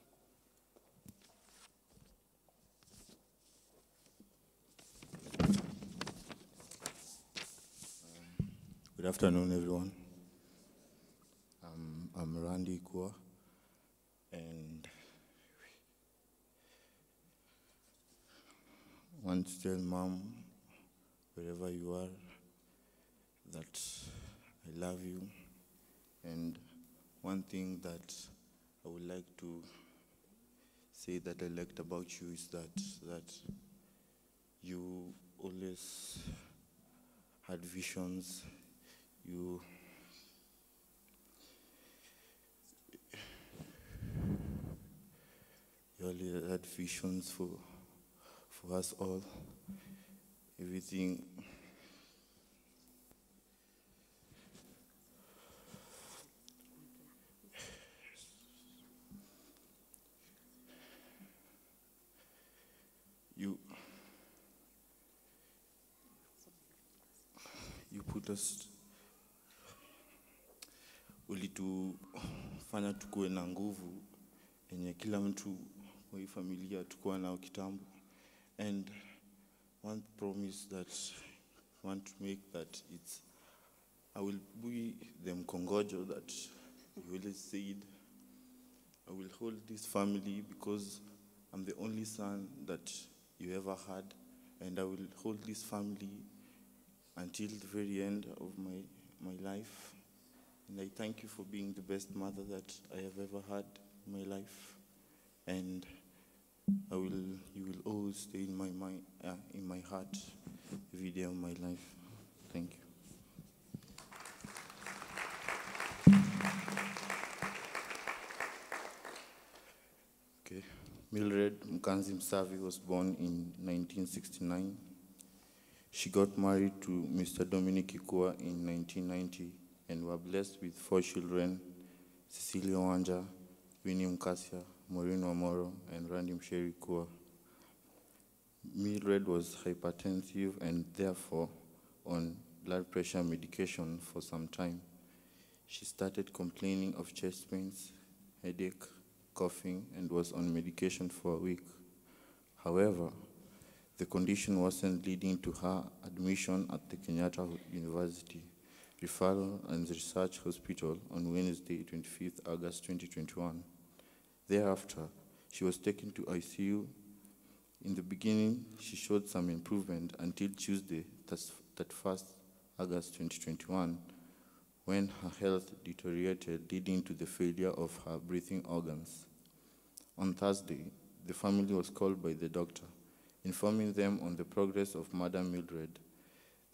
Good afternoon, everyone. Um, I'm Randy Kua, want to tell mom, wherever you are, that I love you. And one thing that I would like to say that I liked about you is that that you always had visions. You you always had visions for for us all. Everything you you put us ulitufanya tukuwe na nguvu yenye kila mtu kwa hii familia tukuwa nao kitambo and one promise that I want to make that it's I will be the mkongojo that you always said. I will hold this family because I'm the only son that you ever had. And I will hold this family until the very end of my, my life. And I thank you for being the best mother that I have ever had in my life. And I will, you will always stay in my mind, uh, in my heart, every day of my life. Thank you. Okay. Mildred Mkanzi Msavi was born in 1969. She got married to Mr. Dominic Ikua in 1990 and were blessed with four children, Cecilia Wanja, Winnie Mkasia, Maureen Wamoro, and Randy Msheri Kua. Mildred was hypertensive and therefore on blood pressure medication for some time. She started complaining of chest pains, headache, coughing, and was on medication for a week. However, the condition wasn't leading to her admission at the Kenyatta University Referral and Research Hospital on Wednesday, 25th August 2021. Thereafter, she was taken to ICU. In the beginning, she showed some improvement until Tuesday, 31st August 2021, when her health deteriorated, leading to the failure of her breathing organs. On Thursday, the family was called by the doctor, informing them on the progress of Madam Mildred.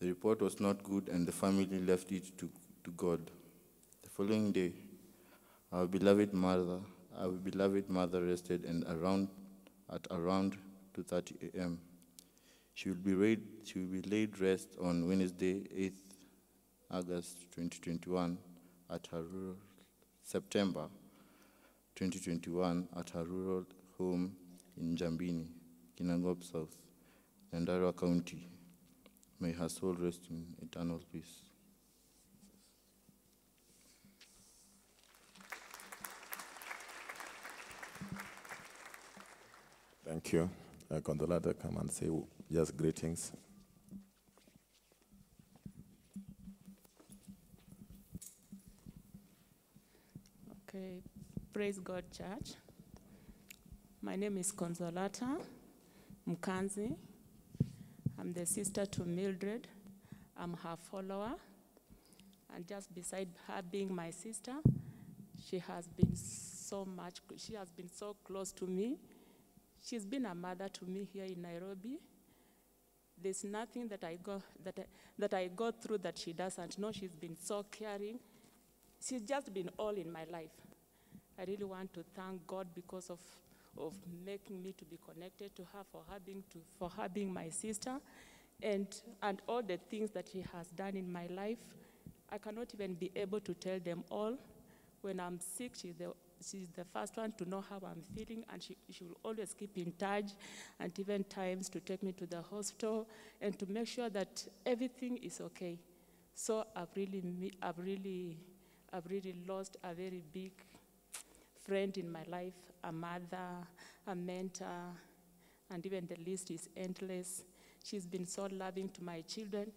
The report was not good, and the family left it to, to God. The following day, our beloved mother, our beloved mother rested and around at around 2:30 a.m. She will be laid, she will be laid rest on Wednesday, 8th August 2021, at her rural September 2021 at her rural home in Njabini, Kinangop South, Nyandarua County. May her soul rest in eternal peace. Thank you. Uh, Consolata, come and say just greetings. Okay, praise God, church. My name is Consolata Mkanzi. I'm the sister to Mildred. I'm her follower. And just beside her being my sister, she has been so much, she has been so close to me. She's been a mother to me here in Nairobi. There's nothing that I go that I, that I go through that she doesn't know. She's been so caring. She's just been all in my life. I really want to thank God because of of making me to be connected to her for her being to for her being my sister, and and all the things that she has done in my life. I cannot even be able to tell them all. When I'm sick, she's the she's the first one to know how I'm feeling, and she, she will always keep in touch, and even times to take me to the hospital and to make sure that everything is okay. So I've really, I've really, I've really lost a very big friend in my life, a mother, a mentor, and even the list is endless. She's been so loving to my children.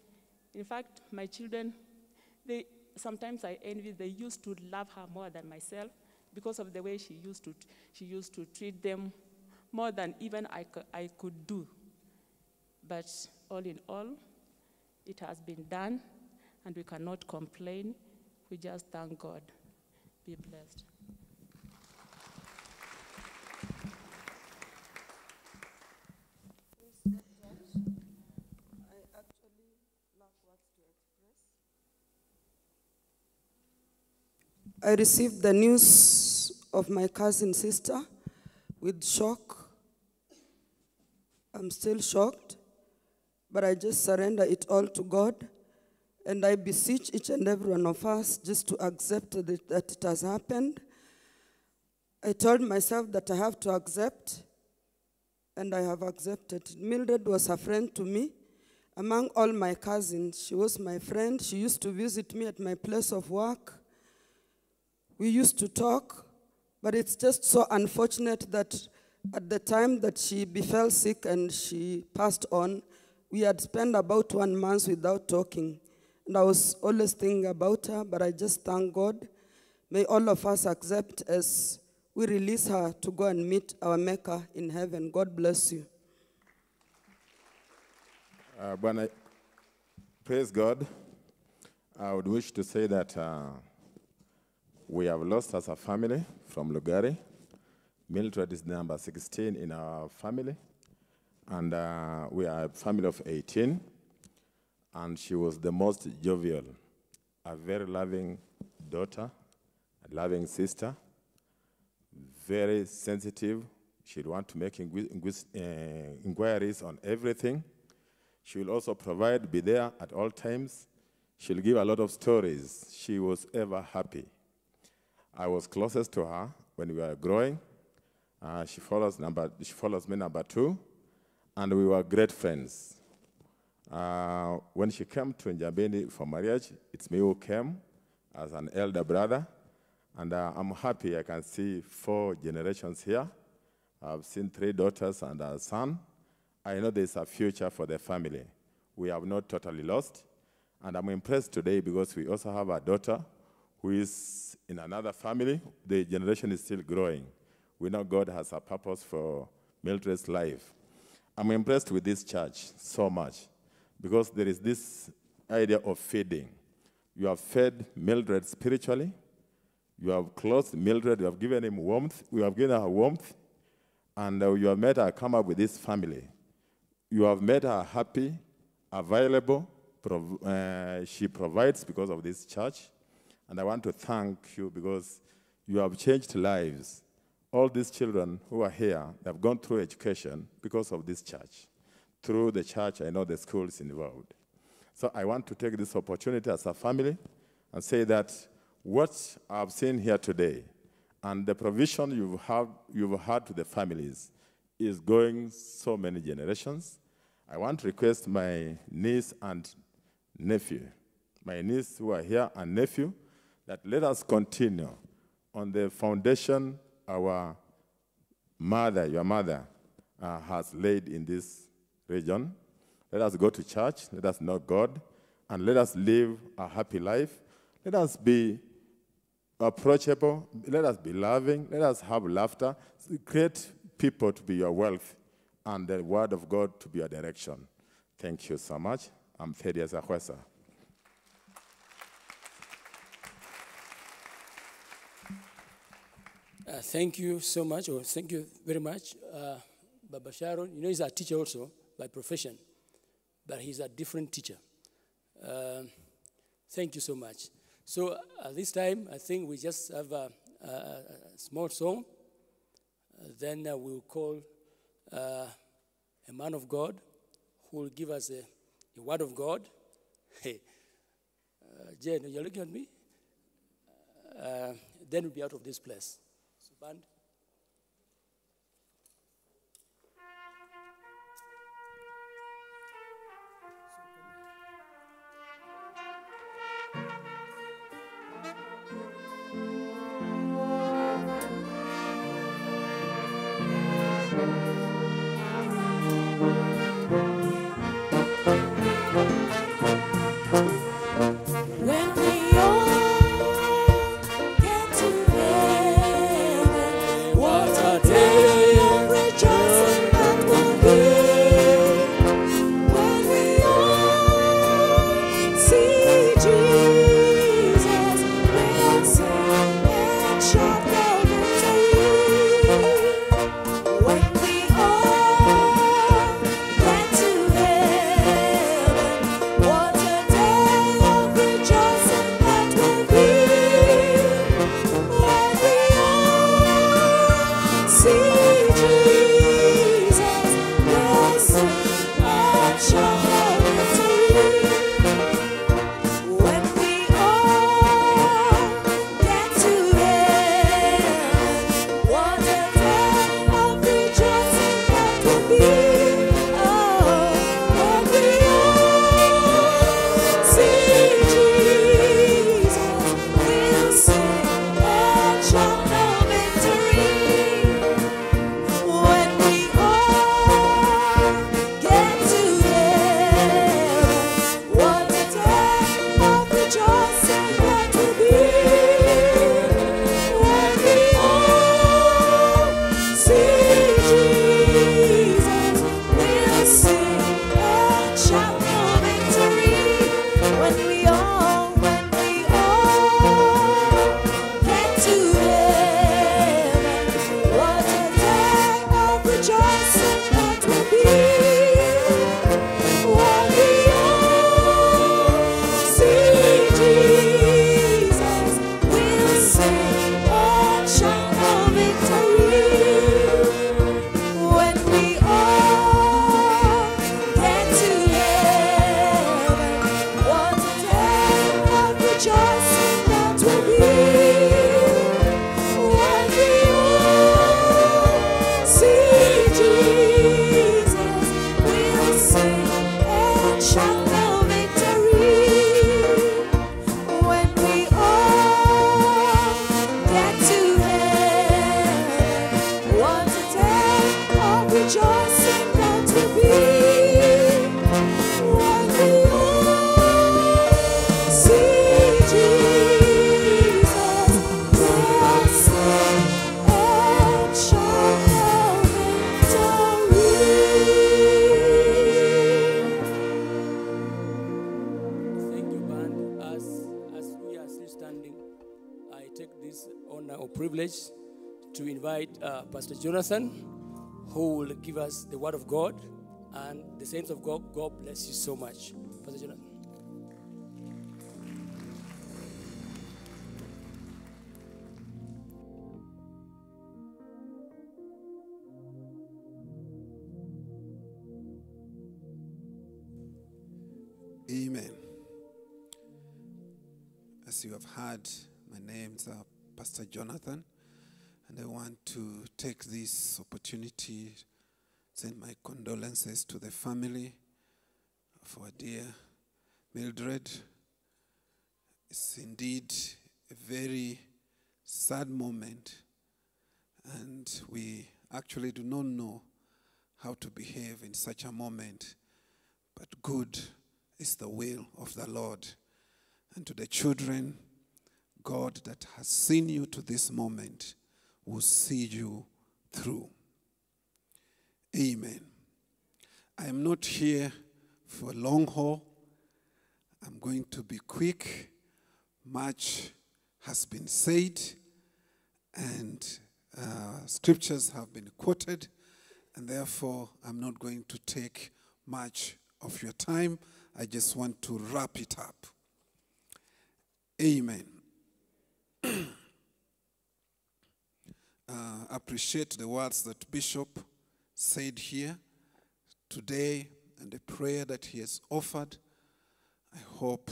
In fact, my children, they sometimes I envy. They used to love her more than myself because of the way she used to she used to treat them more than even I, I could do. But all in all, it has been done, and we cannot complain. We just thank God. Be blessed. I received the news of my cousin sister with shock. I'm still shocked, but I just surrender it all to God. And I beseech each and every one of us just to accept that, that it has happened. I told myself that I have to accept, and I have accepted. Mildred was a friend to me. Among all my cousins, she was my friend. She used to visit me at my place of work. We used to talk, but it's just so unfortunate that at the time that she befell sick and she passed on, we had spent about one month without talking. And I was always thinking about her, but I just thank God. May all of us accept as we release her to go and meet our Maker in heaven. God bless you. Uh, Bwana, praise God. I would wish to say that uh, we have lost as a family from Lugari. Mildred is number 16 in our family, and uh, we are a family of 18. And she was the most jovial, a very loving daughter, a loving sister, very sensitive. She'd want to make uh, inquiries on everything. She will also provide, be there at all times. She'll give a lot of stories. She was ever happy. I was closest to her when we were growing. Uh, she follows number. She follows me number two, and we were great friends. Uh, when she came to Njabini for marriage, it's me who came as an elder brother, and uh, I'm happy I can see four generations here. I've seen three daughters and a son. I know there's a future for the family. We have not totally lost, and I'm impressed today because we also have a daughter who is in another family. The generation is still growing. We know God has a purpose for Mildred's life. I'm impressed with this church so much because there is this idea of feeding. You have fed Mildred spiritually. You have clothed Mildred. You have given him warmth. We have given her warmth. And uh, you have made her come up with this family. You have made her happy, available. Prov- uh, she provides because of this church. And I want to thank you because you have changed lives. All these children who are here, have gone through education because of this church. Through the church, I know the schools involved. So I want to take this opportunity as a family and say that what I've seen here today and the provision you've, have, you've had to the families is going so many generations. I want to request my niece and nephew, my niece who are here and nephew, that let us continue on the foundation our mother, your mother, uh, has laid in this region. Let us go to church, let us know God, and let us live a happy life. Let us be approachable, let us be loving, let us have laughter. Create people to be your wealth, and the word of God to be your direction. Thank you so much. I'm Thaddeus Akwesa. Uh, thank you so much, or thank you very much, uh, Baba Sharon. You know, he's a teacher also by profession, but he's a different teacher. Uh, thank you so much. So at this time, I think we just have a, a, a small song. Uh, then uh, we'll call uh, a man of God who will give us a, a word of God. Hey, uh, Jane, you're looking at me? Uh, then we'll be out of this place. Band. Jonathan, who will give us the word of God. And the saints of God, God bless you so much. Pastor Jonathan. Amen. As you have heard, my name's uh, Pastor Jonathan, and I want to take this opportunity to send my condolences to the family of our dear Mildred. It's indeed a very sad moment, and we actually do not know how to behave in such a moment, but good is the will of the Lord. And to the children, God that has seen you to this moment will see you through. Amen. I am not here for long haul. I'm going to be quick. Much has been said, and uh, scriptures have been quoted, and therefore I'm not going to take much of your time. I just want to wrap it up. Amen. uh, appreciate the words that Bishop said here today and the prayer that he has offered. I hope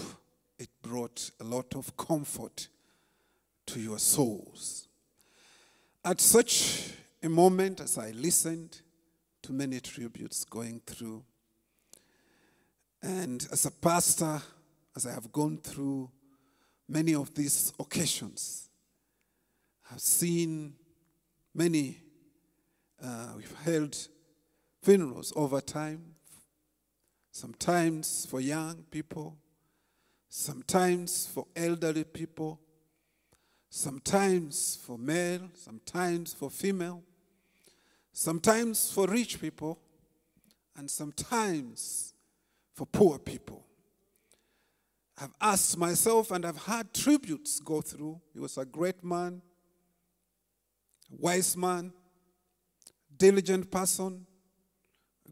it brought a lot of comfort to your souls. At such a moment as I listened to many tributes going through, and as a pastor, as I have gone through many of these occasions, I've seen many, uh, we've held funerals over time, sometimes for young people, sometimes for elderly people, sometimes for male, sometimes for female, sometimes for rich people, and sometimes for poor people. I've asked myself and I've had tributes go through. He was a great man, wise man, diligent person,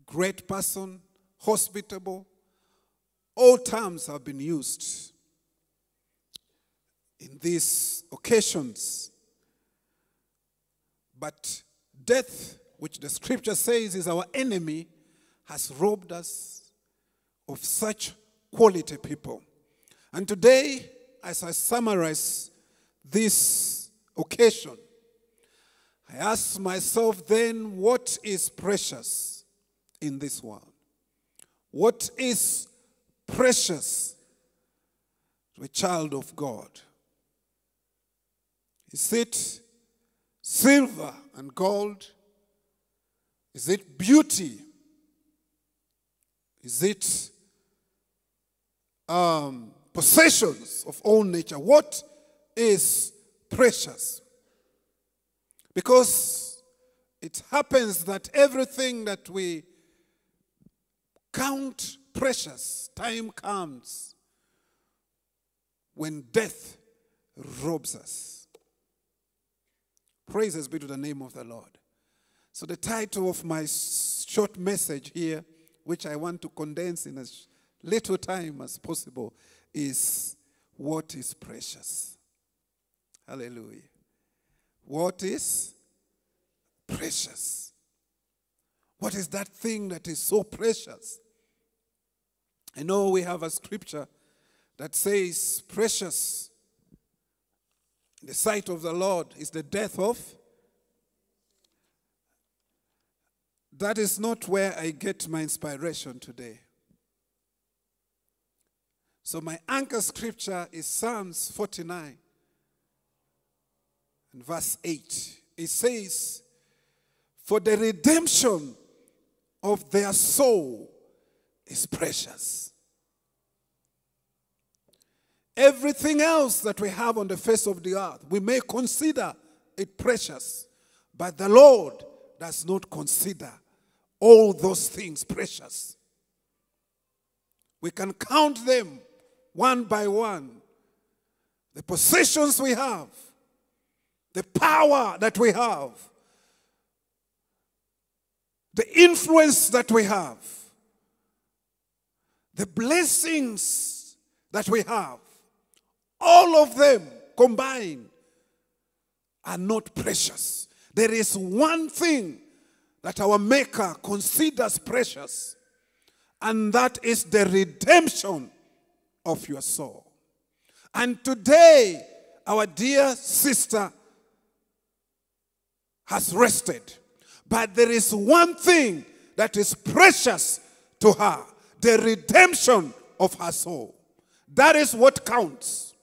great person, hospitable. All terms have been used in these occasions. But death, which the scripture says is our enemy, has robbed us of such quality people. And today, as I summarize this occasion, I ask myself then, what is precious in this world? What is precious to a child of God? Is it silver and gold? Is it beauty? Is it um, possessions of all nature? What is precious? Because it happens that everything that we count precious, time comes when death robs us. Praises be to the name of the Lord. So, the title of my short message here, which I want to condense in as little time as possible, is What is Precious? Hallelujah. What is precious? What is that thing that is so precious? I know we have a scripture that says, Precious in the sight of the Lord is the death of. That is not where I get my inspiration today. So, my anchor scripture is Psalms 49 and verse 8. It says, For the redemption of their soul is precious. Everything else that we have on the face of the earth, we may consider it precious, but the Lord does not consider all those things precious. We can count them one by one. the possessions we have, the power that we have, the influence that we have, the blessings that we have, all of them combined are not precious. There is one thing that our Maker considers precious, and that is the redemption of your soul. And today, our dear sister has rested. But there is one thing that is precious to her the redemption of her soul. That is what counts.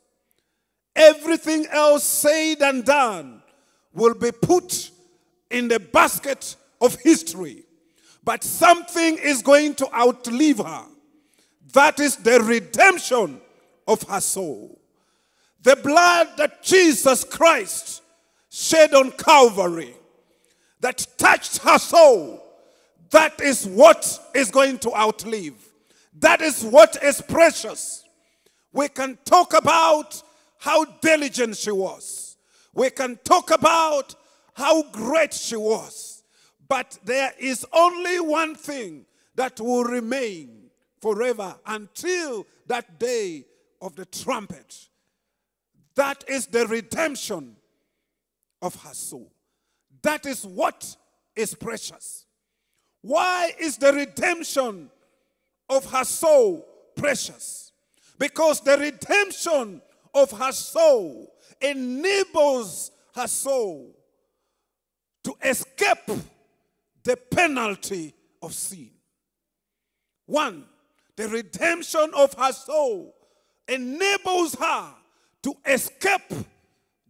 Everything else said and done will be put in the basket of history. But something is going to outlive her. That is the redemption of her soul. The blood that Jesus Christ shed on Calvary that touched her soul, that is what is going to outlive. That is what is precious. We can talk about how diligent she was. We can talk about how great she was. But there is only one thing that will remain forever until that day of the trumpet. That is the redemption of her soul. That is what is precious. Why is the redemption of her soul precious? Because the redemption of her soul enables her soul to escape the penalty of sin. One, the redemption of her soul enables her to escape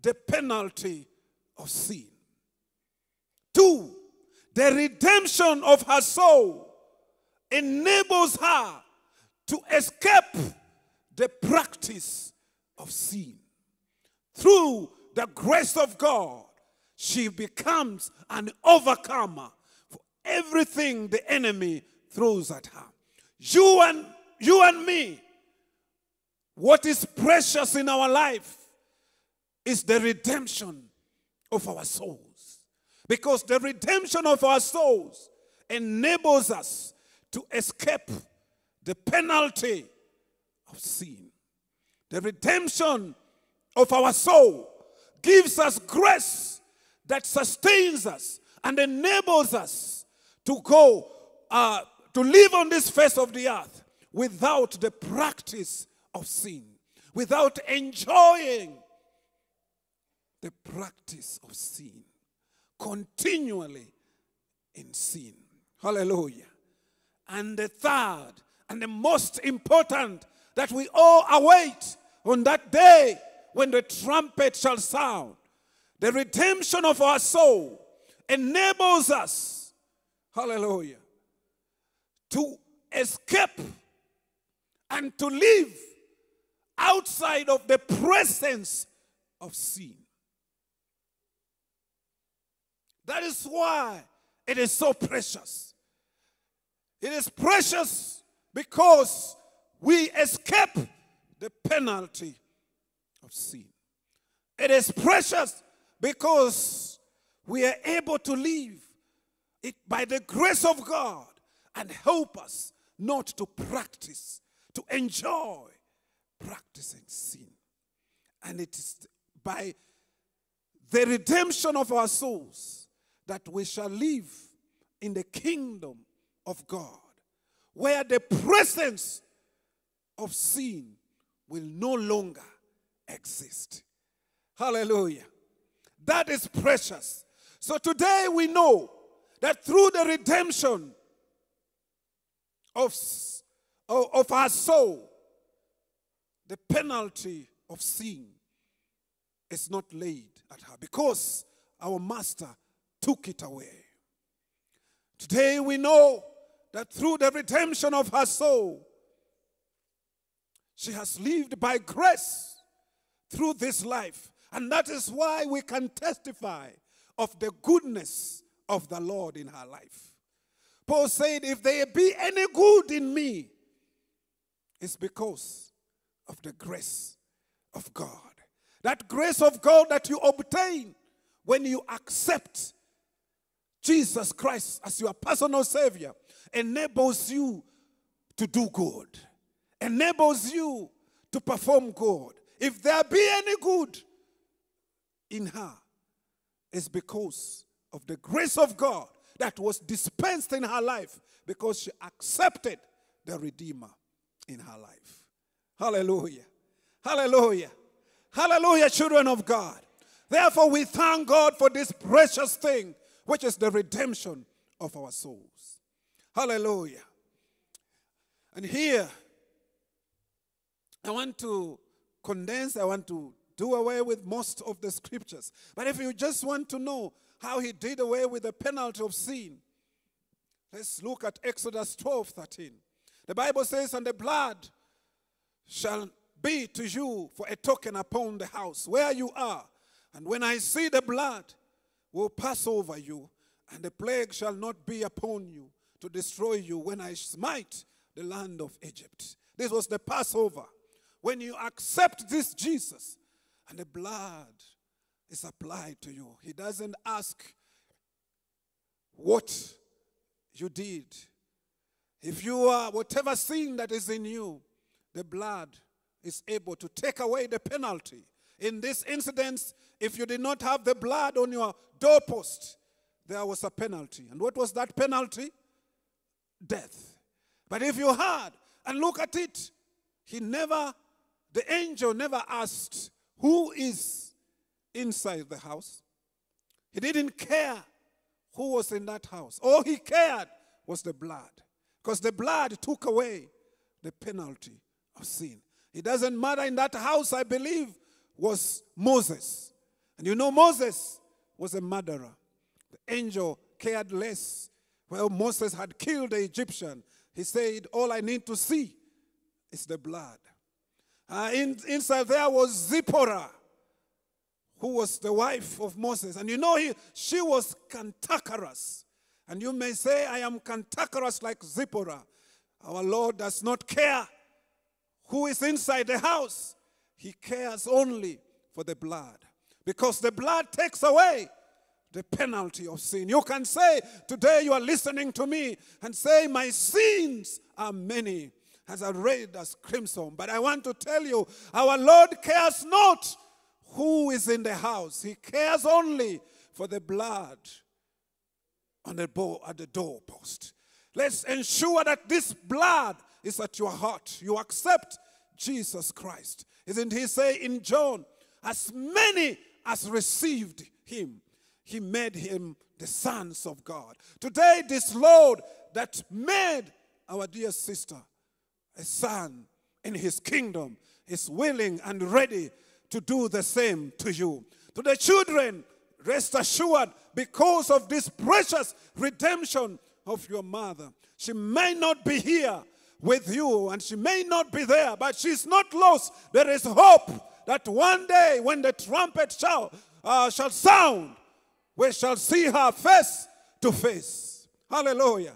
the penalty of sin. Two, the redemption of her soul enables her to escape the practice of sin. Through the grace of God, she becomes an overcomer for everything the enemy throws at her. You and you and me, what is precious in our life is the redemption of our souls. Because the redemption of our souls enables us to escape the penalty of sin. The redemption of our soul gives us grace that sustains us and enables us to go, uh, to live on this face of the earth without the practice of sin, without enjoying the practice of sin, continually in sin. Hallelujah. And the third and the most important that we all await on that day when the trumpet shall sound, the redemption of our soul enables us, hallelujah, to escape and to live outside of the presence of sin. That is why it is so precious. It is precious because we escape the penalty of sin. It is precious because we are able to live it by the grace of God and help us not to practice, to enjoy practicing sin. And it is by the redemption of our souls that we shall live in the kingdom of God, where the presence of sin will no longer exist. Hallelujah. That is precious. So today we know that through the redemption of, of our soul, the penalty of sin is not laid at her because our master took it away. Today we know that through the redemption of her soul, she has lived by grace through this life. And that is why we can testify of the goodness of the Lord in her life. Paul said, If there be any good in me, it's because of the grace of God. That grace of God that you obtain when you accept Jesus Christ as your personal Savior enables you to do good, enables you to perform good. If there be any good in her, it's because of the grace of God that was dispensed in her life because she accepted the Redeemer in her life. Hallelujah. Hallelujah. Hallelujah, children of God. Therefore, we thank God for this precious thing, which is the redemption of our souls. Hallelujah. And here, I want to condense, I want to do away with most of the scriptures. But if you just want to know how he did away with the penalty of sin, let's look at Exodus 12 13. The Bible says, And the blood shall be to you for a token upon the house where you are. And when I see the blood, will pass over you, and the plague shall not be upon you to destroy you when I smite the land of Egypt. This was the Passover. When you accept this Jesus, and the blood is applied to you, He doesn't ask what you did. If you are whatever sin that is in you, the blood is able to take away the penalty. In this incident, if you did not have the blood on your doorpost, there was a penalty. And what was that penalty? Death. But if you had, and look at it, he never, the angel never asked, Who is inside the house? He didn't care who was in that house. All he cared was the blood. Because the blood took away the penalty of sin. It doesn't matter in that house, I believe, was Moses. And you know, Moses was a murderer. The angel cared less. Well, Moses had killed the Egyptian. He said, All I need to see is the blood. Uh, in, inside there was Zipporah, who was the wife of Moses. And you know, he, she was cantankerous. And you may say, I am cantankerous like Zipporah. Our Lord does not care who is inside the house. He cares only for the blood. Because the blood takes away the penalty of sin. You can say, Today you are listening to me and say, My sins are many, as I read as crimson. But I want to tell you, our Lord cares not who is in the house, He cares only for the blood on the bo- at the doorpost. Let's ensure that this blood is at your heart. You accept Jesus Christ. Isn't he say in John, as many as received him, he made him the sons of God. Today, this Lord that made our dear sister a son in his kingdom is willing and ready to do the same to you. To the children, rest assured, because of this precious redemption of your mother, she may not be here with you and she may not be there, but she's not lost. There is hope that one day when the trumpet shall, uh, shall sound, we shall see her face to face. Hallelujah.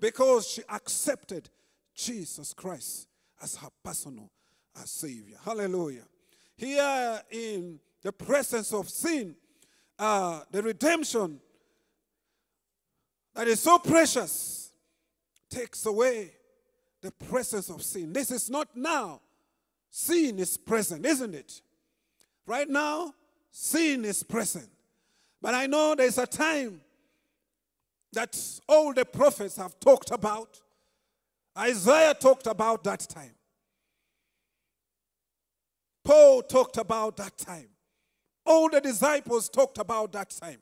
Because she accepted Jesus Christ as her personal uh, Savior. Hallelujah. Here in the presence of sin, uh, the redemption that is so precious takes away the presence of sin. This is not now. Sin is present, isn't it? Right now, sin is present. But I know there's a time that all the prophets have talked about. Isaiah talked about that time. Paul talked about that time. All the disciples talked about that time.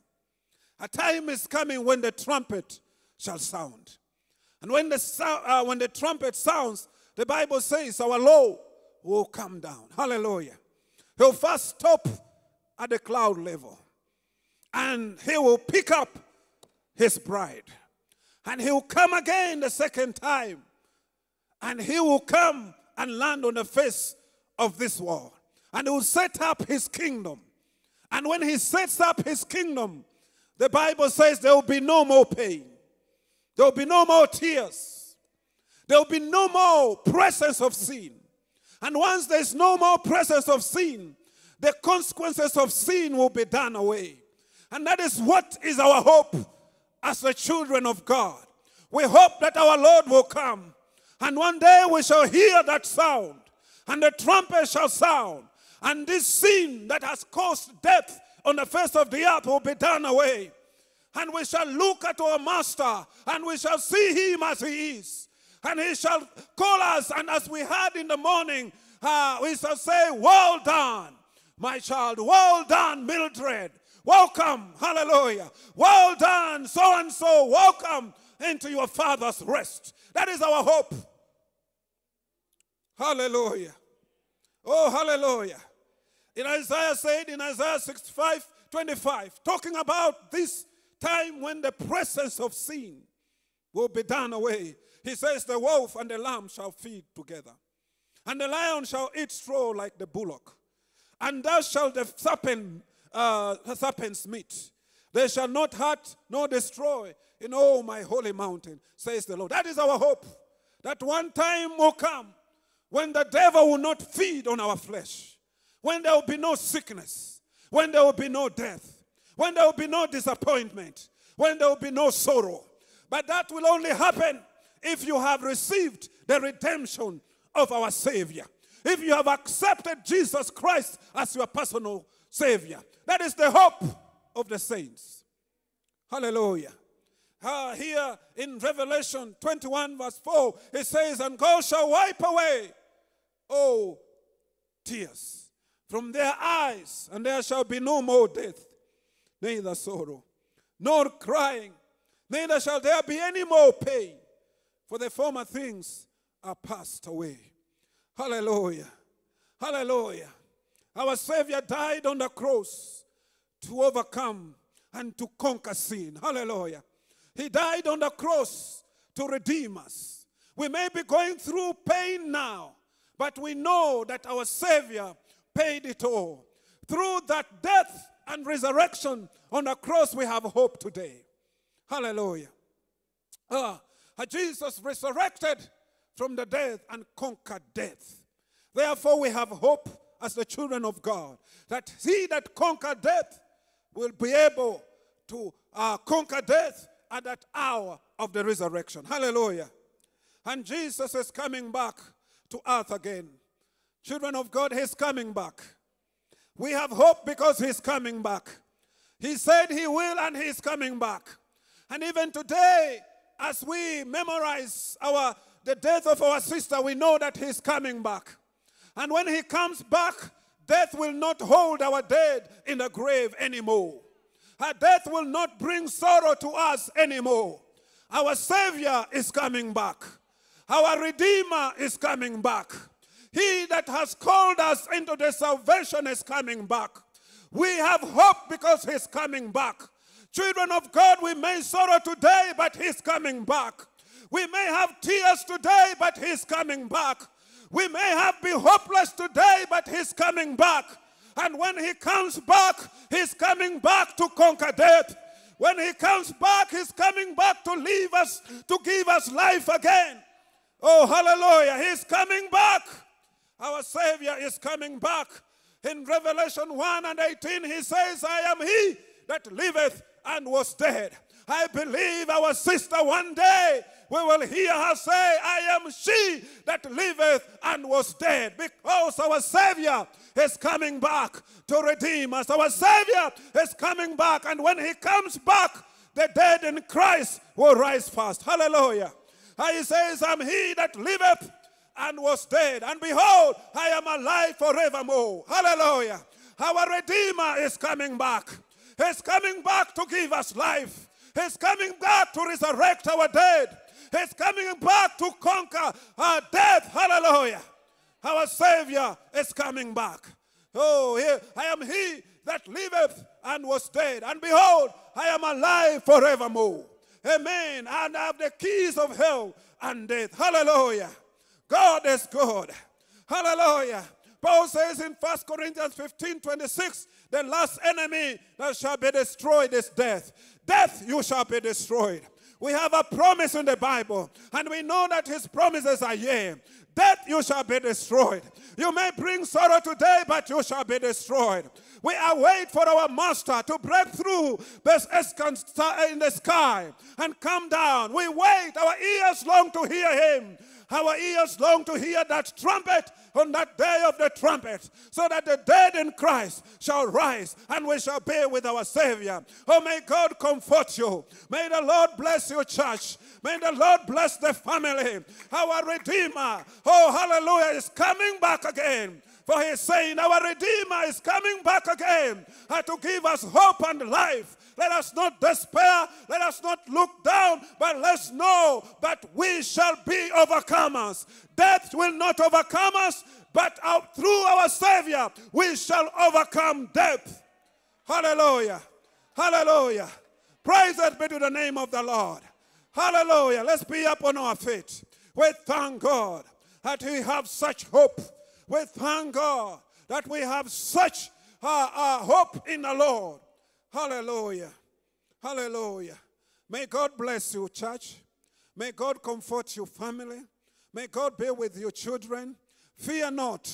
A time is coming when the trumpet shall sound. And when the, uh, when the trumpet sounds, the Bible says our Lord will come down. Hallelujah. He'll first stop at the cloud level. And he will pick up his bride. And he will come again the second time. And he will come and land on the face of this world. And he will set up his kingdom. And when he sets up his kingdom, the Bible says there will be no more pain. There will be no more tears. There will be no more presence of sin. And once there's no more presence of sin, the consequences of sin will be done away. And that is what is our hope as the children of God. We hope that our Lord will come, and one day we shall hear that sound, and the trumpet shall sound, and this sin that has caused death on the face of the earth will be done away. And we shall look at our Master, and we shall see him as he is. And he shall call us, and as we had in the morning, uh, we shall say, Well done, my child. Well done, Mildred. Welcome. Hallelujah. Well done, so and so. Welcome into your Father's rest. That is our hope. Hallelujah. Oh, hallelujah. In Isaiah said in Isaiah 65 25, talking about this time when the presence of sin will be done away. He says, The wolf and the lamb shall feed together, and the lion shall eat straw like the bullock, and thus shall the serpent, uh, serpent's meat. They shall not hurt nor destroy in all my holy mountain, says the Lord. That is our hope. That one time will come when the devil will not feed on our flesh, when there will be no sickness, when there will be no death, when there will be no disappointment, when there will be no sorrow. But that will only happen if you have received the redemption of our Savior. If you have accepted Jesus Christ as your personal Savior. That is the hope of the saints. Hallelujah. Uh, here in Revelation 21, verse 4, it says, And God shall wipe away all tears from their eyes, and there shall be no more death, neither sorrow, nor crying, neither shall there be any more pain, for the former things are passed away. Hallelujah. Hallelujah. Our Savior died on the cross to overcome and to conquer sin. Hallelujah. He died on the cross to redeem us. We may be going through pain now, but we know that our Savior paid it all. Through that death and resurrection on the cross, we have hope today. Hallelujah. Ah, Jesus resurrected from the death and conquered death. Therefore, we have hope as the children of God that he that conquered death will be able to uh, conquer death at that hour of the resurrection. Hallelujah. And Jesus is coming back to earth again. Children of God, He's coming back. We have hope because He's coming back. He said He will, and He's coming back. And even today, as we memorize our the death of our sister, we know that He's coming back. And when He comes back, death will not hold our dead in the grave anymore. Our death will not bring sorrow to us anymore. Our Savior is coming back. Our Redeemer is coming back. He that has called us into the salvation is coming back. We have hope because He's coming back. Children of God, we may sorrow today, but He's coming back. We may have tears today, but He's coming back. We may have been hopeless today, but He's coming back. And when He comes back, He's coming back to conquer death. When He comes back, He's coming back to leave us, to give us life again. Oh, hallelujah. He's coming back. Our Savior is coming back. In Revelation 1 and 18, He says, I am He that liveth and was dead. I believe our sister one day we will hear her say, I am she that liveth and was dead. Because our Savior is coming back to redeem us. Our Savior is coming back. And when He comes back, the dead in Christ will rise fast. Hallelujah. He says, I'm He that liveth and was dead. And behold, I am alive forevermore. Hallelujah. Our Redeemer is coming back. He's coming back to give us life. He's coming back to resurrect our dead. He's coming back to conquer our death. Hallelujah. Our Savior is coming back. Oh, here I am He that liveth and was dead. And behold, I am alive forevermore. Amen. And I have the keys of hell and death. Hallelujah. God is good. Hallelujah. Paul says in 1 Corinthians 15 26, the last enemy that shall be destroyed is death. Death, you shall be destroyed. We have a promise in the Bible, and we know that his promises are yea. Death, you shall be destroyed. You may bring sorrow today, but you shall be destroyed. We await for our master to break through this in the sky and come down. We wait, our ears long to hear him. Our ears long to hear that trumpet on that day of the trumpet, so that the dead in Christ shall rise and we shall be with our Savior. Oh, may God comfort you. May the Lord bless you, church. May the Lord bless the family. Our Redeemer, oh, hallelujah, is coming back again. For he's saying, Our Redeemer is coming back again uh, to give us hope and life. Let us not despair. Let us not look down, but let's know that we shall be overcomers. Death will not overcome us, but through our Savior, we shall overcome death. Hallelujah. Hallelujah. Praise be to the name of the Lord. Hallelujah. Let's be up on our feet. We thank God that we have such hope. We thank God that we have such uh, uh, hope in the Lord. Hallelujah. Hallelujah. May God bless you, church. May God comfort your family. May God be with your children. Fear not.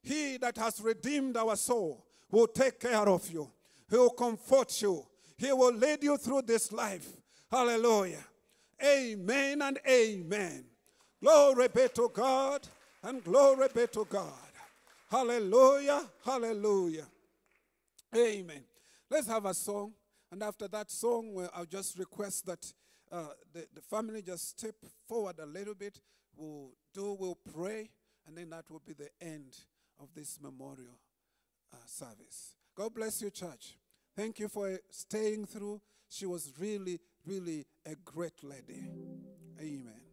He that has redeemed our soul will take care of you. He will comfort you. He will lead you through this life. Hallelujah. Amen and amen. Glory be to God and glory be to God. Hallelujah. Hallelujah. Amen. Let's have a song. And after that song, I'll just request that uh, the, the family just step forward a little bit. We'll do, we'll pray, and then that will be the end of this memorial uh, service. God bless you, church. Thank you for staying through. She was really, really a great lady. Amen. Amen.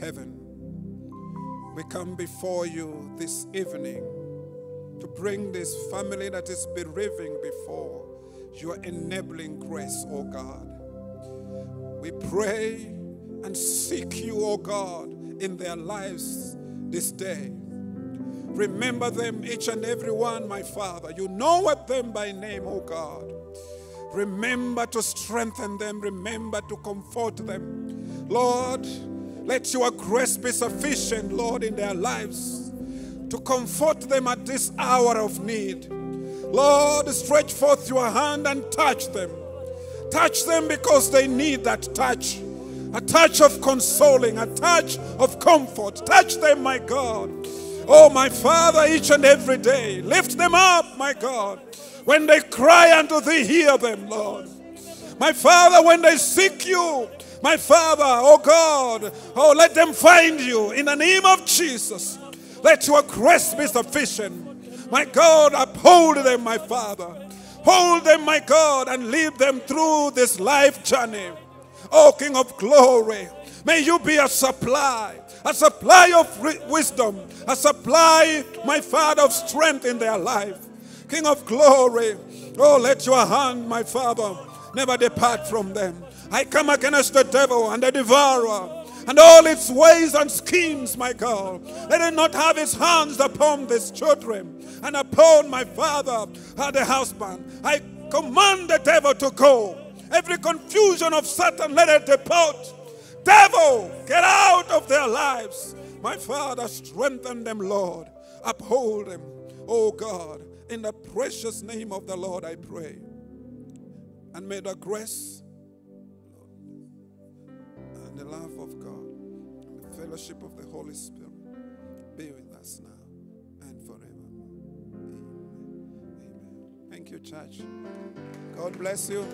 Heaven, we come before you this evening to bring this family that is bereaving before your enabling grace, O God. We pray and seek you, O God, in their lives this day. Remember them, each and every one, my Father. You know them by name, O God. Remember to strengthen them, remember to comfort them. Lord, let your grace be sufficient, Lord, in their lives to comfort them at this hour of need. Lord, stretch forth your hand and touch them. Touch them because they need that touch. A touch of consoling, a touch of comfort. Touch them, my God. Oh, my Father, each and every day. Lift them up, my God. When they cry unto thee, hear them, Lord. My Father, when they seek you, my Father, oh God, oh, let them find you in the name of Jesus. Let your grace be sufficient. My God, uphold them, my Father. Hold them, my God, and lead them through this life journey. Oh, King of glory, may you be a supply, a supply of wisdom, a supply, my Father, of strength in their life. King of glory, oh, let your hand, my Father, never depart from them. I come against the devil and the devourer and all its ways and schemes, my God. Let it not have its hands upon these children and upon my father, uh, the husband. I command the devil to go. Every confusion of Satan, let it depart. Devil, get out of their lives. My Father, strengthen them, Lord. Uphold them, oh God. In the precious name of the Lord, I pray. And may the grace and the love of God and the fellowship of the Holy Spirit be with us now and forever. Amen. Amen. Thank you, church. God bless you.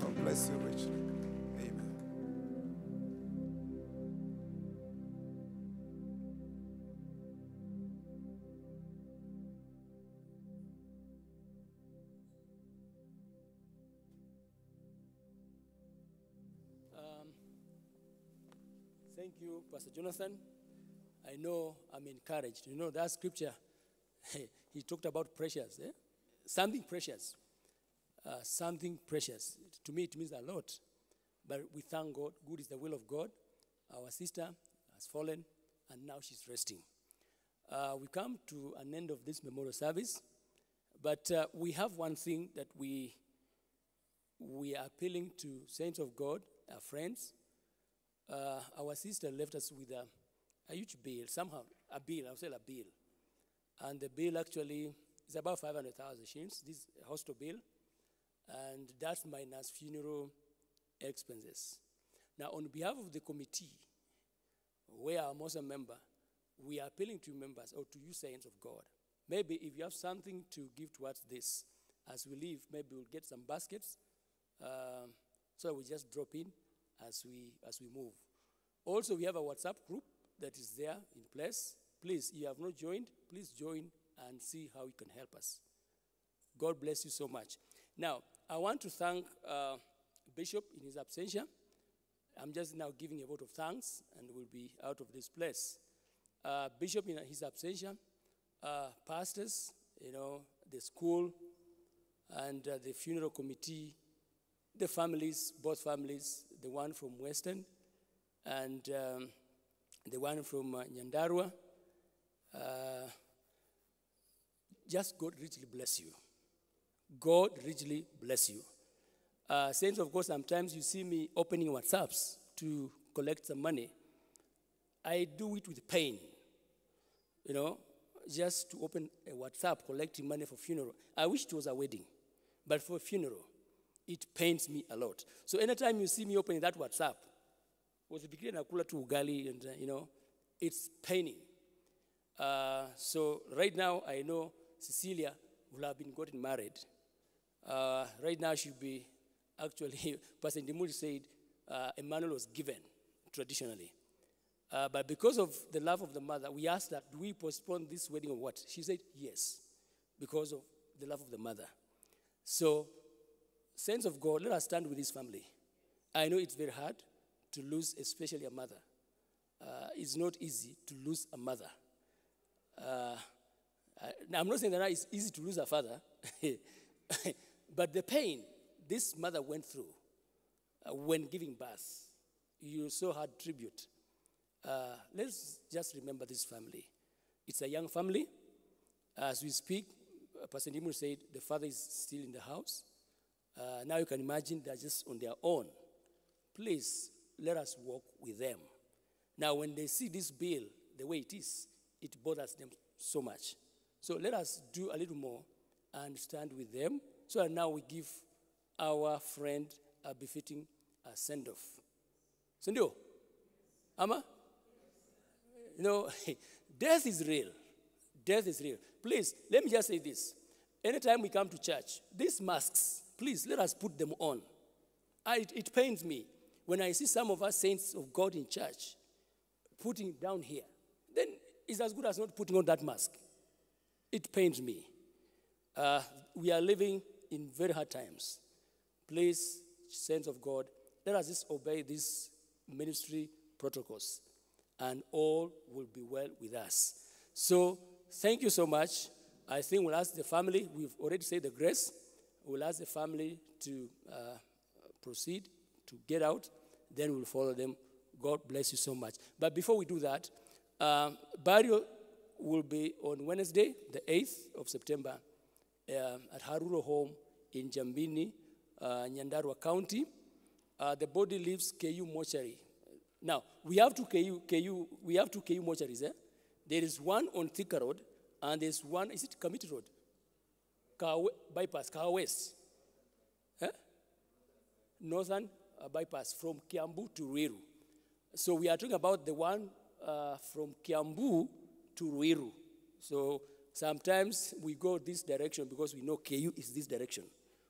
God bless you richly. Pastor Jonathan. I know I'm encouraged. You know, that scripture, he talked about precious, eh? something precious. Uh, something precious. To me, it means a lot. But we thank God. Good is the will of God. Our sister has fallen, and now she's resting. Uh, we come to an end of this memorial service, but uh, we have one thing that we we are appealing to saints of God, our friends. Uh, our sister left us with a, a huge bill, somehow a bill. I'll say a bill, and the bill actually is about five hundred thousand shillings. This hospital bill, and that's minus funeral expenses. Now, on behalf of the committee, where I'm also a member, we are appealing to members or to you, saints of God. Maybe if you have something to give towards this, as we leave, maybe we'll get some baskets. Um, so we just drop in as we as we move. Also, we have a WhatsApp group that is there in place. Please, you have not joined, please join and see how you can help us. God bless you so much. Now, I want to thank uh, Bishop in his absentia. I'm just now giving a vote of thanks and will be out of this place. Uh, Bishop in his absentia, uh, pastors, you know, the school, and uh, the funeral committee, the families, both families, the one from Western and um, the one from uh, Nyandarua. Uh, just God richly bless you. God richly bless you. Uh, saints of course, sometimes you see me opening WhatsApps to collect some money. I do it with pain. You know, just to open a WhatsApp collecting money for funeral. I wish it was a wedding, but for a funeral, it pains me a lot. So anytime you see me opening that WhatsApp, was usifikirie nakula tu ugali and uh, you know, it's paining. Uh, so right now I know Cecilia will have been gotten married. Uh, right now, she'll be actually, Pastor Ndimuli said, uh, Emmanuel was given traditionally. Uh, but because of the love of the mother, we asked that, do we postpone this wedding or what? She said, yes, because of the love of the mother. So, sense of God, let us stand with this family. I know it's very hard to lose, especially a mother. Uh, it's not easy to lose a mother. Uh, I, I'm not saying that it's easy to lose a father, but the pain this mother went through uh, when giving birth, you saw her tribute. Uh, let's just remember this family. It's a young family. As we speak, uh, Pastor Ndimu said the father is still in the house. Uh, now you can imagine they're just on their own. Please let us walk with them. Now, when they see this bill the way it is, it bothers them so much. So let us do a little more and stand with them so now we give our friend a befitting uh, send off. Sindio? Ama? You know, death is real. Death is real. Please, let me just say this. Anytime we come to church, these masks, please let us put them on. I, it, pains me when I see some of us saints of God in church putting down here. Then it's as good as not putting on that mask. It pains me. Uh, we are living in very hard times. Please, saints of God, let us just obey these ministry protocols, and all will be well with us. So, thank you so much. I think we'll ask the family, we've already said the grace, we'll ask the family to uh, proceed, to get out, then we'll follow them. God bless you so much. But before we do that, uh, burial will be on Wednesday, the 8th of September, uh, at Haruro Home in Njabini, uh, Nyandarua County. Uh, the body leaves KU mortuary. Now, we have two KU, KU, we have two KU mortuaries. Eh? There is one on Thika Road, and there's one, is it Kamiti Road? Bypass, Kahawa West. Eh? Northern uh, bypass from Kiambu to Ruiru. So we are talking about the one uh, from Kiambu to Ruiru. So sometimes we go this direction because we know KU is this direction.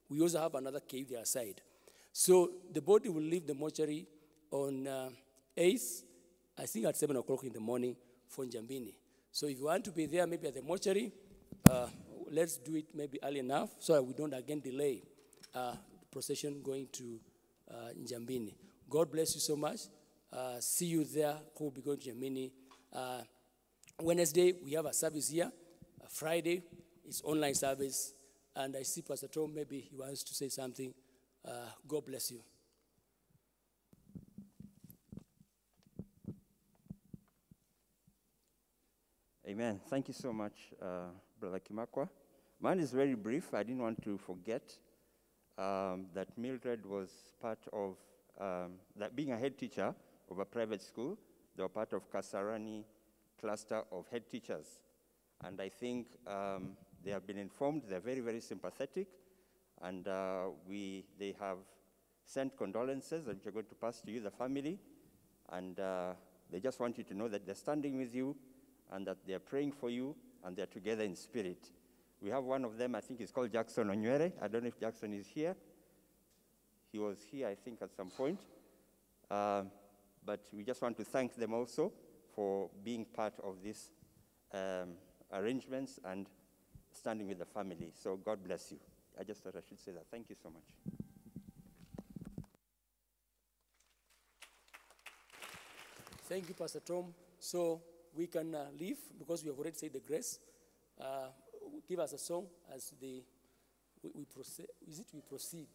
We also have another KU the other side. So the body will leave the mortuary on uh, 8th, I think at 7 o'clock in the morning for Njabini. So if you want to be there, maybe at the mortuary, uh, let's do it maybe early enough so that we don't again delay uh, the procession going to uh, Njabini. God bless you so much. Uh, see you there will be going to Njabini. Uh, Wednesday, we have a service here. Uh, Friday, it's online service. And I see Pastor Tom, maybe he wants to say something. Uh, God bless you. Amen. Thank you so much, uh, Brother Kimakwa. Mine is very brief. I didn't want to forget um, that Mildred was part of um, that being a head teacher of a private school. They were part of Kasarani cluster of head teachers, and I think um, they have been informed. They're very, very sympathetic, and uh, we they have sent condolences, which are going to pass to you, the family, and uh, they just want you to know that they're standing with you and that they're praying for you and they're together in spirit. We have one of them, I think he's called Jackson Onywere. I don't know if Jackson is here. He was here, I think, at some point. Uh, but we just want to thank them also for being part of these um, arrangements and standing with the family. So God bless you. I just thought I should say that. Thank you so much. Thank you, Pastor Tom. So we can uh, leave because we have already said the grace. Uh, give us a song as the we, we proceed. Is it we proceed?